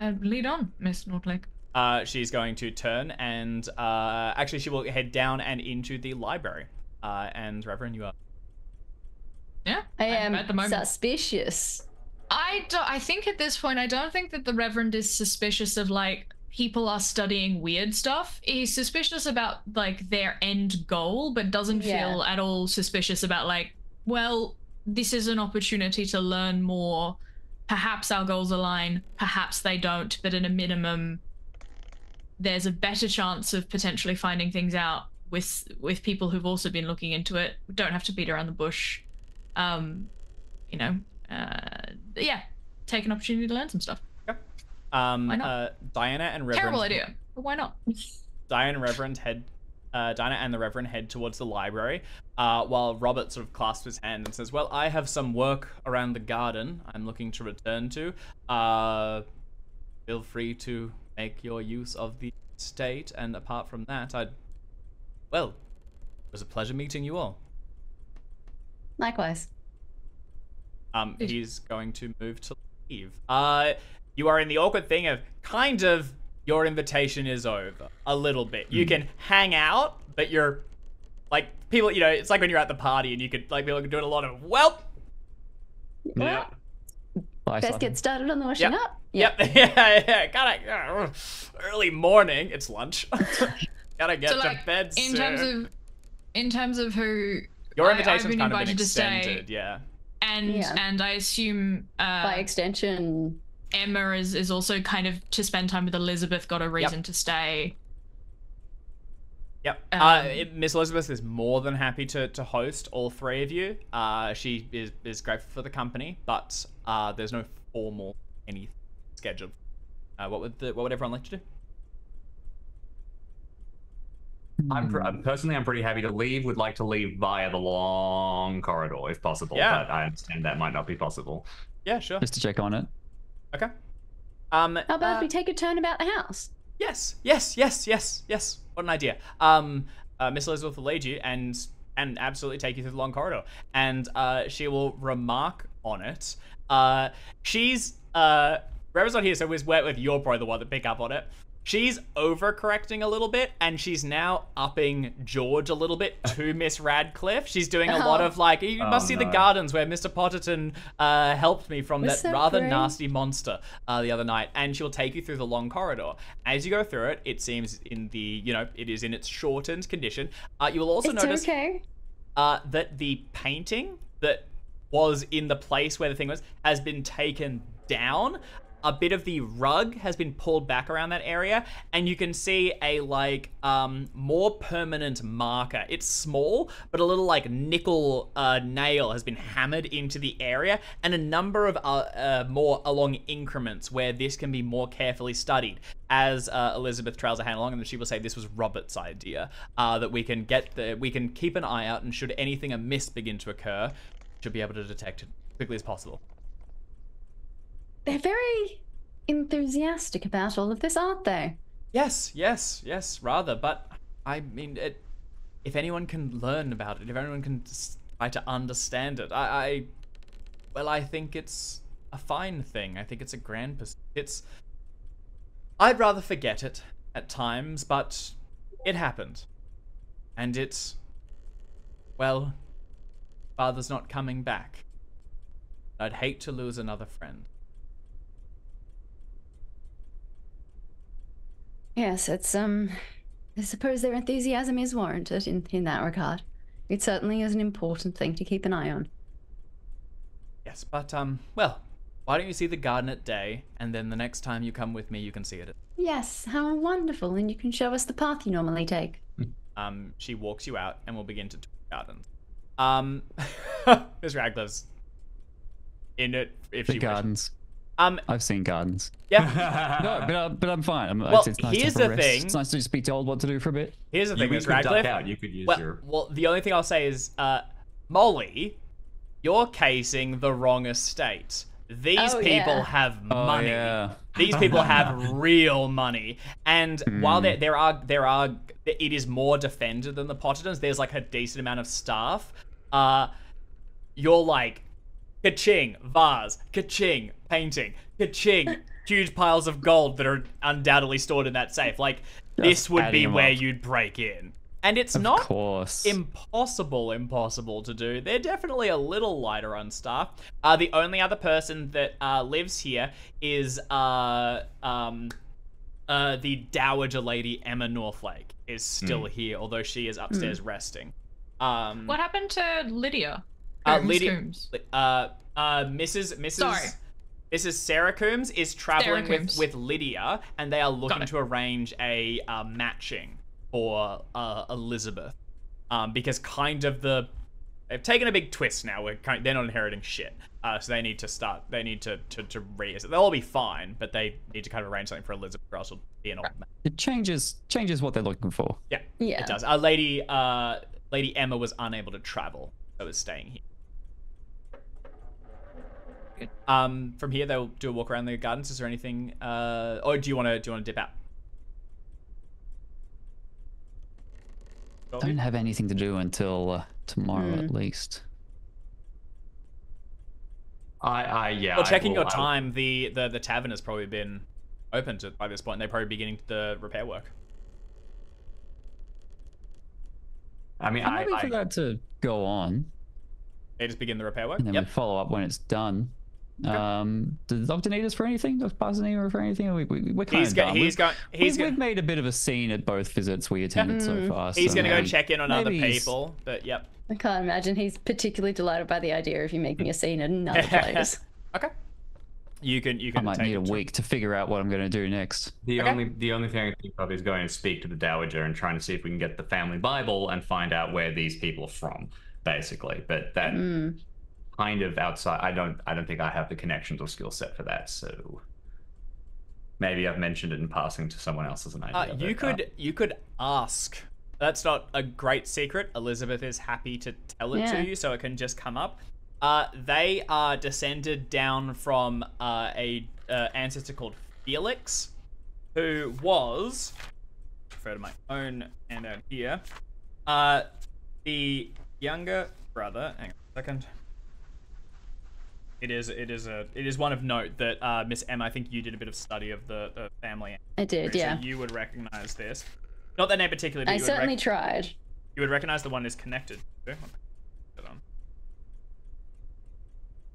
Uh, lead on, Miss Northlake. Uh, she's going to turn and uh, actually she will head down and into the library. Uh, and Reverend, you are. Yeah, I I'm am at the moment. suspicious. I don't. I think at this point, I don't think that the Reverend is suspicious of like people are studying weird stuff. He's suspicious about like their end goal, but doesn't Yeah. feel at all suspicious about like, well, this is an opportunity to learn more. Perhaps our goals align. Perhaps they don't. But at a minimum, there's a better chance of potentially finding things out with with people who've also been looking into it. We don't have to beat around the bush. Um, you know, uh, yeah, take an opportunity to learn some stuff. Um, Why not? Uh, Diana and Reverend. Terrible idea. But why not? Diana and Reverend head. Uh, Diana and the Reverend head towards the library, uh, while Robert sort of clasps his hand and says, "Well, I have some work around the garden. I'm looking to return to. Uh, feel free to make your use of the estate. And apart from that, I'd. Well, it was a pleasure meeting you all. Likewise. Um, he's going to move to leave. Uh, you are in the awkward thing of kind of your invitation is over a little bit. You can hang out, but you're like people. You know, it's like when you're at the party and you could like people are doing a lot of well. Yeah. Nice Best get started on the washing Yep. up. Yep. yeah. Yeah. Gotta uh, early morning. It's lunch. Gotta get so to like bed in soon. terms of in terms of who your I- I've invitation's been kind of been invited to stay. extended. Yeah. and Yeah. and I assume uh, By extension, Emma is is also kind of to spend time with Elizabeth. Got a reason to stay. Yep. Um, uh, Miss Elizabeth is more than happy to, to host all three of you. Uh, she is, is grateful for the company, but uh, there's no formal anything scheduled. Uh, what would the, what would everyone like to do? I'm pr- uh, personally, I'm pretty happy to leave. Would like to leave via the long corridor if possible. Yeah. But I understand that might not be possible. Yeah, sure. Just to check on it. Okay. Um, how about uh, we take a turn about the house? Yes, yes, yes, yes, yes. What an idea. Um, uh, Miss Elizabeth will lead you and and absolutely take you through the long corridor, and uh, she will remark on it. Uh, she's uh, not here, so we're with you're probably the one to pick up on it. She's overcorrecting a little bit, and she's now upping George a little bit to Miss Radcliffe. She's doing a lot Oh. of like, you Oh, must see the gardens where Mr. Potterton uh, helped me from Was that that rather great? nasty monster uh, the other night, and she'll take you through the long corridor. As you go through it, it seems in the you know it is in its shortened condition. Uh, you will also it's notice okay. uh, that the painting that was in the place where the thing was has been taken down. A bit of the rug has been pulled back around that area, and you can see a like um, more permanent marker. It's small, but a little like nickel uh, nail has been hammered into the area, and a number of uh, uh, more along increments where this can be more carefully studied. As uh, Elizabeth trails her hand along, and she will say this was Robert's idea uh, that we can get the we can keep an eye out, and should anything amiss begin to occur, should be able to detect it quickly as possible. They're very enthusiastic about all of this, aren't they? Yes, yes, yes, rather. But I mean, it, if anyone can learn about it, if anyone can try to understand it, I, I, well, I think it's a fine thing. I think it's a grand. pers- It's. I'd rather forget it at times, but it happened, and it's. Well, father's not coming back. I'd hate to lose another friend. Yes, it's um. I suppose their enthusiasm is warranted in in that regard. It certainly is an important thing to keep an eye on. Yes, but um, well, why don't you see the garden at day, and then the next time you come with me, you can see it. At, Yes, how wonderful! And you can show us the path you normally take. um, she walks you out, and we'll begin to tour the gardens. Um, Miss Radcliffe's in it if The she wishes. Gardens. Um, I've seen gardens. yeah. No, but, uh, but I'm fine. I'm, Well, it's, it's nice here's to the rest. thing. It's nice to just be told what to do for a bit. Here's the thing, Miss could duck Radcliffe. out. You could use Well, your. well, the only thing I'll say is, uh, Molly, you're casing the wrong estate. These Oh, people yeah. have Oh, money. yeah. These people have real money, and while there there are there are it is more defended than the Pottertons. There's like a decent amount of staff. Uh, you're like, ka-ching, vase, ka-ching, painting, ka-ching, huge piles of gold that are undoubtedly stored in that safe. Like this would be where up. you'd break in, and it's Of not course. impossible, impossible to do. They're definitely a little lighter on staff. Uh, the only other person that uh, lives here is uh, um, uh, the Dowager Lady Emma Northlake is still here, although she is upstairs resting. Um, What happened to Lydia? Uh, Coombs, Coombs. uh, uh, Mrs. Mrs. Sorry. Mrs. Sarah Coombs is traveling Sarah with, Coombs. with Lydia, and they are looking to arrange a uh, matching for uh, Elizabeth, um, because kind of the they've taken a big twist now. We're kind they're not inheriting shit, uh, so they need to start. They need to to to raise it. They'll all be fine, but they need to kind of arrange something for Elizabeth, or else will be an old man. It changes changes what they're looking for. Yeah, Yeah. it does. Uh, Lady uh, Lady Emma was unable to travel, so is staying here. Um, from here they'll do a walk around the gardens. Is there anything? Uh, or do you want to do you want to dip out? Don't have anything to do until uh, tomorrow Hmm. at least. I, I, yeah. Well, I checking will- your time, the, the the tavern has probably been opened by this point. And they're probably beginning the repair work. I mean, I'm I, happy for I, that to go on, They just begin the repair work. and then Yep. we follow up when it's done. Um, does the doctor need us for anything? Does Parson need us for anything? We, we, we're kind He's of go- done. he's we've, going. He's we've, going. we've made a bit of a scene at both visits we attended so far. He's so going to go maybe- check in on other people. But yep. I can't imagine he's particularly delighted by the idea of you making a scene in another place. Okay. You can. You I can. might need a it week to figure out what I'm going to do next. the Okay. only the only thing I think of is going to speak to the dowager and trying to see if we can get the family Bible and find out where these people are from, basically. But that Mm. Kind of outside. I don't. I don't think I have the connections or skill set for that. So maybe I've mentioned it in passing to someone else as an idea. Uh, you but, uh, could. You could ask. That's not a great secret. Elizabeth is happy to tell it Yeah. to you, so it can just come up. Uh, they are descended down from uh, a uh, ancestor called Felix, who was refer to my own handout here. Uh, the younger brother. Hang on a second. It is. It is a. It is one of note that uh, Miss Emma. I think you did a bit of study of the, the family. I did, So yeah. you would recognize this. Not that name particularly, but I you, certainly rec- tried. you would recognize the one is connected. to.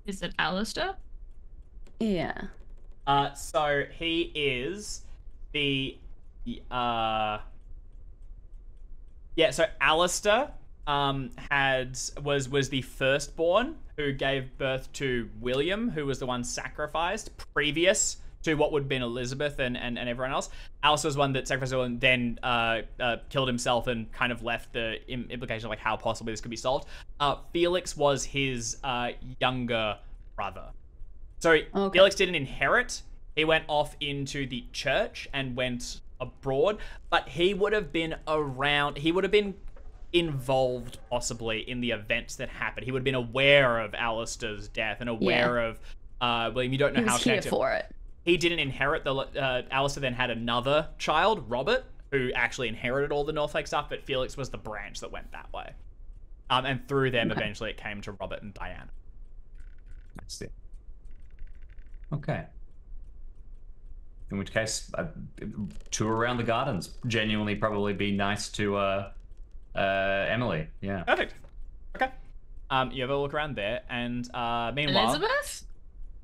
Is it Alistair? Yeah. Uh, so he is the uh yeah. So Alistair um had was was the firstborn who gave birth to William, who was the one sacrificed previous to what would have been Elizabeth and, and, and everyone else. Alice was one that sacrificed and then uh, uh, killed himself and kind of left the Im- implication of like how possibly this could be solved. Uh, Felix was his uh, younger brother. So Okay. Felix didn't inherit. He went off into the church and went abroad, but he would have been around. He would have been involved possibly in the events that happened. He would have been aware of Alistair's death and aware of uh, William. You don't know He how was here for it. He didn't inherit the. Uh, Alistair then had another child, Robert, who actually inherited all the Northlake stuff, but Felix was the branch that went that way. Um, and through them, Okay. eventually, it came to Robert and Diana. I see. Okay. In which case, uh, tour around the gardens. Genuinely, probably be nice to uh, uh, Emily. Yeah. Perfect. Okay. Um, you have a look around there, and uh, meanwhile, Elizabeth?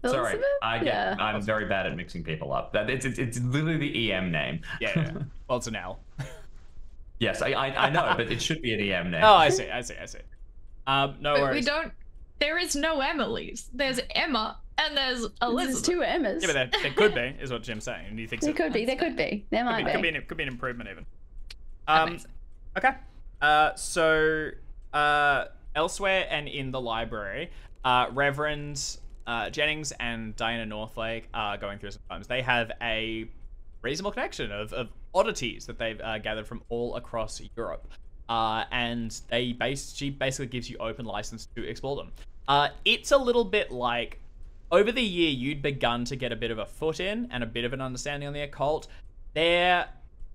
Sorry, Elizabeth? I get. Yeah. I'm very bad at mixing people up. That it's, it's it's literally the EM name. yeah, yeah. well, it's an L. yes, I, I I know, but it should be an EM name. Oh, I see, I see, I see. Um, no But we don't. There is no Emily's. There's Emma and there's a There's Elizabeth. two Emmas. Yeah, but there, there could be, is what Jim's saying, and he thinks There it could be. There could be. There could might be, could be. be, an, could be an improvement even. Um. Okay. Uh, so uh, elsewhere and in the library, uh, Reverend uh, Jennings and Diana Northlake are going through some times. They have a reasonable collection of, of oddities that they've uh, gathered from all across Europe. Uh, and they base she basically gives you open license to explore them. It's a little bit like over the year you'd begun to get a bit of a foot in and a bit of an understanding on the occult. They're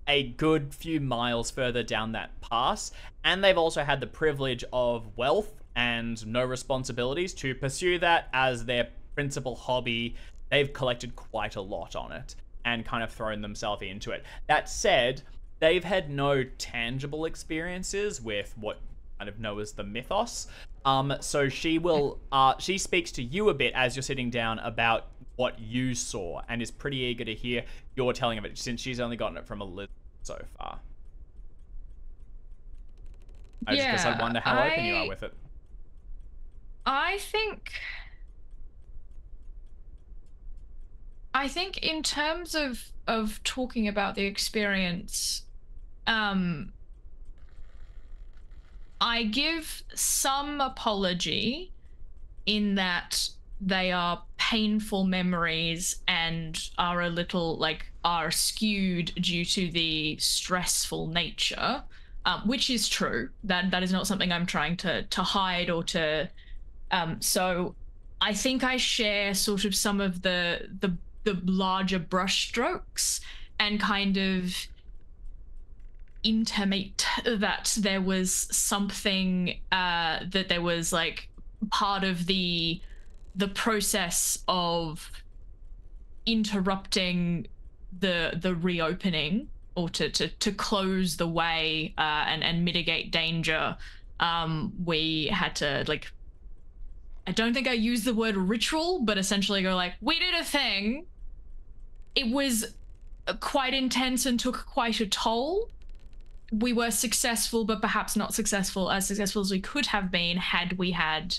a good few miles further down that pass, and they've also had the privilege of wealth and no responsibilities to pursue that as their principal hobby. They've collected quite a lot on it and kind of thrown themselves into it. That said, they've had no tangible experiences with what kind of know as the mythos. Um, so she will, uh, she speaks to you a bit as you're sitting down about what you saw, and is pretty eager to hear your telling of it, since she's only gotten it from a Elizabeth so far. I just I wonder how open you are with it. I think. I think in terms of of talking about the experience, um, I give some apology in that they are painful memories and are a little like are skewed due to the stressful nature um, which is true. That that is not something i'm trying to to hide or to um, so i think i share sort of some of the the the larger brushstrokes and kind of intimate that there was something uh that there was like part of the the process of interrupting the the reopening or to to, to close the way uh, and and mitigate danger um we had to like i don't think i used the word ritual but essentially go like we did a thing. It was uh, quite intense and took quite a toll. We were successful but perhaps not successful as successful as we could have been had we had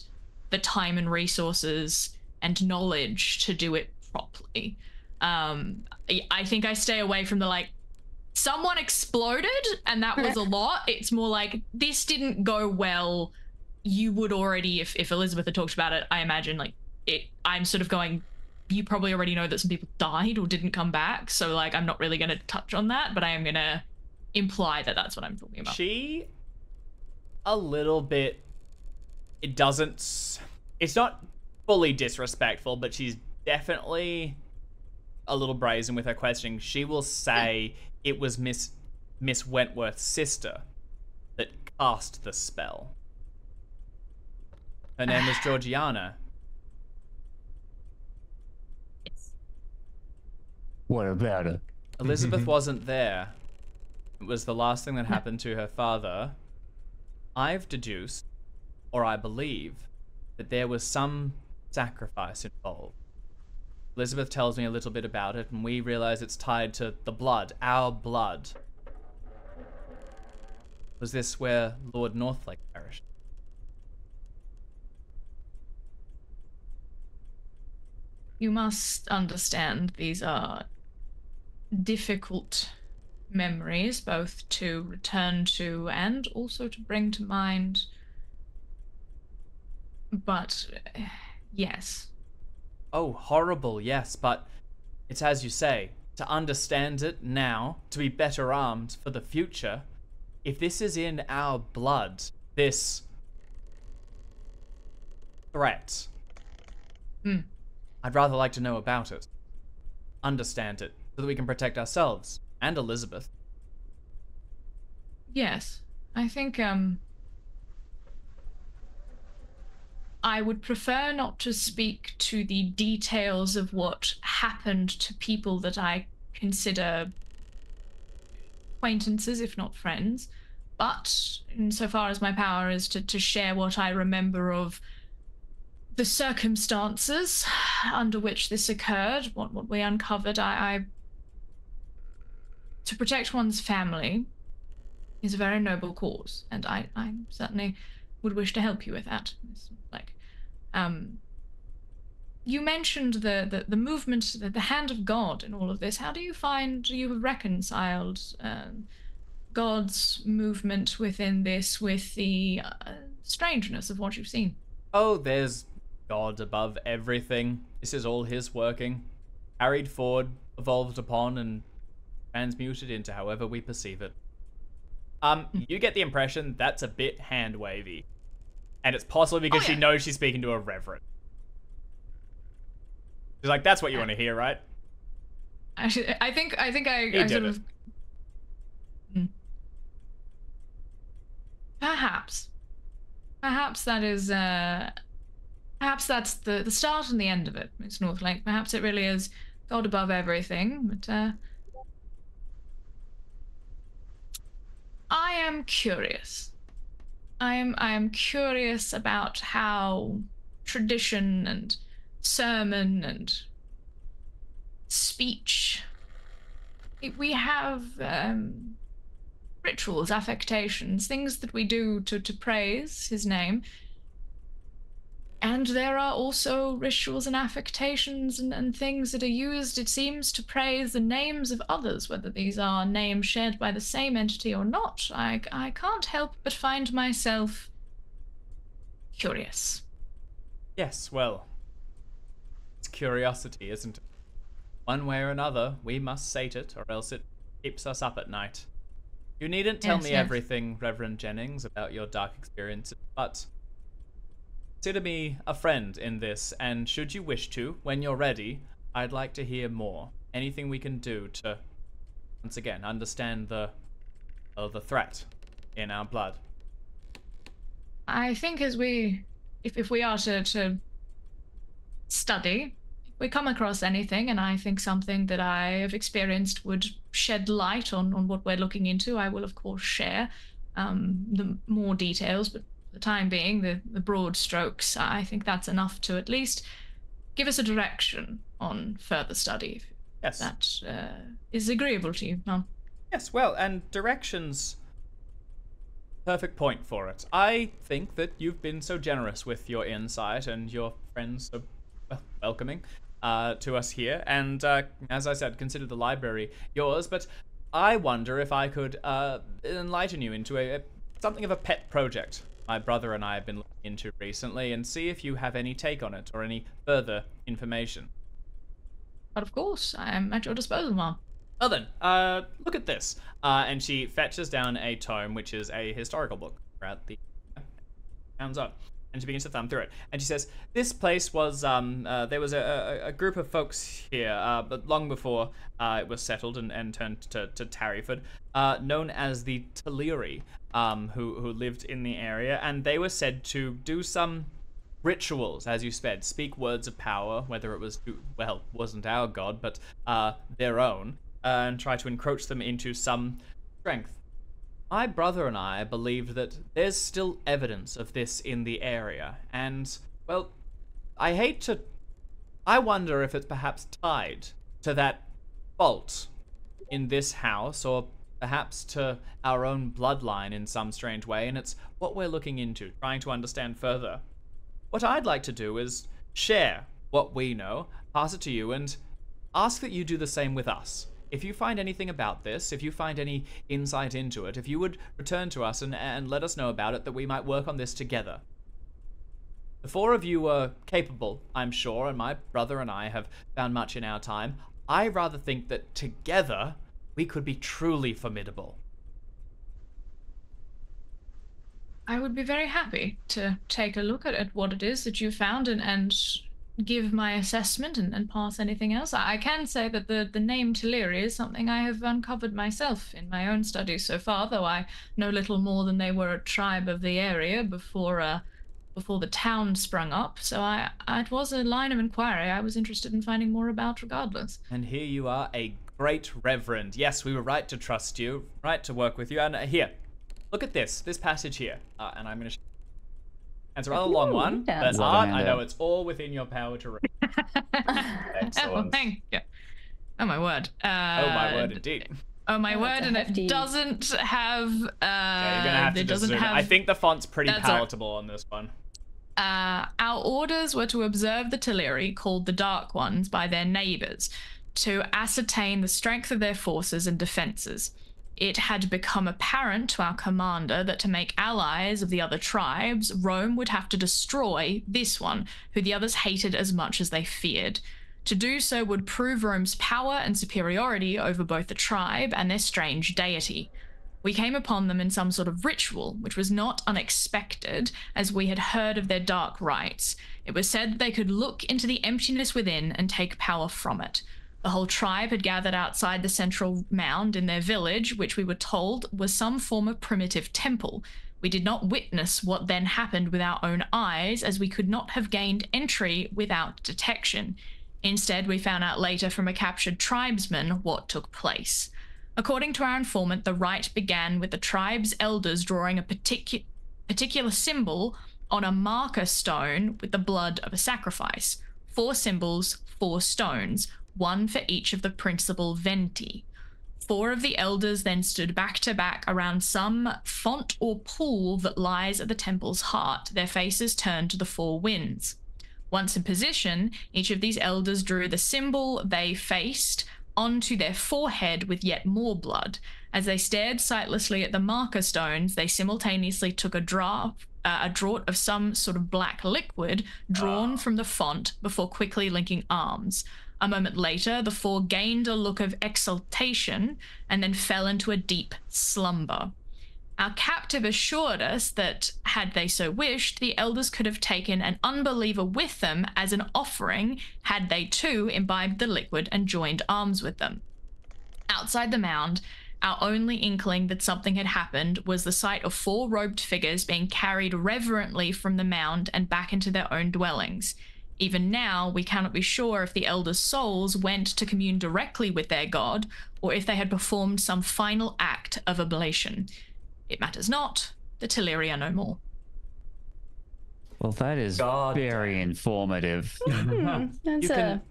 the time and resources and knowledge to do it properly. Um, I- I think I stay away from the like, someone exploded and that was a lot. It's more like, this didn't go well. You would already, if, if Elizabeth had talked about it, I imagine like it, I'm sort of going, you probably already know that some people died or didn't come back. So like, I'm not really going to touch on that, but I am going to imply that that's what I'm talking about. She a little bit it doesn't it's not fully disrespectful, but she's definitely a little brazen with her questioning. She will say it was Miss Miss Wentworth's sister that cast the spell. Her name was Georgiana. What about it? Elizabeth wasn't there. It was the last thing that happened to her father. I've deduced, or I believe, that there was some sacrifice involved. Elizabeth tells me a little bit about it, and we realize it's tied to the blood, our blood. Was this where Lord Northlake perished? You must understand these are difficult memories, both to return to and also to bring to mind. But eh, yes, Oh, horrible, yes, but it's as you say, to understand it now, to be better armed for the future. If this is in our blood, this threat, Hmm. I'd rather like to know about it, understand it, so that we can protect ourselves and Elizabeth. yes, I think um. I would prefer not to speak to the details of what happened to people that I consider acquaintances, if not friends. But insofar as my power is to, to share what I remember of the circumstances under which this occurred, what, what we uncovered, I, I. To protect one's family is a very noble cause, and I, I'm certainly would wish to help you with that. Like, um, you mentioned the, the, the movement, the, the hand of God in all of this. How do you find you have reconciled um, God's movement within this with the uh, strangeness of what you've seen? Oh, there's God above everything. This is all His working. Carried forward, evolved upon, and transmuted into however we perceive it. Um, you get the impression that's a bit hand wavy. And it's possibly because Oh, she knows she's speaking to a reverend. She's like, that's what you want to hear, right? Actually, I think I think I, I did sort it. of. Hmm. Perhaps, perhaps that is. Uh, perhaps that's the the start and the end of it, Miss Northlake. Perhaps it really is God above everything. But uh, I am curious. I am I am curious about how tradition and sermon and speech. We have um, rituals, affectations, things that we do to, to praise his name. And there are also rituals and affectations and, and things that are used, it seems, to praise the names of others, whether these are names shared by the same entity or not. I, I can't help but find myself curious. Yes, well, it's curiosity, isn't it? One way or another, we must sate it, or else it keeps us up at night. You needn't tell Yes, me yes. everything, Reverend Jennings, about your dark experiences, but consider me a friend in this, and should you wish to, when you're ready, I'd like to hear more. Anything we can do to, once again, understand the, oh, the threat in our blood. I think as we, if, if we are to, to study, we come across anything, and I think something that I have experienced would shed light on, on what we're looking into, I will of course share um, the more details. But the time being, the, the broad strokes, I think that's enough to at least give us a direction on further study. If Yes. that uh, is agreeable to you, Mum. Yes, well, and directions. Perfect point for it. I think that you've been so generous with your insight and your friends so welcoming uh, to us here. And uh, as I said, consider the library yours. But I wonder if I could uh, enlighten you into a, a something of a pet project my brother and I have been looking into recently, and see if you have any take on it or any further information. But of course, I am at your disposal, Mum. Well then, uh, look at this. Uh, and she fetches down a tome, which is a historical book. At the hands up, and she begins to thumb through it. And she says, "This place was um, uh, there was a, a, a group of folks here, uh, but long before uh, it was settled and, and turned to, to Tarryford, uh, known as the Teleri, um, who who lived in the area, and they were said to do some." rituals as you sped speak words of power whether it was well wasn't our god but uh their own uh, and try to encroach them into some strength my brother and i believed that there's still evidence of this in the area and well i hate to i wonder if it's perhaps tied to that fault in this house or perhaps to our own bloodline in some strange way and it's what we're looking into trying to understand further what I'd like to do is share what we know, pass it to you, and ask that you do the same with us. If you find anything about this, if you find any insight into it, if you would return to us and, and let us know about it, that we might work on this together. The four of you are capable, I'm sure, and my brother and I have found much in our time. I rather think that together we could be truly formidable. I would be very happy to take a look at, at what it is that you found and, and give my assessment and, and pass anything else. I, I can say that the, the name Teleri is something I have uncovered myself in my own studies so far, though I know little more than they were a tribe of the area before uh, before the town sprung up. So I it was a line of inquiry I was interested in finding more about regardless. And here you are, a great reverend. Yes, we were right to trust you, right to work with you. And uh, here, look at this, this passage here. Uh, and I'm going to. Sh- it's a rather long one, yeah. but Art, I know it's all within your power to read. oh, Excellent. thank you. Oh my word. Uh, Oh my word, indeed. Oh my Oh, word, and hefty- it doesn't have. Uh, Yeah, you're gonna have to just doesn't zoom. in. have. I think the font's pretty That's all right. palatable on this one. uh, our orders were to observe the Teleri, called the Dark Ones, by their neighbors, to ascertain the strength of their forces and defenses. It had become apparent to our commander that to make allies of the other tribes, Rome would have to destroy this one, who the others hated as much as they feared. To do so would prove Rome's power and superiority over both the tribe and their strange deity. We came upon them in some sort of ritual, which was not unexpected, as we had heard of their dark rites. It was said that they could look into the emptiness within and take power from it. The whole tribe had gathered outside the central mound in their village, which we were told was some form of primitive temple. We did not witness what then happened with our own eyes, as we could not have gained entry without detection. Instead, we found out later from a captured tribesman what took place. According to our informant, the rite began with the tribe's elders drawing a particu- particular symbol on a marker stone with the blood of a sacrifice. Four symbols, four stones, one for each of the principal venti. Four of the elders then stood back to back around some font or pool that lies at the temple's heart, their faces turned to the four winds. Once in position, each of these elders drew the symbol they faced onto their forehead with yet more blood. As they stared sightlessly at the marker stones, they simultaneously took a draught, uh, a draught of some sort of black liquid drawn from the font before quickly linking arms. A moment later, the four gained a look of exultation and then fell into a deep slumber. Our captive assured us that, had they so wished, the elders could have taken an unbeliever with them as an offering had they too imbibed the liquid and joined arms with them. Outside the mound, our only inkling that something had happened was the sight of four robed figures being carried reverently from the mound and back into their own dwellings. Even now, we cannot be sure if the elders' souls went to commune directly with their god, or if they had performed some final act of oblation. It matters not. The Teleri are no more. Well, that is God very informative. Hmm, that's You a can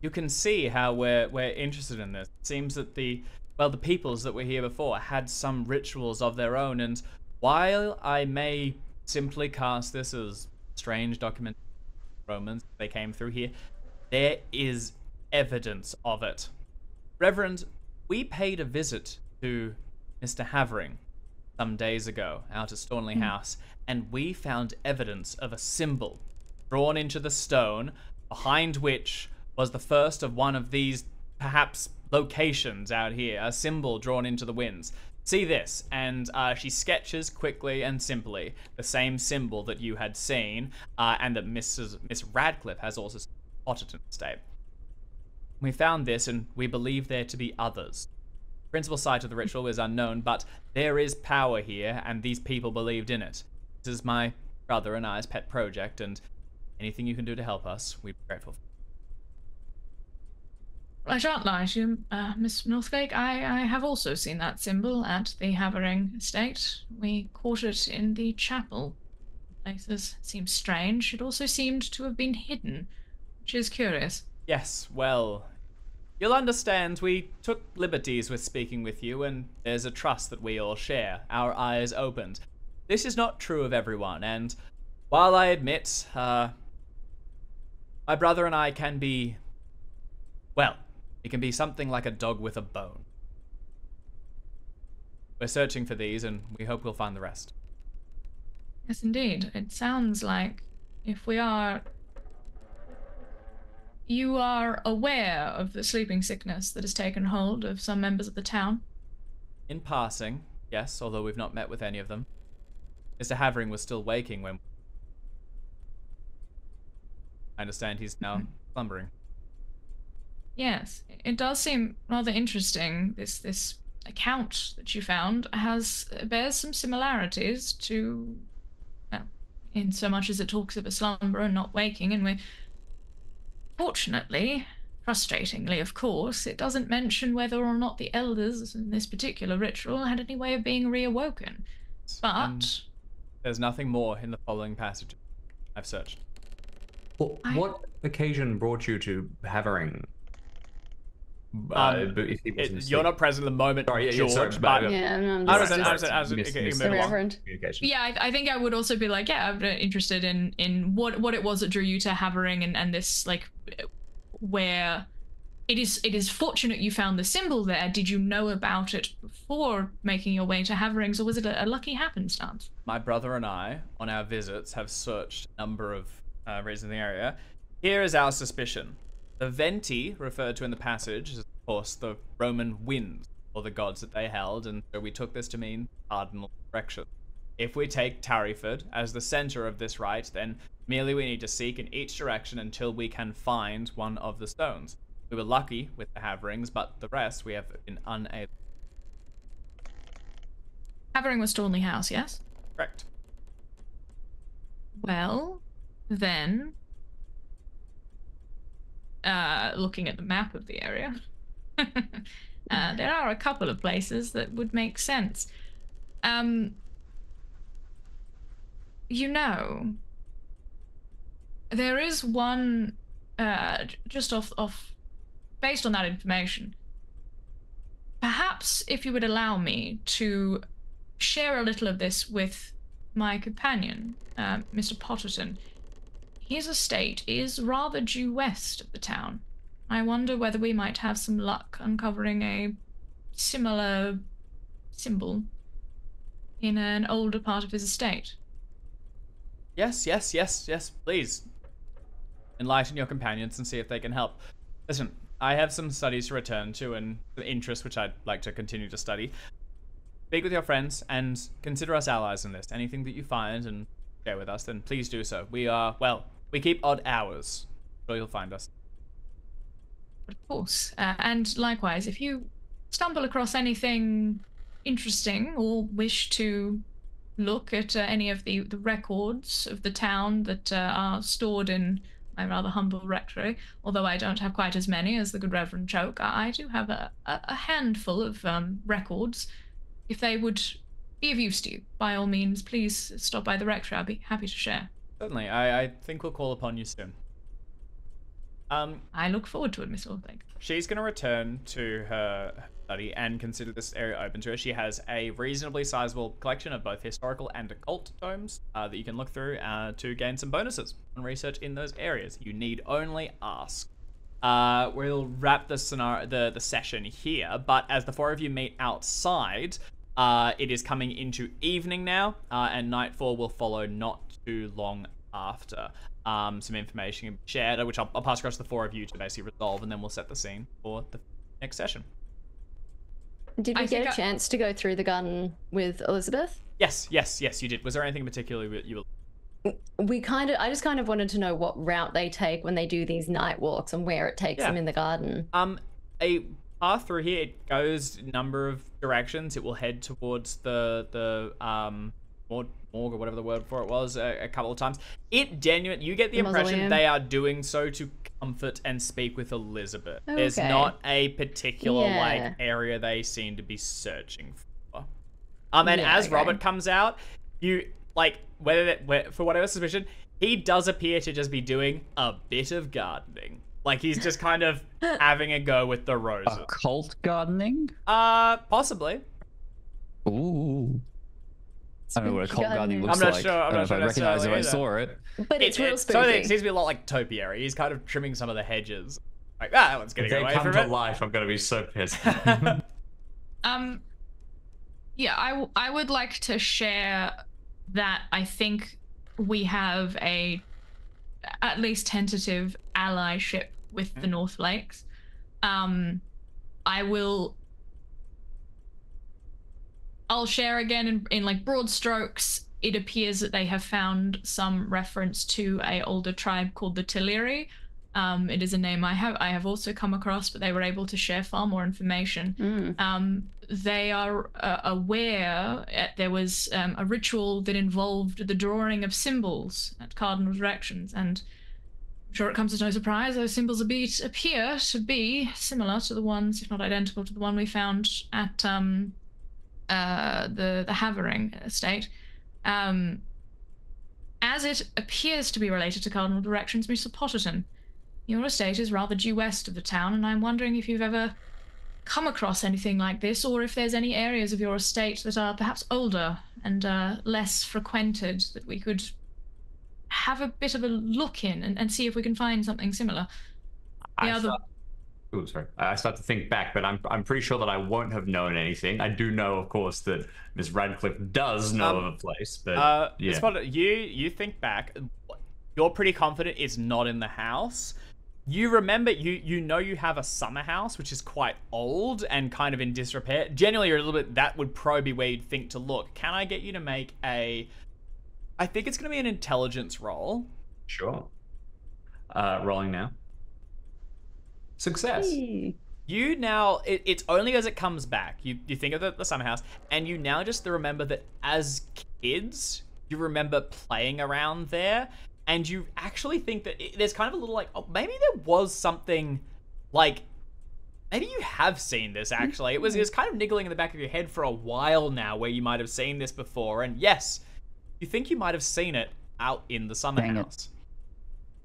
you can see how we're we're interested in this. It seems that the well the peoples that were here before had some rituals of their own, and while I may simply cast this as strange document Romans they came through here, there is evidence of it. Reverend, we paid a visit to Mr. Havering some days ago out at Stornley hmm. House, and we found evidence of a symbol drawn into the stone, behind which was the first of one of these perhaps locations out here, a symbol drawn into the winds. See this, and uh, she sketches quickly and simply the same symbol that you had seen, uh, and that Mrs. Miss Radcliffe has also spotted in the state. We found this, and we believe there to be others. The Principal site of the ritual is unknown, but there is power here, and these people believed in it. This is my brother and I's pet project, and anything you can do to help us, we'd be grateful. I shan't lie to you, uh, Miss Northgate. I, I have also seen that symbol at the Havering estate. We caught it in the chapel. Places seems strange. It also seemed to have been hidden, which is curious. Yes, well, you'll understand we took liberties with speaking with you, and there's a trust that we all share. Our eyes opened. This is not true of everyone, and while I admit, uh, my brother and I can be, well, it can be something like a dog with a bone. We're searching for these, and we hope we'll find the rest. Yes, indeed. It sounds like if we are. You are aware of the sleeping sickness that has taken hold of some members of the town. In passing, yes, although we've not met with any of them. Mr. Havering was still waking when. I understand he's now mm-hmm. slumbering. Yes, it does seem rather interesting. This this account that you found has uh, bears some similarities to, well, in so much as it talks of a slumber and not waking, and we, fortunately, frustratingly, of course, it doesn't mention whether or not the elders in this particular ritual had any way of being reawoken. But And there's nothing more in the following passages. I've searched. What, I- what occasion brought you to Havering? Uh, Um, but if It- you're asleep? not present at the moment, Sorry, yeah, yeah, George, sorry, but but- yeah. I'm I just, was, I just was, I was, Miss- okay, miss- move the along. reverend. Yeah, I, I think I would also be like, yeah, I'm interested in in what what it was that drew you to Havering and and this like where it is it is fortunate you found the symbol there. Did you know about it before making your way to Haverings, or was it a, a lucky happenstance? My brother and I, on our visits, have searched a number of uh, regions in the area. Here is our suspicion. The Venti, referred to in the passage, is of course the Roman winds, or the gods that they held, and so we took this to mean cardinal direction. If we take Tarryford as the center of this rite, then merely we need to seek in each direction until we can find one of the stones. We were lucky with the Haverings, but the rest we have been unable. Havering was Stornley House, yes. Correct. Well, then, uh, looking at the map of the area, uh, there are a couple of places that would make sense. Um, you know, there is one, uh, just off, off, based on that information. perhaps if you would allow me to share a little of this with my companion, uh, Mr. Potterton. His estate is rather due west of the town. I wonder whether we might have some luck uncovering a similar symbol in an older part of his estate. Yes, yes, yes, yes. Please enlighten your companions and see if they can help. Listen, I have some studies to return to and interests which I'd like to continue to study. Speak with your friends and consider us allies in this. Anything that you find and share with us, then please do so. We are, well, we keep odd hours. Sure you'll find us. Of course. Uh, and likewise, if you stumble across anything interesting or wish to look at uh, any of the, the records of the town that uh, are stored in my rather humble rectory, although I don't have quite as many as the good Reverend Choke, I do have a, a, a handful of um, records. If they would be of use to you, by all means, please stop by the rectory. I'll be happy to share. Certainly, I, I think we'll call upon you soon. Um, I look forward to it, Miss Orthank. she's going to return to her study and consider this area open to her. She has a reasonably sizable collection of both historical and occult tomes uh, that you can look through uh, to gain some bonuses on research in those areas. You need only ask. Uh, we'll wrap the scenario, the the session here. But as the four of you meet outside, uh, it is coming into evening now, uh, and nightfall will follow not too long after. Um, some information can be shared, which I'll, I'll pass across to the four of you to basically resolve, and then we'll set the scene for the next session. Did we think get a I- chance to go through the garden with Elizabeth? Yes, yes, yes, you did. Was there anything particularly you were We kind of, I just kind of wanted to know what route they take when they do these night walks and where it takes Yeah. them in the garden. Um, a path through here it goes a number of directions. It will head towards the the um morgue, morgue or whatever the word for it was a, a couple of times. It genuine. You get the The impression mausoleum. they are doing so to comfort and speak with Elizabeth. There's not a particular Yeah. like area they seem to be searching for. Um, and Yeah, as okay. Robert comes out, you like whether that for whatever suspicion, he does appear to just be doing a bit of gardening. Like he's just kind of having a go with the roses. Occult gardening? Uh, possibly. Ooh. I don't know what a occult gardening gardening. looks I'm not like. sure- I'm I don't know not if I recognize it if I saw it. But it's It- real it- so it seems to be a lot like topiary. He's kind of trimming some of the hedges. Like ah, that one's getting If getting they away come to it. life, I'm gonna be so pissed. Um, yeah, I, w- I would like to share that I think we have a at least tentative allyship with the Northlakes. Um, I will. I'll share again in, in like broad strokes. It appears that they have found some reference to a older tribe called the Teleri. Um, it is a name I have I have also come across, but they were able to share far more information Mm. um, they are uh, aware uh, there was um, a ritual that involved the drawing of symbols at cardinal directions, and I'm sure it comes as no surprise those symbols appear to be similar to the ones, if not identical, to the one we found at um, uh, the the Havering estate. Um, as it appears to be related to cardinal directions, Mr. Potterton, your estate is rather due west of the town, and I'm wondering if you've ever come across anything like this, or if there's any areas of your estate that are perhaps older and uh, less frequented that we could have a bit of a look in and, and see if we can find something similar. The I other, start, ooh, sorry. I start to think back, but I'm I'm pretty sure that I won't have known anything. I do know, of course, that Miss Radcliffe does know Um, of a place, but Uh, yeah. You you think back. You're pretty confident it's not in the house. You remember you you know you have a summer house which is quite old and kind of in disrepair. Generally, you're a little bit. That would probably be where you'd think to look. Can I get you to make a? I think it's going to be an intelligence roll. Sure. Uh, rolling now. Success. Hey. You now it, it's only as it comes back. You you think of the, the summer house, and you now just remember that as kids, you remember playing around there, and you actually think that it, there's kind of a little like, oh, maybe there was something like. Maybe you have seen this actually. It was it was kind of niggling in the back of your head for a while now, where you might have seen this before. And yes, you think you might have seen it out in the summer Dang it. house,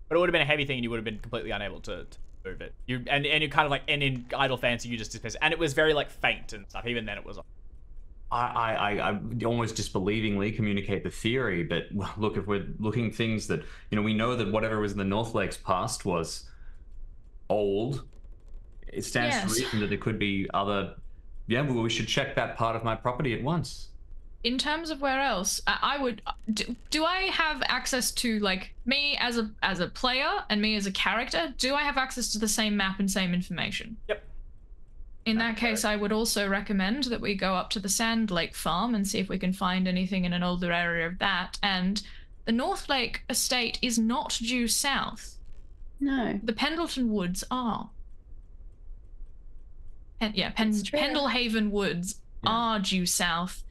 but it would have been a heavy thing, and you would have been completely unable to, to move it. You and and you kind of like and in idle fancy you just dismiss it. And it was very like faint and stuff. Even then it was. I, I, I, I almost disbelievingly communicate the theory, but look, if we're looking things that you know, we know that whatever was in the Northlakes past was old. It stands Yes. to reason that there could be other. Yeah, well, we should check that part of my property at once. In terms of where else i, I would do, do i have access to like me as a as a player and me as a character do i have access to the same map and same information Yep. in that case i would also recommend that we go up to the sand lake farm and see if we can find anything in an older area of that and the Northlake estate is not due south No. the pendleton woods are Pen- yeah, Pen- It's true. Pendlehaven Woods Yeah. are due south.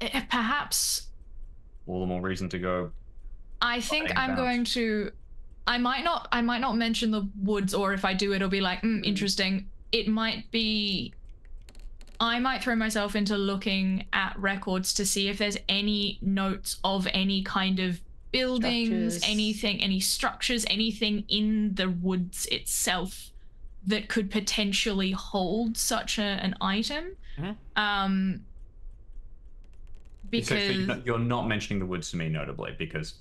Eh, Perhaps All the more reason to go. I think I'm about. going to. I might not. I might not mention the woods, or if I do, it'll be like mm, interesting. It might be. I might throw myself into looking at records to see if there's any notes of any kind of buildings, Structures. anything, any structures, anything in the woods itself that could potentially hold such a, an item. Mhm. Um, So- so you're because not- you're not mentioning the woods to me, notably, because.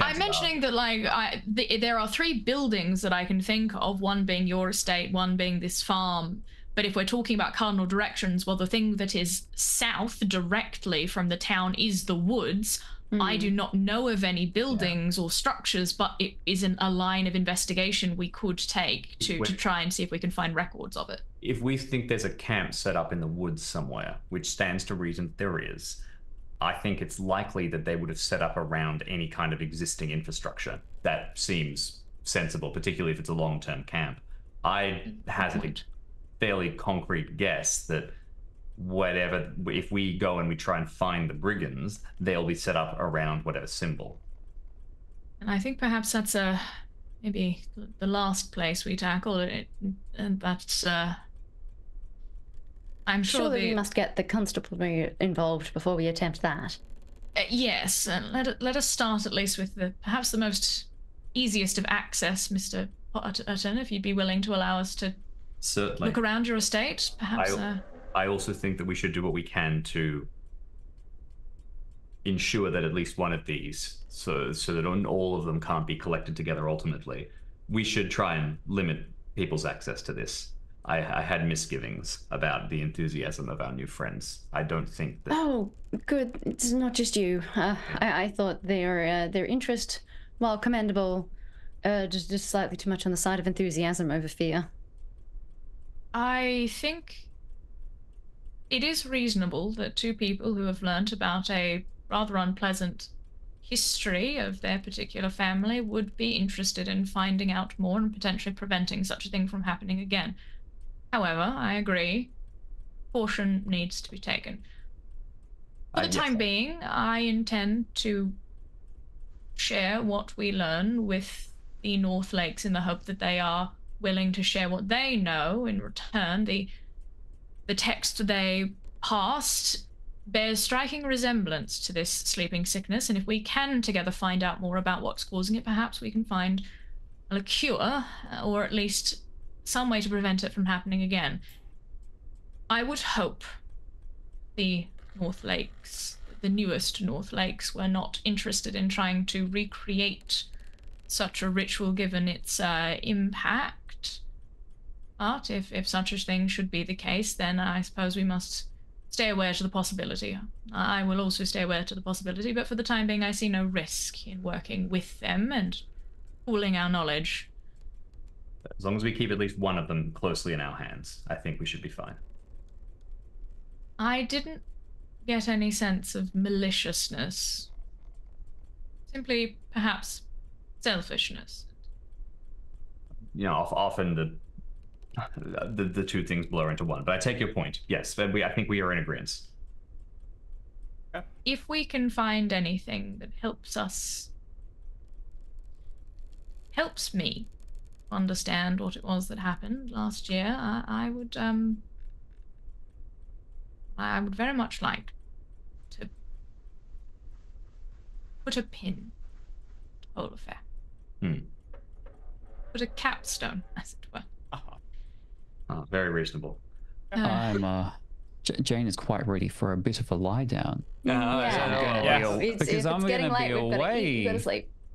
I'm are- mentioning that like I the, there are three buildings that I can think of, one being your estate, one being this farm. But if we're talking about cardinal directions, well, the thing that is south directly from the town is the woods. I do hmm. not know of any buildings or structures, but it isn't a line of investigation we could take to, to try and see if we can find records of it. if we think there's a camp set up in the woods somewhere, which stands to reason there is, I think it's likely that they would have set up around any kind of existing infrastructure. That seems sensible, particularly if it's a long term camp. I hazard a fairly concrete guess that whatever, if we go and we try and find the brigands, they'll be set up around whatever symbol. And I think perhaps that's a maybe the last place we tackle it, and that's uh, I'm sure Surely the we must get the constabulary involved before we attempt that. uh, yes. Uh, let let us start at least with the perhaps the most easiest of access, Mister Potterton, if you'd be willing to allow us to Certainly. look around your estate. Perhaps. I- Uh, I also think that we should do what we can to ensure that at least one of these, so so that all of them can't be collected together ultimately, we should try and limit people's access to this. I, I had misgivings about the enthusiasm of our new friends. I don't think that. Oh, good. It's not just you. Uh, I, I thought their uh, their interest, while commendable, uh, just just slightly too much on the side of enthusiasm over fear. I think it is reasonable that two people who have learnt about a rather unpleasant history of their particular family would be interested in finding out more and potentially preventing such a thing from happening again. However, I agree, caution needs to be taken. For Uh, the time being, I intend to share what we learn with the Northlakes in the hope that they are willing to share what they know in return. The the text they passed bears striking resemblance to this sleeping sickness, and if we can together find out more about what's causing it, perhaps we can find a cure, uh, or at least some way to prevent it from happening again. I would hope the Northlakes, the newest Northlakes, were not interested in trying to recreate such a ritual given its uh, impact. But if, if such a thing should be the case, then I suppose we must stay aware to the possibility. I will also stay aware to the possibility, but for the time being, I see no risk in working with them and pooling our knowledge. As long as we keep at least one of them closely in our hands, I think we should be fine. I didn't get any sense of maliciousness. Simply, perhaps, selfishness. You know, often the, the the two things blur into one. But I take your point. Yes, we I think we are in agreement. If we can find anything that helps us, helps me understand what it was that happened last year, I, I would, um, I would very much like to put a pin to the whole affair. Hmm. put a capstone, as it were. Oh, very reasonable. Uh, I'm uh, J- Jane is quite ready for a bit of a lie down. No, Yeah. so- Yeah. Be aw- It's, because if I'm it's getting gonna late, be we've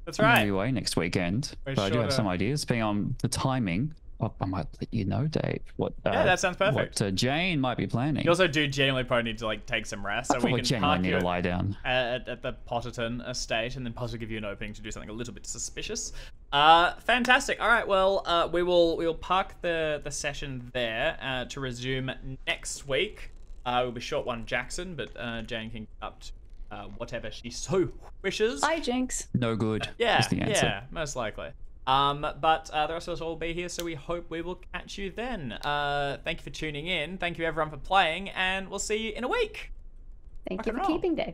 got to away. eat, we've got to sleep. That's right. be away next weekend, We're but I do have to- some ideas. Depending on the timing, well, I might let you know, Dave. What? Uh, Yeah, that sounds perfect. What uh, Jane might be planning. You also do genuinely probably need to like take some rest, I so we can park need you to lie down. at, at the Potterton estate, and then possibly give you an opening to do something a little bit suspicious. Uh, fantastic. All right. Well, uh, we will we will park the the session there uh, to resume next week. Uh, it will be short one, Jackson, but uh, Jane can get up to uh, whatever she so wishes. Bye, Jinx. No good. Yeah, is the answer. yeah, most likely. Um, but uh, the rest of us will be here, so we hope we will catch you then. Uh, thank you for tuning in. Thank you everyone for playing, and we'll see you in a week. Thank Rock you for roll. keeping Dave.